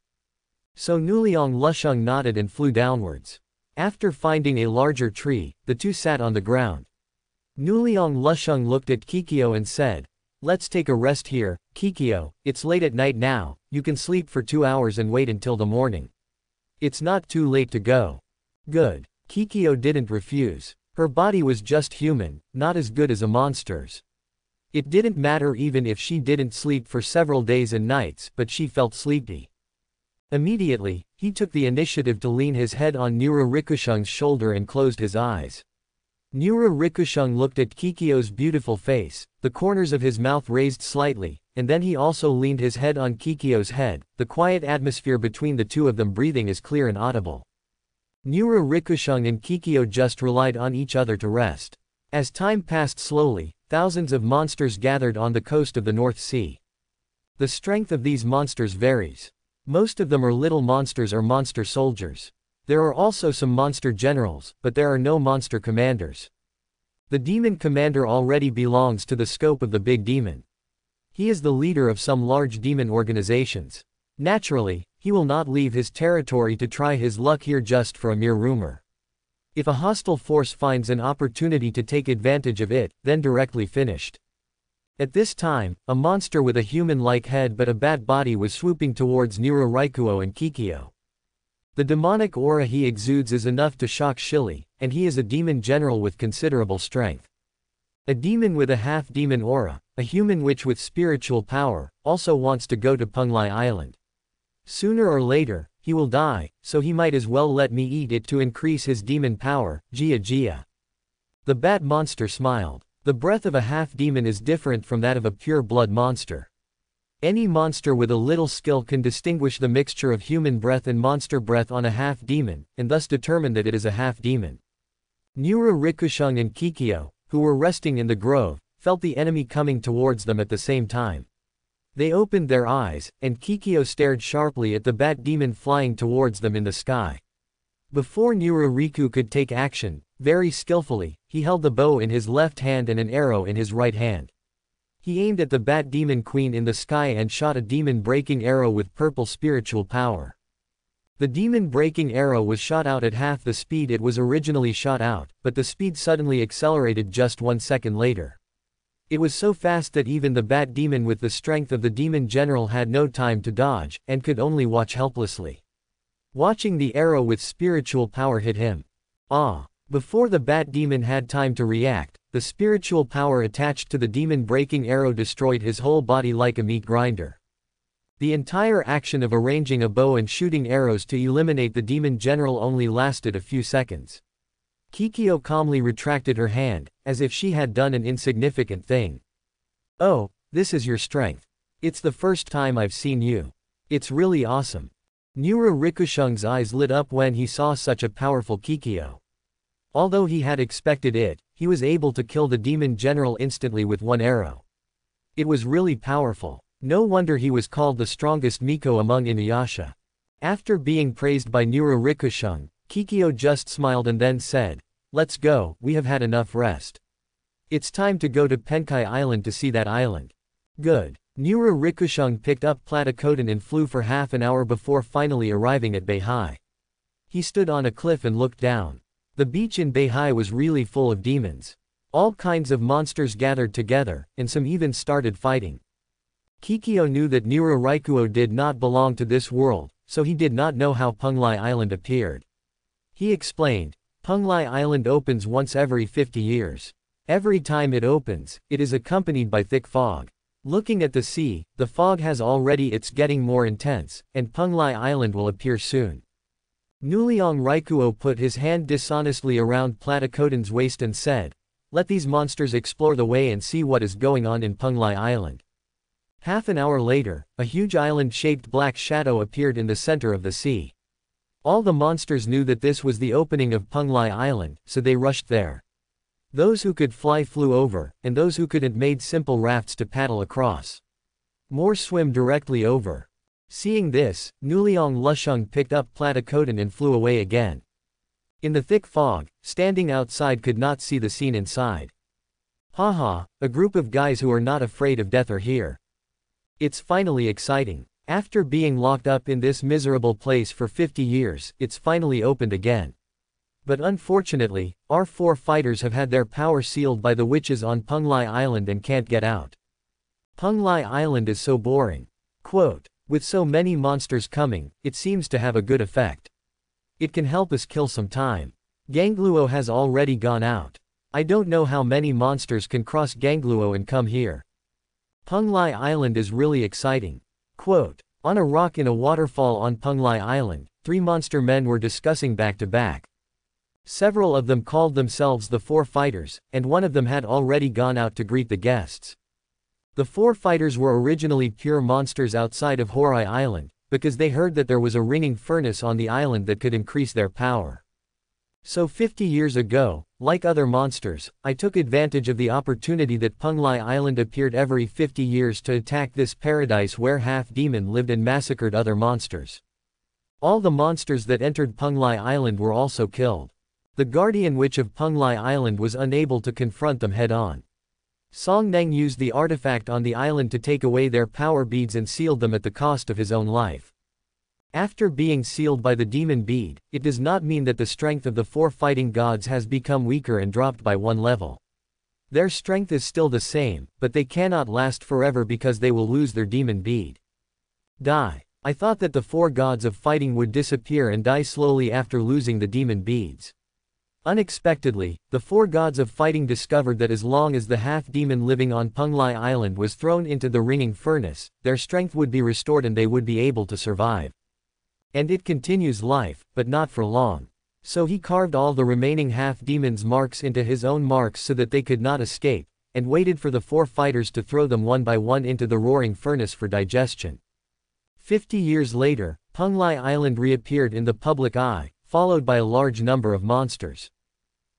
So Nuliang Lusheng nodded and flew downwards. After finding a larger tree, the two sat on the ground. Nuliang Lusheng looked at Kikyo and said, Let's take a rest here, Kikyo, it's late at night now, you can sleep for two hours and wait until the morning. It's not too late to go. Good. Kikyo didn't refuse. Her body was just human, not as good as a monster's. It didn't matter even if she didn't sleep for several days and nights, but she felt sleepy. Immediately, he took the initiative to lean his head on Nura Rikushung's shoulder and closed his eyes. Nura Rikushung looked at Kikyo's beautiful face, the corners of his mouth raised slightly, and then he also leaned his head on Kikyo's head, the quiet atmosphere between the two of them breathing is clear and audible. Nura Rikushung and Kikyo just relied on each other to rest. As time passed slowly, thousands of monsters gathered on the coast of the North Sea. The strength of these monsters varies. Most of them are little monsters or monster soldiers. There are also some monster generals, but there are no monster commanders. The demon commander already belongs to the scope of the big demon. He is the leader of some large demon organizations. Naturally, he will not leave his territory to try his luck here just for a mere rumor. If a hostile force finds an opportunity to take advantage of it, then directly finished. At this time, a monster with a human-like head but a bat body was swooping towards Nira Raikuo and Kikyo. The demonic aura he exudes is enough to shock Shili, and he is a demon general with considerable strength. A demon with a half-demon aura, a human witch with spiritual power, also wants to go to Penglai Island. Sooner or later, he will die, so he might as well let me eat it to increase his demon power, Jia Jia. The bat monster smiled. The breath of a half-demon is different from that of a pure-blood monster. Any monster with a little skill can distinguish the mixture of human breath and monster breath on a half-demon, and thus determine that it is a half-demon. Nura Rikushung and Kikyo, who were resting in the grove, felt the enemy coming towards them at the same time. They opened their eyes, and Kikyo stared sharply at the bat demon flying towards them in the sky. Before Nura Riku could take action, very skillfully, he held the bow in his left hand and an arrow in his right hand. He aimed at the bat demon queen in the sky and shot a demon-breaking arrow with purple spiritual power. The demon-breaking arrow was shot out at half the speed it was originally shot out, but the speed suddenly accelerated just one second later. It was so fast that even the bat demon with the strength of the demon general had no time to dodge, and could only watch helplessly. Watching the arrow with spiritual power hit him. Ah! Before the bat demon had time to react, the spiritual power attached to the demon-breaking arrow destroyed his whole body like a meat grinder. The entire action of arranging a bow and shooting arrows to eliminate the demon general only lasted a few seconds. Kikyo calmly retracted her hand, as if she had done an insignificant thing. Oh, this is your strength. It's the first time I've seen you. It's really awesome. Nura Rikushung's eyes lit up when he saw such a powerful Kikyo. Although he had expected it, he was able to kill the demon general instantly with one arrow. It was really powerful. No wonder he was called the strongest Miko among Inuyasha. After being praised by Nura Rikushung, Kikyo just smiled and then said, Let's go, we have had enough rest. It's time to go to Penglai Island to see that island. Good. Nura Rikushung picked up Platycodon and flew for half an hour before finally arriving at Beihai. He stood on a cliff and looked down. The beach in Beihai was really full of demons. All kinds of monsters gathered together, and some even started fighting. Kikyo knew that Nira Raikuo did not belong to this world, so he did not know how Penglai Island appeared. He explained, Penglai Island opens once every 50 years. Every time it opens, it is accompanied by thick fog. Looking at the sea, the fog has already it's getting more intense, and Penglai Island will appear soon. Nuliang Raikuo put his hand dishonestly around Platycodon's waist and said, Let these monsters explore the way and see what is going on in Penglai Island. Half an hour later, a huge island-shaped black shadow appeared in the center of the sea. All the monsters knew that this was the opening of Penglai Island, so they rushed there. Those who could fly flew over, and those who couldn't made simple rafts to paddle across. More swim directly over. Seeing this, Nuliang Lusheng picked up Platycodon and flew away again. In the thick fog, standing outside could not see the scene inside. Haha, a group of guys who are not afraid of death are here. It's finally exciting. After being locked up in this miserable place for 50 years, it's finally opened again. But unfortunately, our four fighters have had their power sealed by the witches on Penglai Island and can't get out. Penglai Island is so boring. Quote, with so many monsters coming, it seems to have a good effect. It can help us kill some time. Gangluo has already gone out. I don't know how many monsters can cross Gangluo and come here. Penglai Island is really exciting. Quote, On a rock in a waterfall on Penglai Island, three monster men were discussing back to back. Several of them called themselves the Four Fighters, and one of them had already gone out to greet the guests. The Four Fighters were originally pure monsters outside of Horai Island, because they heard that there was a ringing furnace on the island that could increase their power. So 50 years ago, like other monsters, I took advantage of the opportunity that Penglai Island appeared every 50 years to attack this paradise where half-demon lived and massacred other monsters. All the monsters that entered Penglai Island were also killed. The guardian witch of Penglai Island was unable to confront them head-on. Song Neng used the artifact on the island to take away their power beads and sealed them at the cost of his own life. After being sealed by the demon bead, it does not mean that the strength of the four fighting gods has become weaker and dropped by one level. Their strength is still the same, but they cannot last forever because they will lose their demon bead. Die. I thought that the four gods of fighting would disappear and die slowly after losing the demon beads. Unexpectedly, the four gods of fighting discovered that as long as the half-demon living on Penglai Island was thrown into the ringing furnace, their strength would be restored and they would be able to survive. And it continues life, but not for long. So he carved all the remaining half-demons' marks into his own marks so that they could not escape, and waited for the four fighters to throw them one by one into the roaring furnace for digestion. Fifty years later, Penglai Island reappeared in the public eye, followed by a large number of monsters.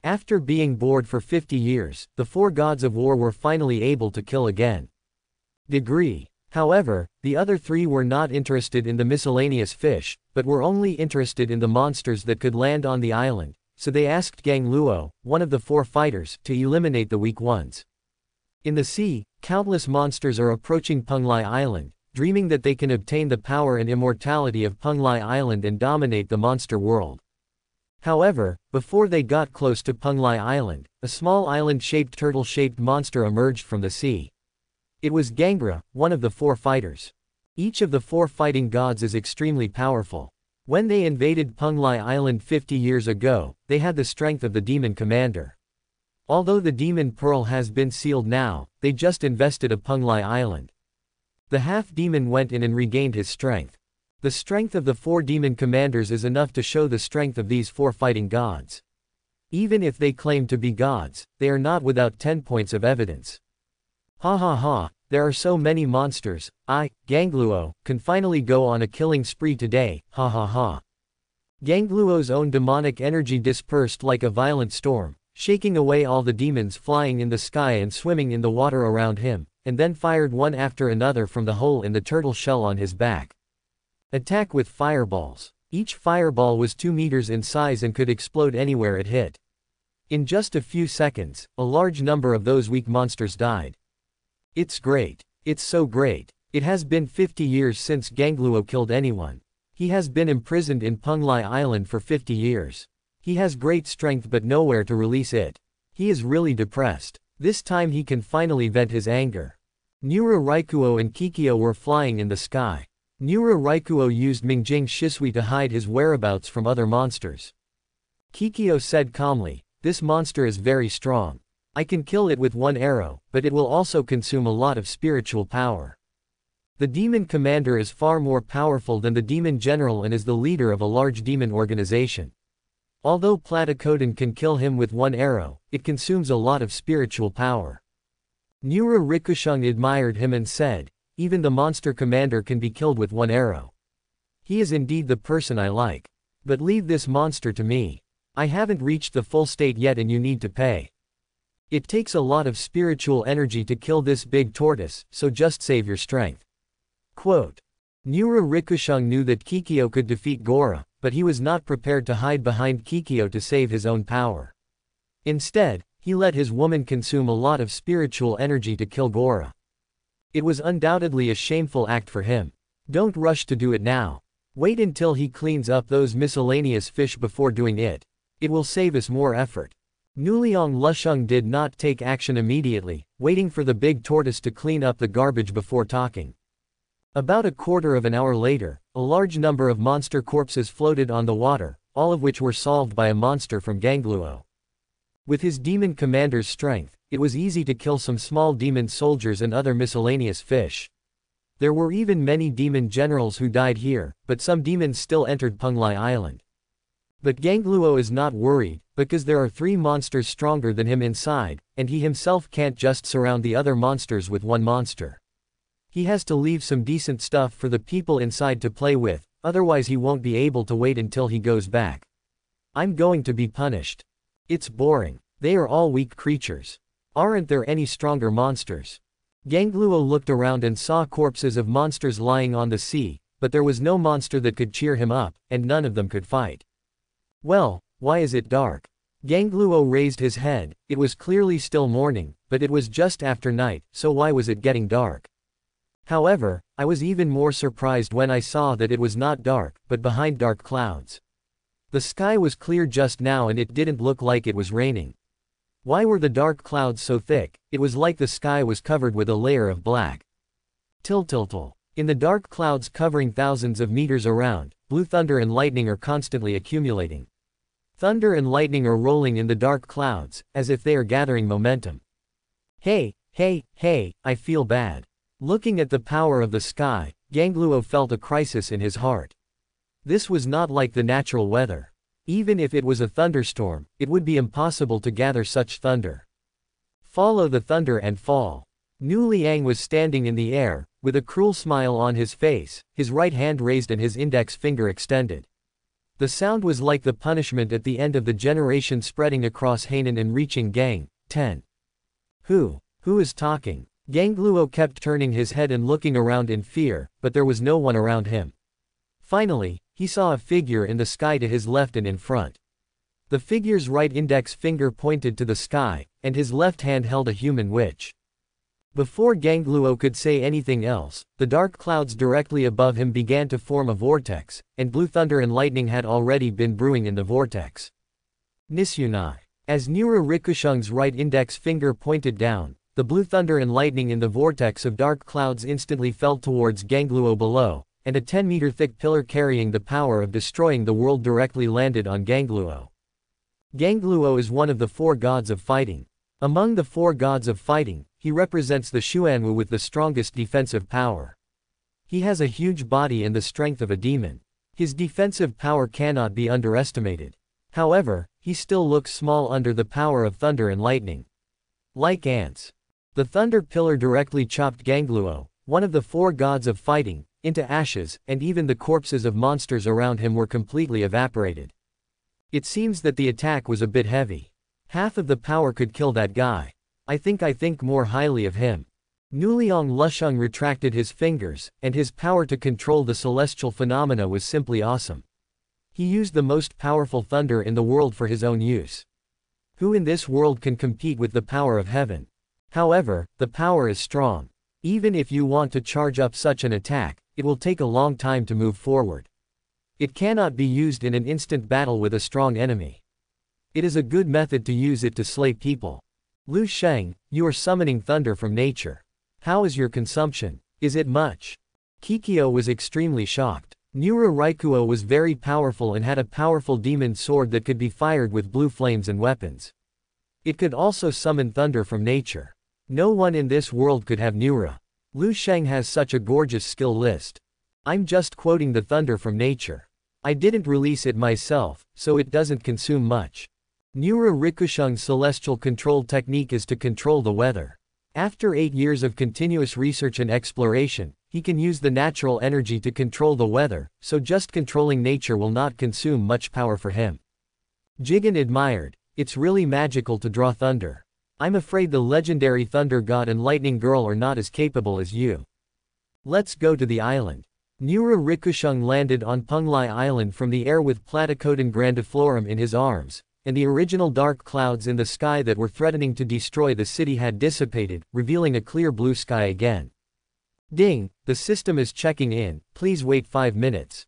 After being bored for 50 years, the four gods of war were finally able to kill again. Degree However, the other three were not interested in the miscellaneous fish, but were only interested in the monsters that could land on the island, so they asked Gang Luo, one of the four fighters, to eliminate the weak ones. In the sea, countless monsters are approaching Penglai Island, dreaming that they can obtain the power and immortality of Penglai Island and dominate the monster world. However, before they got close to Penglai Island, a small island-shaped turtle-shaped monster emerged from the sea. It was Gangra, one of the four fighters. Each of the four fighting gods is extremely powerful. When they invaded Penglai Island 50 years ago, they had the strength of the demon commander. Although the demon pearl has been sealed now, they just invested a Penglai Island. The half-demon went in and regained his strength. The strength of the four demon commanders is enough to show the strength of these four fighting gods. Even if they claim to be gods, they are not without 10 points of evidence. Ha ha ha, there are so many monsters, I, Gangluo, can finally go on a killing spree today, ha ha ha. Gangluo's own demonic energy dispersed like a violent storm, shaking away all the demons flying in the sky and swimming in the water around him, and then fired one after another from the hole in the turtle shell on his back. Attack with fireballs. Each fireball was 2 meters in size and could explode anywhere it hit. In just a few seconds, a large number of those weak monsters died. It's great. It's so great. It has been 50 years since Gangluo killed anyone. He has been imprisoned in Penglai Island for 50 years. He has great strength but nowhere to release it. He is really depressed. This time he can finally vent his anger. Nura Raikuo and Kikyo were flying in the sky. Nura Raikuo used Mingjing Shisui to hide his whereabouts from other monsters. Kikyo said calmly, this monster is very strong. I can kill it with one arrow, but it will also consume a lot of spiritual power. The demon commander is far more powerful than the demon general and is the leader of a large demon organization. Although Platycodon can kill him with one arrow, it consumes a lot of spiritual power. Nura Rikushung admired him and said, even the monster commander can be killed with one arrow. He is indeed the person I like. But leave this monster to me. I haven't reached the full state yet and you need to pay. It takes a lot of spiritual energy to kill this big tortoise, so just save your strength. Quote. Nura Rikushung knew that Kikyo could defeat Gora, but he was not prepared to hide behind Kikyo to save his own power. Instead, he let his woman consume a lot of spiritual energy to kill Gora. It was undoubtedly a shameful act for him. Don't rush to do it now. Wait until he cleans up those miscellaneous fish before doing it. It will save us more effort. Nuliang Lusheng did not take action immediately, waiting for the big tortoise to clean up the garbage before talking. About a quarter of an hour later, a large number of monster corpses floated on the water, all of which were solved by a monster from Gangluo. With his demon commander's strength, it was easy to kill some small demon soldiers and other miscellaneous fish. There were even many demon generals who died here, but some demons still entered Penglai Island. But Gangluo is not worried, because there are three monsters stronger than him inside, and he himself can't just surround the other monsters with one monster. He has to leave some decent stuff for the people inside to play with, otherwise he won't be able to wait until he goes back. I'm going to be punished. It's boring. They are all weak creatures. Aren't there any stronger monsters? Gangluo looked around and saw corpses of monsters lying on the sea, but there was no monster that could cheer him up, and none of them could fight. Well, why is it dark? Gangluo raised his head, it was clearly still morning, but it was just after night, so why was it getting dark? However, I was even more surprised when I saw that it was not dark, but behind dark clouds. The sky was clear just now and it didn't look like it was raining. Why were the dark clouds so thick, it was like the sky was covered with a layer of black. Tiltiltil. In the dark clouds covering thousands of meters around, blue thunder and lightning are constantly accumulating. Thunder and lightning are rolling in the dark clouds, as if they are gathering momentum. Hey, hey, hey, I feel bad. Looking at the power of the sky, Gangluo felt a crisis in his heart. This was not like the natural weather. Even if it was a thunderstorm, it would be impossible to gather such thunder. Follow the thunder and fall. Nu Liang was standing in the air, with a cruel smile on his face, his right hand raised and his index finger extended. The sound was like the punishment at the end of the generation spreading across Hainan and reaching Gang, 10. Who? Who is talking? Gangluo kept turning his head and looking around in fear, but there was no one around him. Finally, he saw a figure in the sky to his left and in front. The figure's right index finger pointed to the sky, and his left hand held a human witch. Before Gangluo could say anything else, the dark clouds directly above him began to form a vortex, and blue thunder and lightning had already been brewing in the vortex. Nisyunai. As Nura Rikushung's right index finger pointed down, the blue thunder and lightning in the vortex of dark clouds instantly fell towards Gangluo below, and a 10-meter thick pillar carrying the power of destroying the world directly landed on Gangluo. Gangluo is one of the four gods of fighting. Among the four gods of fighting, he represents the Xuanwu with the strongest defensive power. He has a huge body and the strength of a demon. His defensive power cannot be underestimated. However, he still looks small under the power of thunder and lightning. Like ants. The thunder pillar directly chopped Gangluo, one of the four gods of fighting, into ashes, and even the corpses of monsters around him were completely evaporated. It seems that the attack was a bit heavy. Half of the power could kill that guy. I think I think more highly of him. Nuliang Lusheng retracted his fingers, and his power to control the celestial phenomena was simply awesome. He used the most powerful thunder in the world for his own use. Who in this world can compete with the power of heaven? However, the power is strong. Even if you want to charge up such an attack, it will take a long time to move forward. It cannot be used in an instant battle with a strong enemy. It is a good method to use it to slay people. Lu Sheng, you are summoning thunder from nature. How is your consumption? Is it much? Kikyo was extremely shocked. Nura Raikuo was very powerful and had a powerful demon sword that could be fired with blue flames and weapons. It could also summon thunder from nature. No one in this world could have Nura. Lu Sheng has such a gorgeous skill list. I'm just quoting the thunder from nature. I didn't release it myself, so it doesn't consume much. Nura Rikushung's celestial control technique is to control the weather. After eight years of continuous research and exploration, he can use the natural energy to control the weather, so just controlling nature will not consume much power for him. Jigen admired, it's really magical to draw thunder. I'm afraid the legendary thunder god and lightning girl are not as capable as you. Let's go to the island. Nura Rikushung landed on Penglai Island from the air with Platycodon grandiflorum in his arms, and the original dark clouds in the sky that were threatening to destroy the city had dissipated, revealing a clear blue sky again. Ding, the system is checking in, please wait 5 minutes.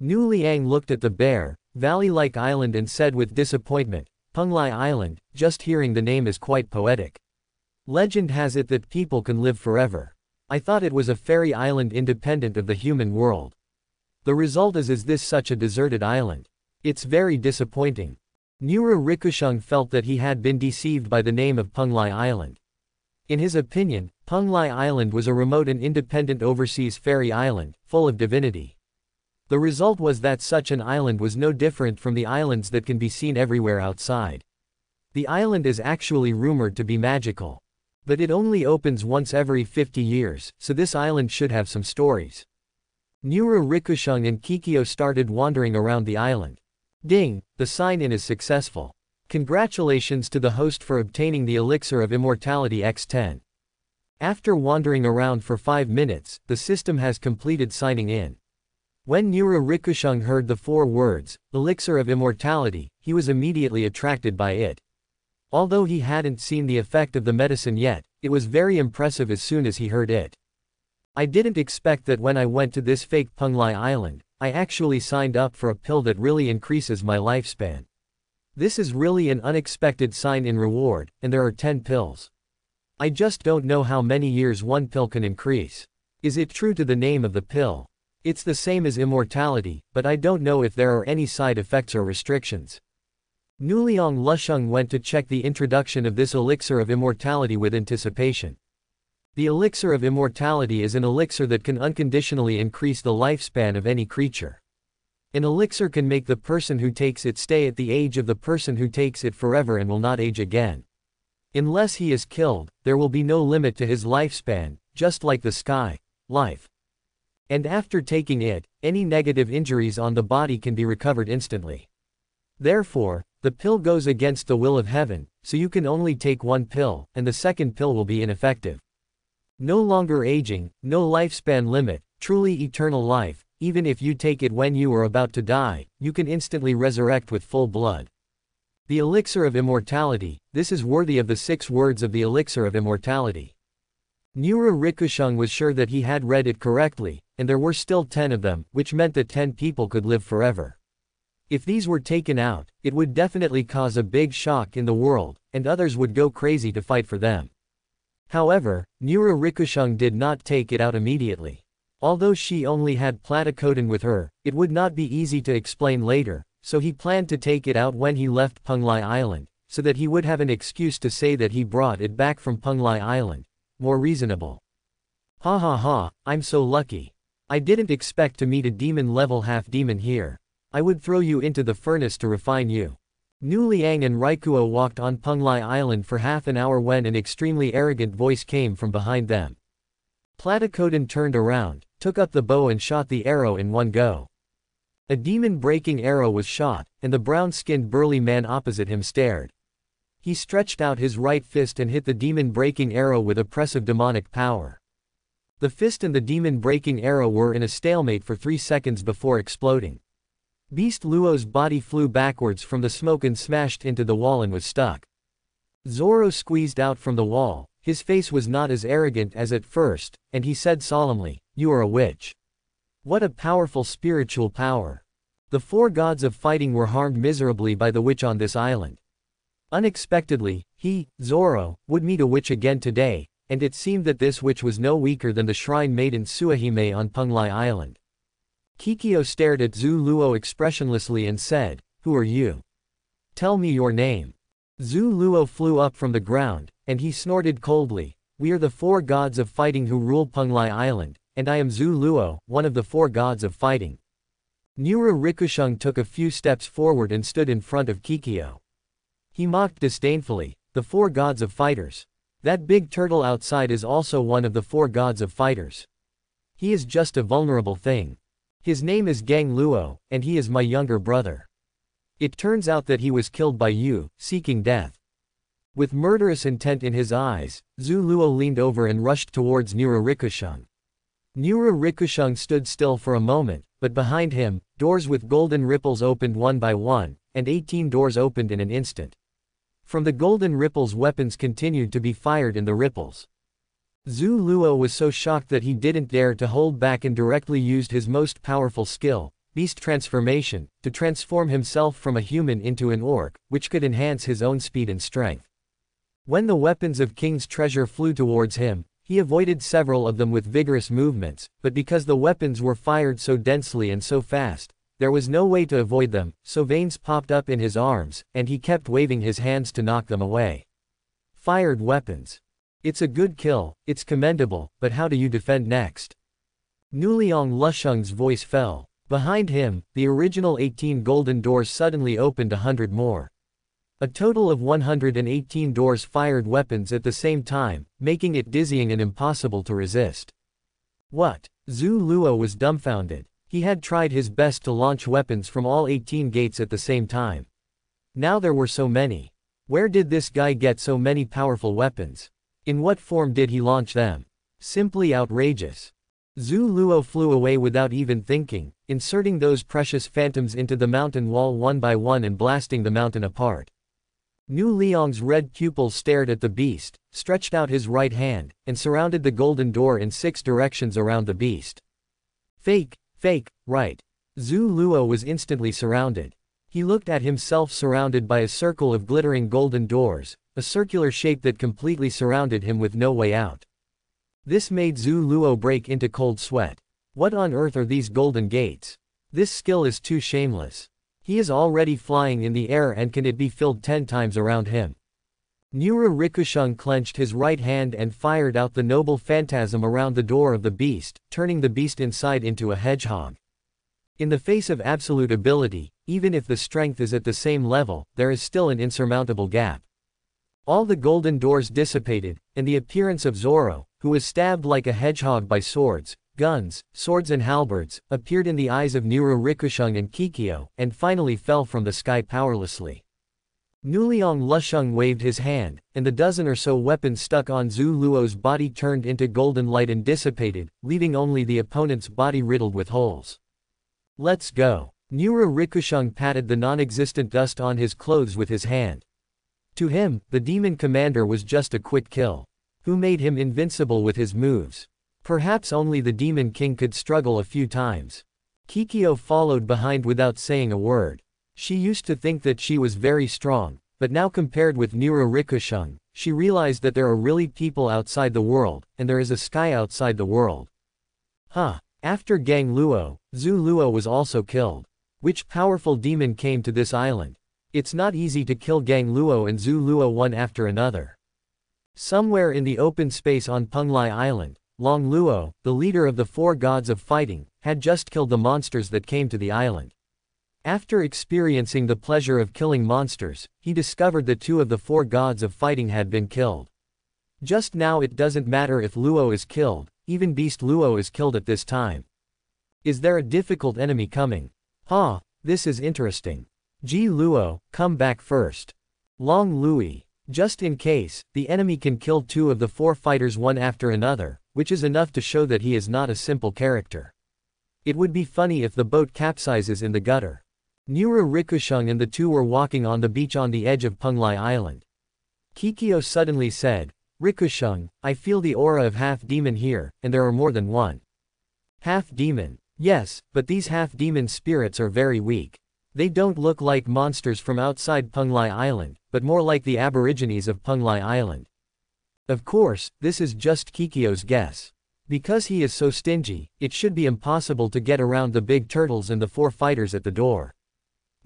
Nu Liang looked at the bare, valley-like island and said with disappointment, Penglai Island, just hearing the name is quite poetic. Legend has it that people can live forever. I thought it was a fairy island independent of the human world. The result is is this such a deserted island? It's very disappointing. Nura Rikushung felt that he had been deceived by the name of Penglai Island. In his opinion, Penglai Island was a remote and independent overseas fairy island, full of divinity. The result was that such an island was no different from the islands that can be seen everywhere outside. The island is actually rumored to be magical. But it only opens once every 50 years, so this island should have some stories. Nura Rikushung and Kikyo started wandering around the island. Ding, the sign-in is successful. Congratulations to the host for obtaining the Elixir of Immortality X10. After wandering around for 5 minutes, the system has completed signing in. When Nura Rikushung heard the four words, Elixir of Immortality, he was immediately attracted by it. Although he hadn't seen the effect of the medicine yet, it was very impressive as soon as he heard it. I didn't expect that when I went to this fake Penglai island, I actually signed up for a pill that really increases my lifespan. This is really an unexpected sign in reward, and there are 10 pills. I just don't know how many years one pill can increase. Is it true to the name of the pill? It's the same as immortality, but I don't know if there are any side effects or restrictions. Nuliang Lusheng went to check the introduction of this elixir of immortality with anticipation. The elixir of immortality is an elixir that can unconditionally increase the lifespan of any creature. An elixir can make the person who takes it stay at the age of the person who takes it forever and will not age again. Unless he is killed, there will be no limit to his lifespan, just like the sky, life. And after taking it, any negative injuries on the body can be recovered instantly. Therefore, the pill goes against the will of heaven, so you can only take one pill, and the second pill will be ineffective. No longer aging, no lifespan limit, truly eternal life, even if you take it when you are about to die, you can instantly resurrect with full blood. The elixir of immortality, this is worthy of the six words of the elixir of immortality. Nura Rikushung was sure that he had read it correctly, and there were still ten of them, which meant that ten people could live forever. If these were taken out, it would definitely cause a big shock in the world, and others would go crazy to fight for them. However, Nura Rikushung did not take it out immediately. Although she only had Platycodon with her, it would not be easy to explain later, so he planned to take it out when he left Penglai Island, so that he would have an excuse to say that he brought it back from Penglai Island. More reasonable. Ha ha ha, I'm so lucky. I didn't expect to meet a demon level half demon here. I would throw you into the furnace to refine you. Nu Liang and Raikuo walked on Penglai Island for half an hour when an extremely arrogant voice came from behind them. Platycodon turned around, took up the bow and shot the arrow in one go. A demon-breaking arrow was shot, and the brown-skinned burly man opposite him stared. He stretched out his right fist and hit the demon-breaking arrow with oppressive demonic power. The fist and the demon-breaking arrow were in a stalemate for three seconds before exploding. Beast Luo's body flew backwards from the smoke and smashed into the wall and was stuck. Zoro squeezed out from the wall, his face was not as arrogant as at first, and he said solemnly, You are a witch. What a powerful spiritual power. The four gods of fighting were harmed miserably by the witch on this island. Unexpectedly, he, Zoro, would meet a witch again today, and it seemed that this witch was no weaker than the shrine maiden Suahime on Penglai Island. Kikyo stared at Zhu Luo expressionlessly and said, Who are you? Tell me your name. Zhu Luo flew up from the ground, and he snorted coldly, We are the four gods of fighting who rule Penglai Island, and I am Zhu Luo, one of the four gods of fighting. Nura Rikushung took a few steps forward and stood in front of Kikyo. He mocked disdainfully, the four gods of fighters. That big turtle outside is also one of the four gods of fighters. He is just a vulnerable thing. His name is Gang Luo, and he is my younger brother. It turns out that he was killed by you, seeking death. With murderous intent in his eyes, Zhu Luo leaned over and rushed towards Nura Rikushung. Nura Rikushung stood still for a moment, but behind him, doors with golden ripples opened one by one, and 18 doors opened in an instant. From the golden ripples weapons continued to be fired in the ripples. Zhu Luo was so shocked that he didn't dare to hold back and directly used his most powerful skill, beast transformation, to transform himself from a human into an orc, which could enhance his own speed and strength. When the weapons of King's treasure flew towards him, he avoided several of them with vigorous movements, but because the weapons were fired so densely and so fast, there was no way to avoid them, so veins popped up in his arms, and he kept waving his hands to knock them away. Fired weapons. It's a good kill, it's commendable, but how do you defend next? Nuliang Lusheng's voice fell. Behind him, the original 18 golden doors suddenly opened a hundred more. A total of 118 doors fired weapons at the same time, making it dizzying and impossible to resist. What? Zhu Luo was dumbfounded. He had tried his best to launch weapons from all 18 gates at the same time. Now there were so many. Where did this guy get so many powerful weapons? In what form did he launch them? Simply outrageous. Zhu Luo flew away without even thinking, inserting those precious phantoms into the mountain wall one by one and blasting the mountain apart. Nu Liang's red pupil stared at the beast, stretched out his right hand, and surrounded the golden door in six directions around the beast. Fake, fake, right. Zhu Luo was instantly surrounded. He looked at himself surrounded by a circle of glittering golden doors, a circular shape that completely surrounded him with no way out. This made Zhu Luo break into cold sweat. What on earth are these golden gates? This skill is too shameless. He is already flying in the air and can it be filled ten times around him? Nura Rikushung clenched his right hand and fired out the noble phantasm around the door of the beast, turning the beast inside into a hedgehog. In the face of absolute ability, even if the strength is at the same level, there is still an insurmountable gap. All the golden doors dissipated, and the appearance of Zoro, who was stabbed like a hedgehog by swords, guns, swords and halberds, appeared in the eyes of Nero Rikushung and Kikyo, and finally fell from the sky powerlessly. Nuliang Lusheng waved his hand, and the dozen or so weapons stuck on Zhu Luo's body turned into golden light and dissipated, leaving only the opponent's body riddled with holes. Let's go. Nura Rikushung patted the non-existent dust on his clothes with his hand. To him, the demon commander was just a quick kill. Who made him invincible with his moves? Perhaps only the Demon King could struggle a few times. Kikyo followed behind without saying a word. She used to think that she was very strong, but now compared with Nero Rikushung, she realized that there are really people outside the world, and there is a sky outside the world. Huh. After Gang Luo, Zhu Luo was also killed. Which powerful demon came to this island? It's not easy to kill Gang Luo and Zhu Luo one after another. Somewhere in the open space on Penglai Island, Long Luo, the leader of the four gods of fighting, had just killed the monsters that came to the island. After experiencing the pleasure of killing monsters, he discovered that two of the four gods of fighting had been killed. Just now it doesn't matter if Luo is killed, even Beast Luo is killed at this time. Is there a difficult enemy coming? Huh, this is interesting. Ji Luo, come back first. Long Lui. Just in case, the enemy can kill two of the four fighters one after another, which is enough to show that he is not a simple character. It would be funny if the boat capsizes in the gutter. Nura Rikushung and the two were walking on the beach on the edge of Penglai Island. Kikyo suddenly said, Rikushung, I feel the aura of half-demon here, and there are more than one. Half-demon. Yes, but these half-demon spirits are very weak. They don't look like monsters from outside Penglai Island, but more like the aborigines of Penglai Island. Of course, this is just Kikyo's guess. Because he is so stingy, it should be impossible to get around the big turtles and the four fighters at the door.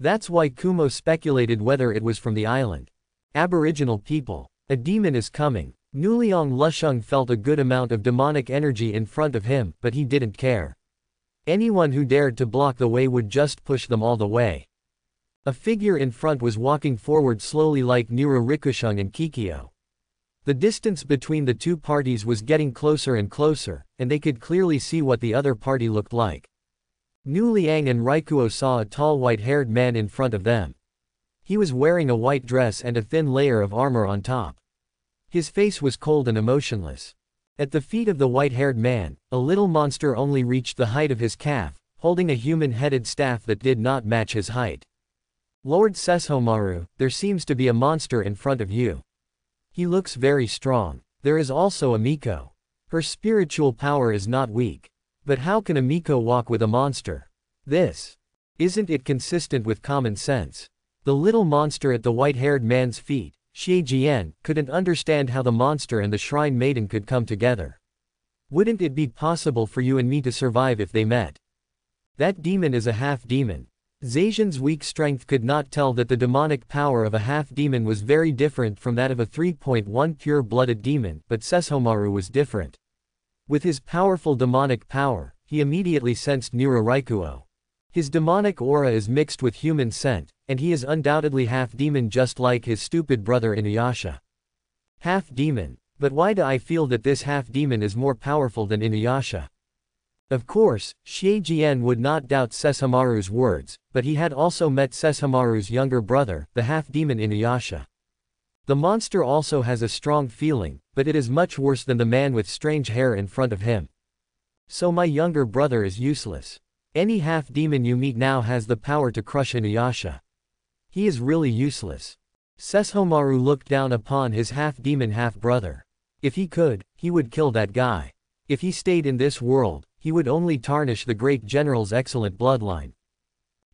That's why Kumo speculated whether it was from the island. Aboriginal people. A demon is coming. Nuliang Lusheng felt a good amount of demonic energy in front of him, but he didn't care. Anyone who dared to block the way would just push them all the way. A figure in front was walking forward slowly like Nira Rikushung and Kikyo. The distance between the two parties was getting closer and closer, and they could clearly see what the other party looked like. Nu Liang and Raikuo saw a tall white-haired man in front of them. He was wearing a white dress and a thin layer of armor on top. His face was cold and emotionless. At the feet of the white-haired man, a little monster only reached the height of his calf, holding a human-headed staff that did not match his height. Lord Sesshomaru, there seems to be a monster in front of you. He looks very strong. There is also a Miko. Her spiritual power is not weak. But how can a Miko walk with a monster? This. Isn't it consistent with common sense? The little monster at the white-haired man's feet, Xie Jian, couldn't understand how the monster and the shrine maiden could come together. Wouldn't it be possible for you and me to survive if they met? That demon is a half-demon. Zacian's weak strength could not tell that the demonic power of a half-demon was very different from that of a 3.1 pure-blooded demon, but Sesshomaru was different. With his powerful demonic power, he immediately sensed Nura Raikuo. His demonic aura is mixed with human scent, and he is undoubtedly half-demon just like his stupid brother Inuyasha. Half-demon. But why do I feel that this half-demon is more powerful than Inuyasha? Of course, Shiejian would not doubt Sesshomaru's words, but he had also met Sesshomaru's younger brother, the half-demon Inuyasha. The monster also has a strong feeling, but it is much worse than the man with strange hair in front of him. So my younger brother is useless. Any half-demon you meet now has the power to crush Inuyasha. He is really useless. Sesshomaru looked down upon his half-demon half-brother. If he could, he would kill that guy. If he stayed in this world, he would only tarnish the great general's excellent bloodline.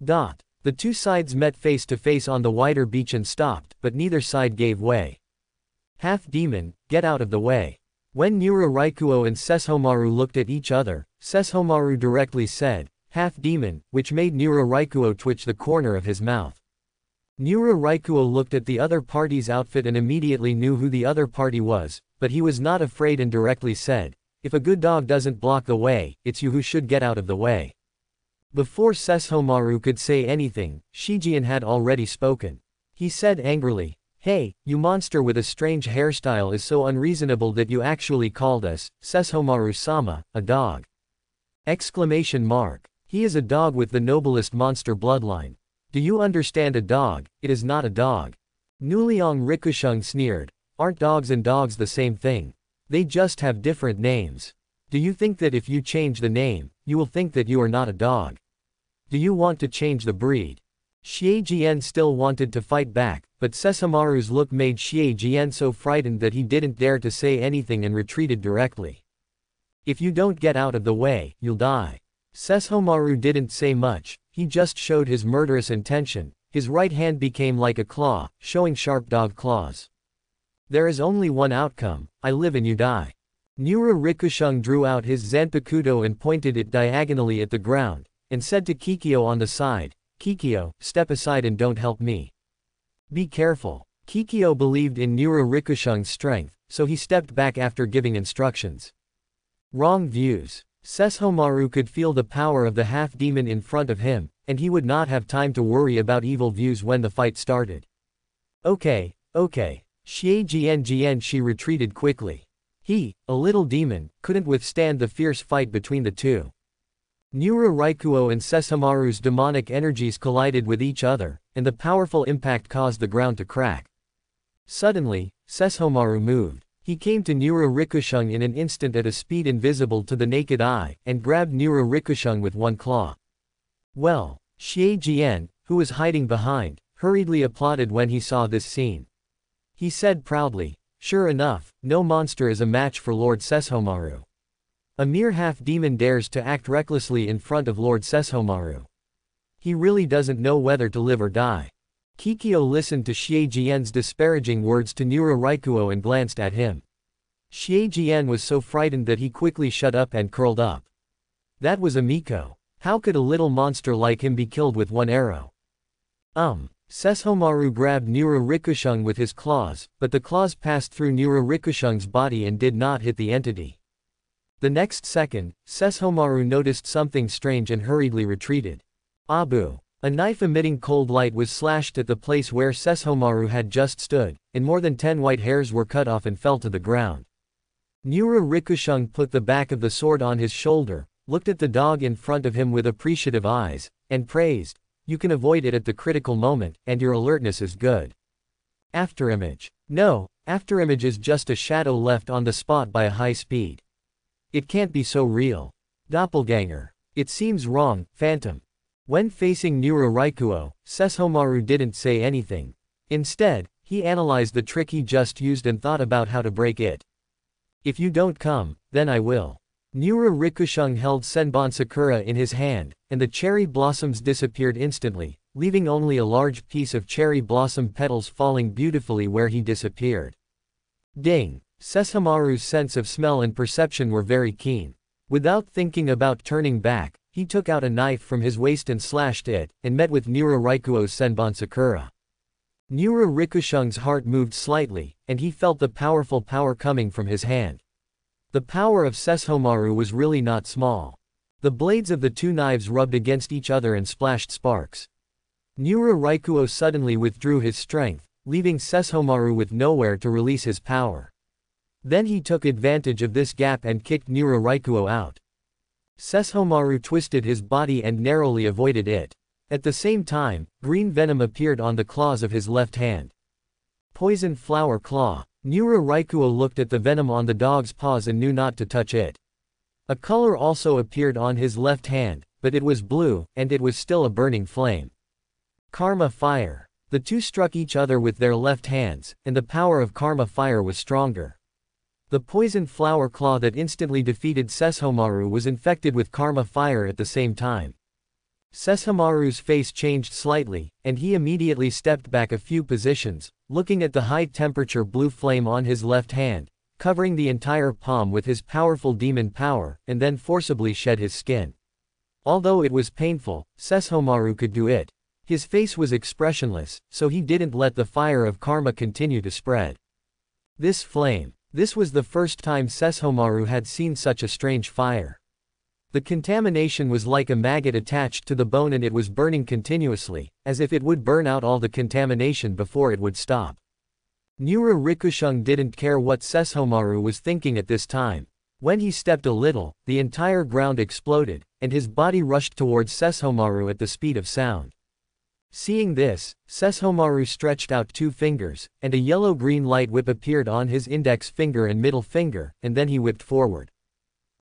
Dot. The two sides met face to face on the wider beach and stopped, but neither side gave way. Half-demon, get out of the way. When Nura Raikuo and Sesshomaru looked at each other, Sesshomaru directly said, half-demon, which made Nura Raikuo twitch the corner of his mouth. Nura Raikuo looked at the other party's outfit and immediately knew who the other party was, but he was not afraid and directly said, if a good dog doesn't block the way, it's you who should get out of the way. Before Sesshomaru could say anything, Xie Jian had already spoken. He said angrily, Hey, you monster with a strange hairstyle is so unreasonable that you actually called us, Sesshomaru-sama, a dog. Exclamation mark. He is a dog with the noblest monster bloodline. Do you understand a dog, it is not a dog. Nuliang Rikusheng sneered. Aren't dogs and dogs the same thing? They just have different names. Do you think that if you change the name, you will think that you are not a dog? Do you want to change the breed? Xie Jian still wanted to fight back, but Sesshomaru's look made Xie Jian so frightened that he didn't dare to say anything and retreated directly. If you don't get out of the way, you'll die. Sesamaru didn't say much, he just showed his murderous intention, his right hand became like a claw, showing sharp dog claws. There is only one outcome, I live and you die. Nura Rikusheng drew out his Zanpakuto and pointed it diagonally at the ground, and said to Kikyo on the side, Kikyo, step aside and don't help me. Be careful. Kikyo believed in Nura Rikusheng's strength, so he stepped back after giving instructions. Wrong views. Sesshomaru could feel the power of the half-demon in front of him, and he would not have time to worry about evil views when the fight started. Okay, okay. Xie Jian Jian she retreated quickly. He, a little demon, couldn't withstand the fierce fight between the two. Nura Raikuo and Sesshomaru's demonic energies collided with each other, and the powerful impact caused the ground to crack. Suddenly, Sesshomaru moved. He came to Nura Rikusheng in an instant at a speed invisible to the naked eye, and grabbed Nura Rikusheng with one claw. Well, Xie Jian, who was hiding behind, hurriedly applauded when he saw this scene. He said proudly, Sure enough, no monster is a match for Lord Sesshomaru. A mere half-demon dares to act recklessly in front of Lord Sesshomaru. He really doesn't know whether to live or die. Kikyo listened to Xie Jian's disparaging words to Nura Raikuo and glanced at him. Xie Jian was so frightened that he quickly shut up and curled up. That was Amiko. How could a little monster like him be killed with one arrow? Um. Sesshomaru grabbed Rikusheng with his claws, but the claws passed through Rikusheng's body and did not hit the entity. The next second, Sesshomaru noticed something strange and hurriedly retreated. Abu. A knife emitting cold light was slashed at the place where Sesshomaru had just stood, and more than ten white hairs were cut off and fell to the ground. Nura Rikusheng put the back of the sword on his shoulder, looked at the dog in front of him with appreciative eyes, and praised, you can avoid it at the critical moment, and your alertness is good. Afterimage. No, afterimage is just a shadow left on the spot by a high speed. It can't be so real. Doppelganger. It seems wrong, phantom. When facing Nura Raikuo, Sesshomaru didn't say anything. Instead, he analyzed the trick he just used and thought about how to break it. If you don't come, then I will. Nura Rikushung held Senbon Sakura in his hand, and the cherry blossoms disappeared instantly, leaving only a large piece of cherry blossom petals falling beautifully where he disappeared. Ding! Sesshomaru's sense of smell and perception were very keen. Without thinking about turning back, he took out a knife from his waist and slashed it, and met with Nura Rikuo's Senbon Sakura. Nura Rikushung's heart moved slightly, and he felt the powerful power coming from his hand. The power of Sesshomaru was really not small. The blades of the two knives rubbed against each other and splashed sparks. Nura Rikuo suddenly withdrew his strength, leaving Sesshomaru with nowhere to release his power. Then he took advantage of this gap and kicked Nura Rikuo out. Sesshomaru twisted his body and narrowly avoided it. At the same time, green venom appeared on the claws of his left hand. Poison flower claw. Nura Rikuo looked at the venom on the dog's paws and knew not to touch it. A color also appeared on his left hand, but it was blue, and it was still a burning flame. Karma fire. The two struck each other with their left hands, and the power of karma fire was stronger. The poison flower claw that instantly defeated Sesshomaru was infected with karma fire at the same time. Sesshomaru's face changed slightly, and he immediately stepped back a few positions, looking at the high-temperature blue flame on his left hand, covering the entire palm with his powerful demon power, and then forcibly shed his skin. Although it was painful, Sesshomaru could do it. His face was expressionless, so he didn't let the fire of karma continue to spread. This flame. This was the first time Sesshomaru had seen such a strange fire. The contamination was like a maggot attached to the bone and it was burning continuously, as if it would burn out all the contamination before it would stop. Nura Rikushung didn't care what Sesshomaru was thinking at this time. When he stepped a little, the entire ground exploded, and his body rushed towards Sesshomaru at the speed of sound. Seeing this, Sesshomaru stretched out two fingers, and a yellow-green light whip appeared on his index finger and middle finger, and then he whipped forward.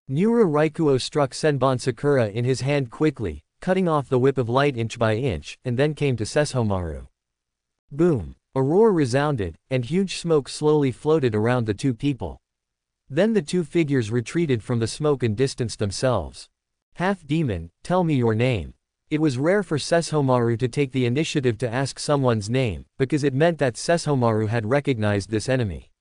Nura Rikuo struck Senbon Sakura in his hand quickly, cutting off the whip of light inch by inch, and then came to Sesshomaru. Boom! A roar resounded, and huge smoke slowly floated around the two people. Then the two figures retreated from the smoke and distanced themselves. Half-demon, tell me your name. It was rare for Sesshomaru to take the initiative to ask someone's name, because it meant that Sesshomaru had recognized this enemy.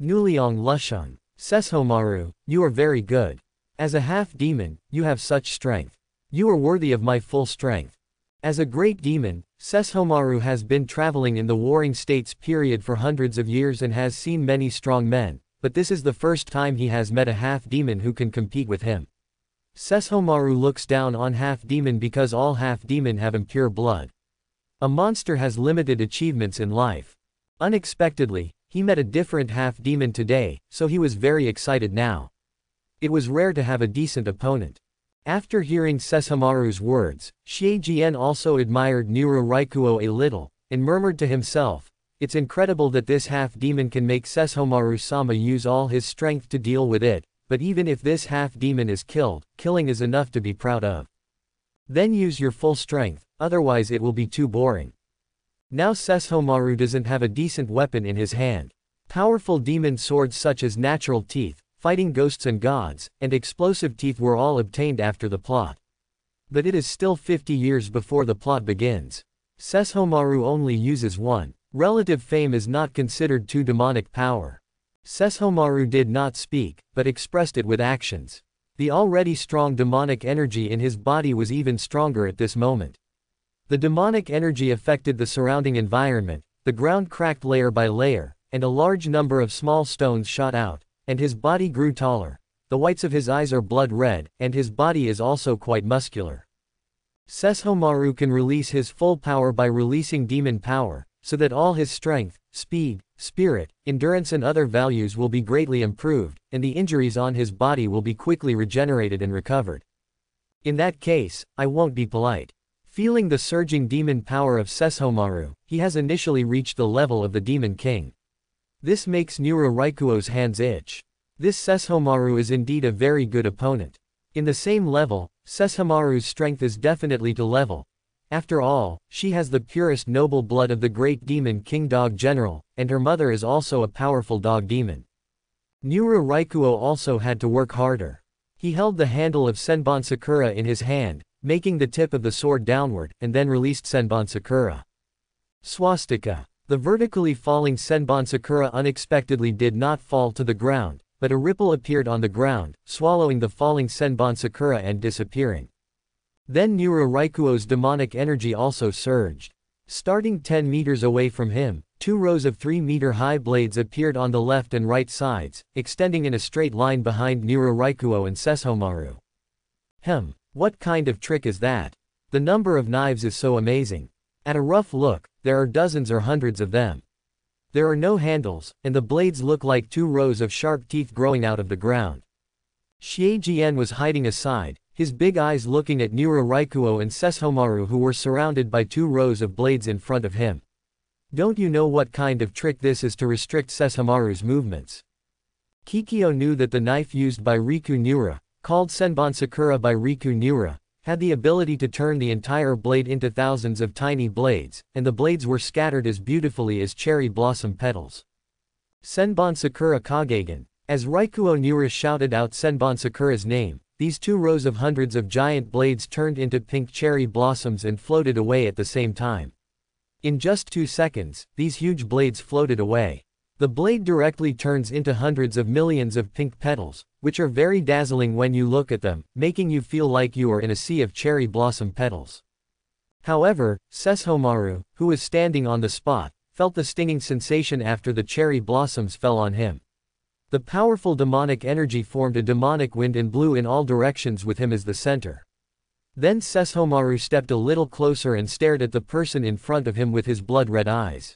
Nuliang Lusheng. Sesshomaru, you are very good. As a half-demon, you have such strength. You are worthy of my full strength. As a great demon, Sesshomaru has been traveling in the warring states period for hundreds of years and has seen many strong men, but this is the first time he has met a half-demon who can compete with him. Sesshomaru looks down on half-demon because all half-demon have impure blood. A monster has limited achievements in life. Unexpectedly, he met a different half-demon today, so he was very excited now. It was rare to have a decent opponent. After hearing Sesshomaru's words, Xie also admired Nura Raikuo a little, and murmured to himself, It's incredible that this half-demon can make Sesshomaru-sama use all his strength to deal with it, but even if this half-demon is killed, killing is enough to be proud of. Then use your full strength, otherwise it will be too boring. Now Sesshomaru doesn't have a decent weapon in his hand. Powerful demon swords such as natural teeth, fighting ghosts and gods, and explosive teeth were all obtained after the plot. But it is still 50 years before the plot begins. Sesshomaru only uses one. Relative fame is not considered too demonic power. Sesshomaru did not speak, but expressed it with actions. The already strong demonic energy in his body was even stronger at this moment. The demonic energy affected the surrounding environment, the ground cracked layer by layer, and a large number of small stones shot out, and his body grew taller. The whites of his eyes are blood red, and his body is also quite muscular. Sesshomaru can release his full power by releasing demon power, so that all his strength, speed, spirit, endurance and other values will be greatly improved, and the injuries on his body will be quickly regenerated and recovered. In that case, I won't be polite. Feeling the surging demon power of Sesshomaru, he has initially reached the level of the Demon King. This makes Nura Raikuo's hands itch. This Sesshomaru is indeed a very good opponent. In the same level, Sesshomaru's strength is definitely to level, after all, she has the purest noble blood of the great demon King Dog General, and her mother is also a powerful dog demon. Nura Raikuo also had to work harder. He held the handle of Senbon Sakura in his hand, making the tip of the sword downward, and then released Senbon Sakura. Swastika. The vertically falling Senbon Sakura unexpectedly did not fall to the ground, but a ripple appeared on the ground, swallowing the falling Senbon Sakura and disappearing. Then Nura Raikuo's demonic energy also surged. Starting 10 meters away from him, two rows of 3 meter high blades appeared on the left and right sides, extending in a straight line behind Nura Raikuo and Sesshomaru. Hem, what kind of trick is that? The number of knives is so amazing. At a rough look, there are dozens or hundreds of them. There are no handles, and the blades look like two rows of sharp teeth growing out of the ground. Xie Jian was hiding aside, his big eyes looking at Nura Raikuo and Sesshomaru who were surrounded by two rows of blades in front of him. Don't you know what kind of trick this is to restrict Sesshomaru's movements? Kikyo knew that the knife used by Riku Nura, called Senbon Sakura by Riku Nura, had the ability to turn the entire blade into thousands of tiny blades, and the blades were scattered as beautifully as cherry blossom petals. Senbon Sakura Kagegen. As Raikuo Nura shouted out Senbon Sakura's name, these two rows of hundreds of giant blades turned into pink cherry blossoms and floated away at the same time. In just two seconds, these huge blades floated away. The blade directly turns into hundreds of millions of pink petals, which are very dazzling when you look at them, making you feel like you are in a sea of cherry blossom petals. However, Sesshomaru, who was standing on the spot, felt the stinging sensation after the cherry blossoms fell on him. The powerful demonic energy formed a demonic wind and blew in all directions with him as the center. Then Sesshomaru stepped a little closer and stared at the person in front of him with his blood-red eyes.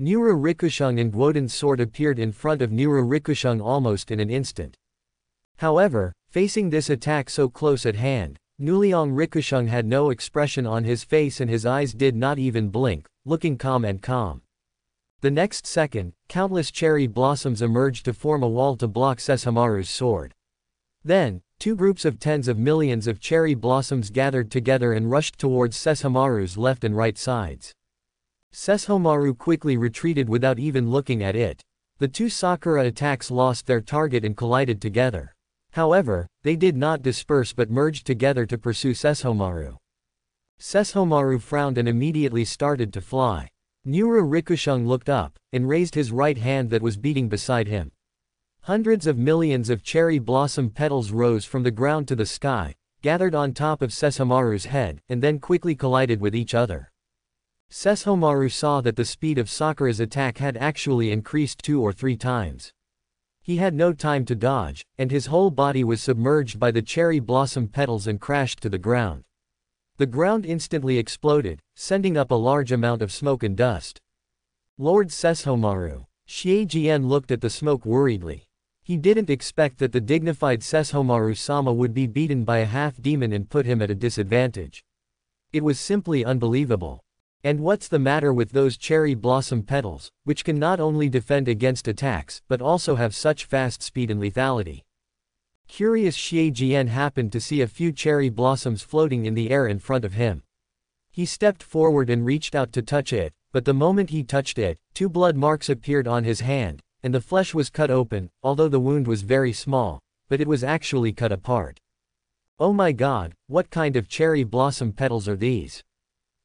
Nura Rikushung and Guodan's sword appeared in front of Nura Rikushung almost in an instant. However, facing this attack so close at hand, Nuliang Rikushung had no expression on his face and his eyes did not even blink, looking calm and calm. The next second, countless cherry blossoms emerged to form a wall to block Sesshomaru's sword. Then, two groups of tens of millions of cherry blossoms gathered together and rushed towards Sesshomaru's left and right sides. Sesshomaru quickly retreated without even looking at it. The two Sakura attacks lost their target and collided together. However, they did not disperse but merged together to pursue Sesshomaru. Sesshomaru frowned and immediately started to fly. Nura Rikushung looked up, and raised his right hand that was beating beside him. Hundreds of millions of cherry blossom petals rose from the ground to the sky, gathered on top of Sesshomaru's head, and then quickly collided with each other. Sesshomaru saw that the speed of Sakura's attack had actually increased two or three times. He had no time to dodge, and his whole body was submerged by the cherry blossom petals and crashed to the ground. The ground instantly exploded, sending up a large amount of smoke and dust. Lord Sesshomaru. Xie Jian looked at the smoke worriedly. He didn't expect that the dignified Sesshomaru-sama would be beaten by a half-demon and put him at a disadvantage. It was simply unbelievable. And what's the matter with those cherry blossom petals, which can not only defend against attacks, but also have such fast speed and lethality? Curious Xie Jian happened to see a few cherry blossoms floating in the air in front of him. He stepped forward and reached out to touch it, but the moment he touched it, two blood marks appeared on his hand, and the flesh was cut open, although the wound was very small, but it was actually cut apart. Oh my god, what kind of cherry blossom petals are these?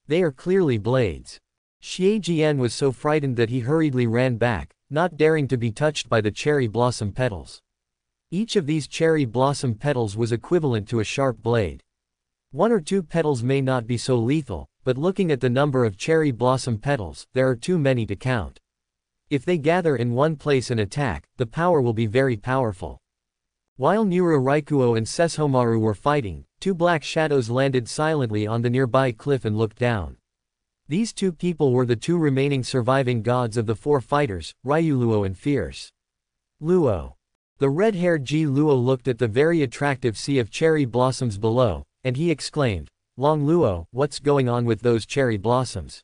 They are clearly blades. Xie Jian was so frightened that he hurriedly ran back, not daring to be touched by the cherry blossom petals. Each of these cherry blossom petals was equivalent to a sharp blade. One or two petals may not be so lethal, but looking at the number of cherry blossom petals, there are too many to count. If they gather in one place and attack, the power will be very powerful. While Nura Raikuo and Sesshomaru were fighting, two black shadows landed silently on the nearby cliff and looked down. These two people were the two remaining surviving gods of the four fighters, Ryu Luo and Fierce. Luo. The red-haired Ji Luo looked at the very attractive sea of cherry blossoms below, and he exclaimed, Long Luo, what's going on with those cherry blossoms?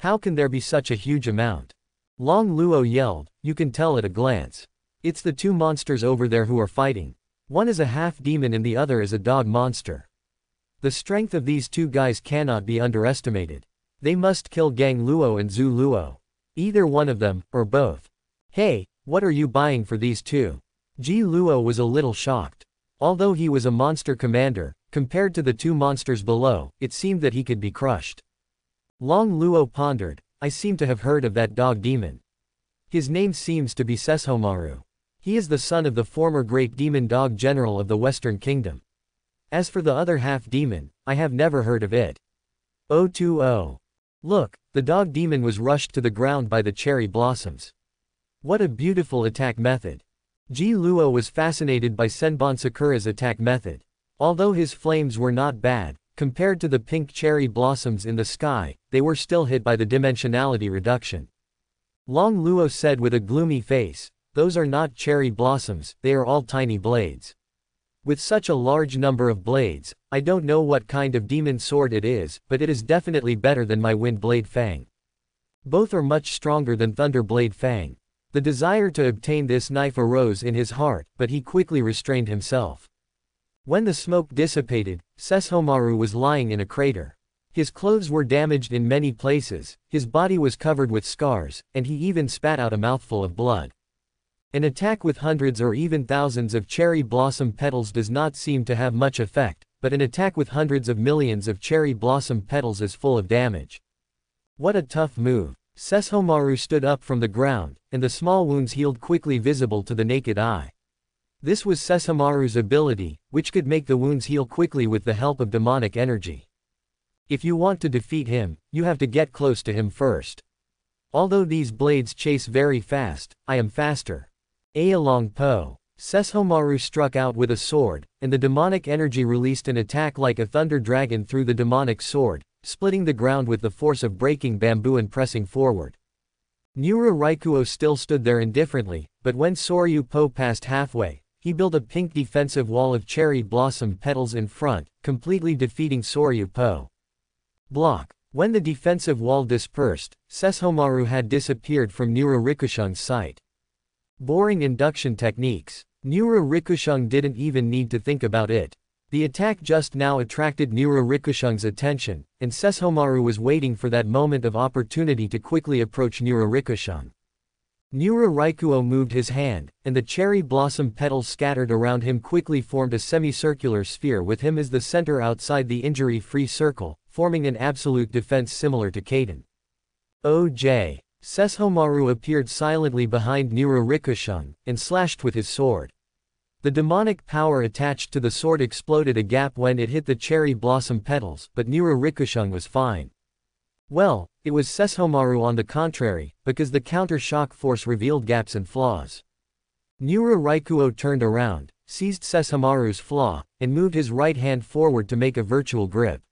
How can there be such a huge amount? Long Luo yelled, you can tell at a glance. It's the two monsters over there who are fighting. One is a half-demon and the other is a dog monster. The strength of these two guys cannot be underestimated. They must kill Gang Luo and Zhu Luo. Either one of them, or both. Hey, what are you buying for these two? Ji Luo was a little shocked. Although he was a monster commander, compared to the two monsters below, it seemed that he could be crushed. Long Luo pondered, I seem to have heard of that dog demon. His name seems to be Sesshomaru. He is the son of the former great demon dog general of the Western Kingdom. As for the other half-demon, I have never heard of it. 020. Look, the dog demon was rushed to the ground by the cherry blossoms. What a beautiful attack method. Ji Luo was fascinated by Senbon Sakura's attack method. Although his flames were not bad, compared to the pink cherry blossoms in the sky, they were still hit by the dimensionality reduction. Long Luo said with a gloomy face, those are not cherry blossoms, they are all tiny blades. With such a large number of blades, I don't know what kind of demon sword it is, but it is definitely better than my Wind Blade Fang. Both are much stronger than Thunder Blade Fang. The desire to obtain this knife arose in his heart, but he quickly restrained himself. When the smoke dissipated, Sesshomaru was lying in a crater. His clothes were damaged in many places, his body was covered with scars, and he even spat out a mouthful of blood. An attack with hundreds or even thousands of cherry blossom petals does not seem to have much effect, but an attack with hundreds of millions of cherry blossom petals is full of damage. What a tough move. Sesshomaru stood up from the ground, and the small wounds healed quickly visible to the naked eye. This was Sesshomaru's ability, which could make the wounds heal quickly with the help of demonic energy. If you want to defeat him, you have to get close to him first. Although these blades chase very fast, I am faster. Aolong Po. Sesshomaru struck out with a sword, and the demonic energy released an attack like a thunder dragon through the demonic sword, splitting the ground with the force of breaking bamboo and pressing forward. Nura Raikuo still stood there indifferently, but when Soryu Po passed halfway, he built a pink defensive wall of cherry blossom petals in front, completely defeating Soryu Po. Block. When the defensive wall dispersed, Sesshomaru had disappeared from Nura Rikushung's sight. Boring induction techniques. Nura Rikushung didn't even need to think about it. The attack just now attracted Nura Rikushung's attention, and Sesshomaru was waiting for that moment of opportunity to quickly approach Nura Rikushung. Nura Raikuo moved his hand, and the cherry blossom petals scattered around him quickly formed a semicircular sphere with him as the center outside the injury-free circle, forming an absolute defense similar to Kaden. O.J. Sesshomaru appeared silently behind Nura Rikushung, and slashed with his sword. The demonic power attached to the sword exploded a gap when it hit the cherry blossom petals, but Nura Rikushung was fine. Well, it was Sesshomaru on the contrary, because the counter-shock force revealed gaps and flaws. Nura Raikuo turned around, seized Sesshomaru's flaw, and moved his right hand forward to make a virtual grip.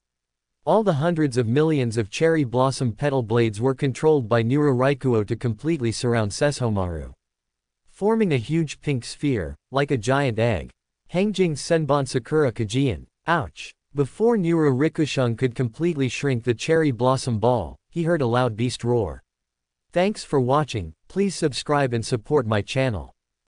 All the hundreds of millions of cherry blossom petal blades were controlled by Nura Raikuo to completely surround Sesshomaru. Forming a huge pink sphere, like a giant egg. Hangjing Senbon Sakura Kajian. Ouch. Before Nura Rikushung could completely shrink the cherry blossom ball, he heard a loud beast roar. Thanks for watching, please subscribe and support my channel.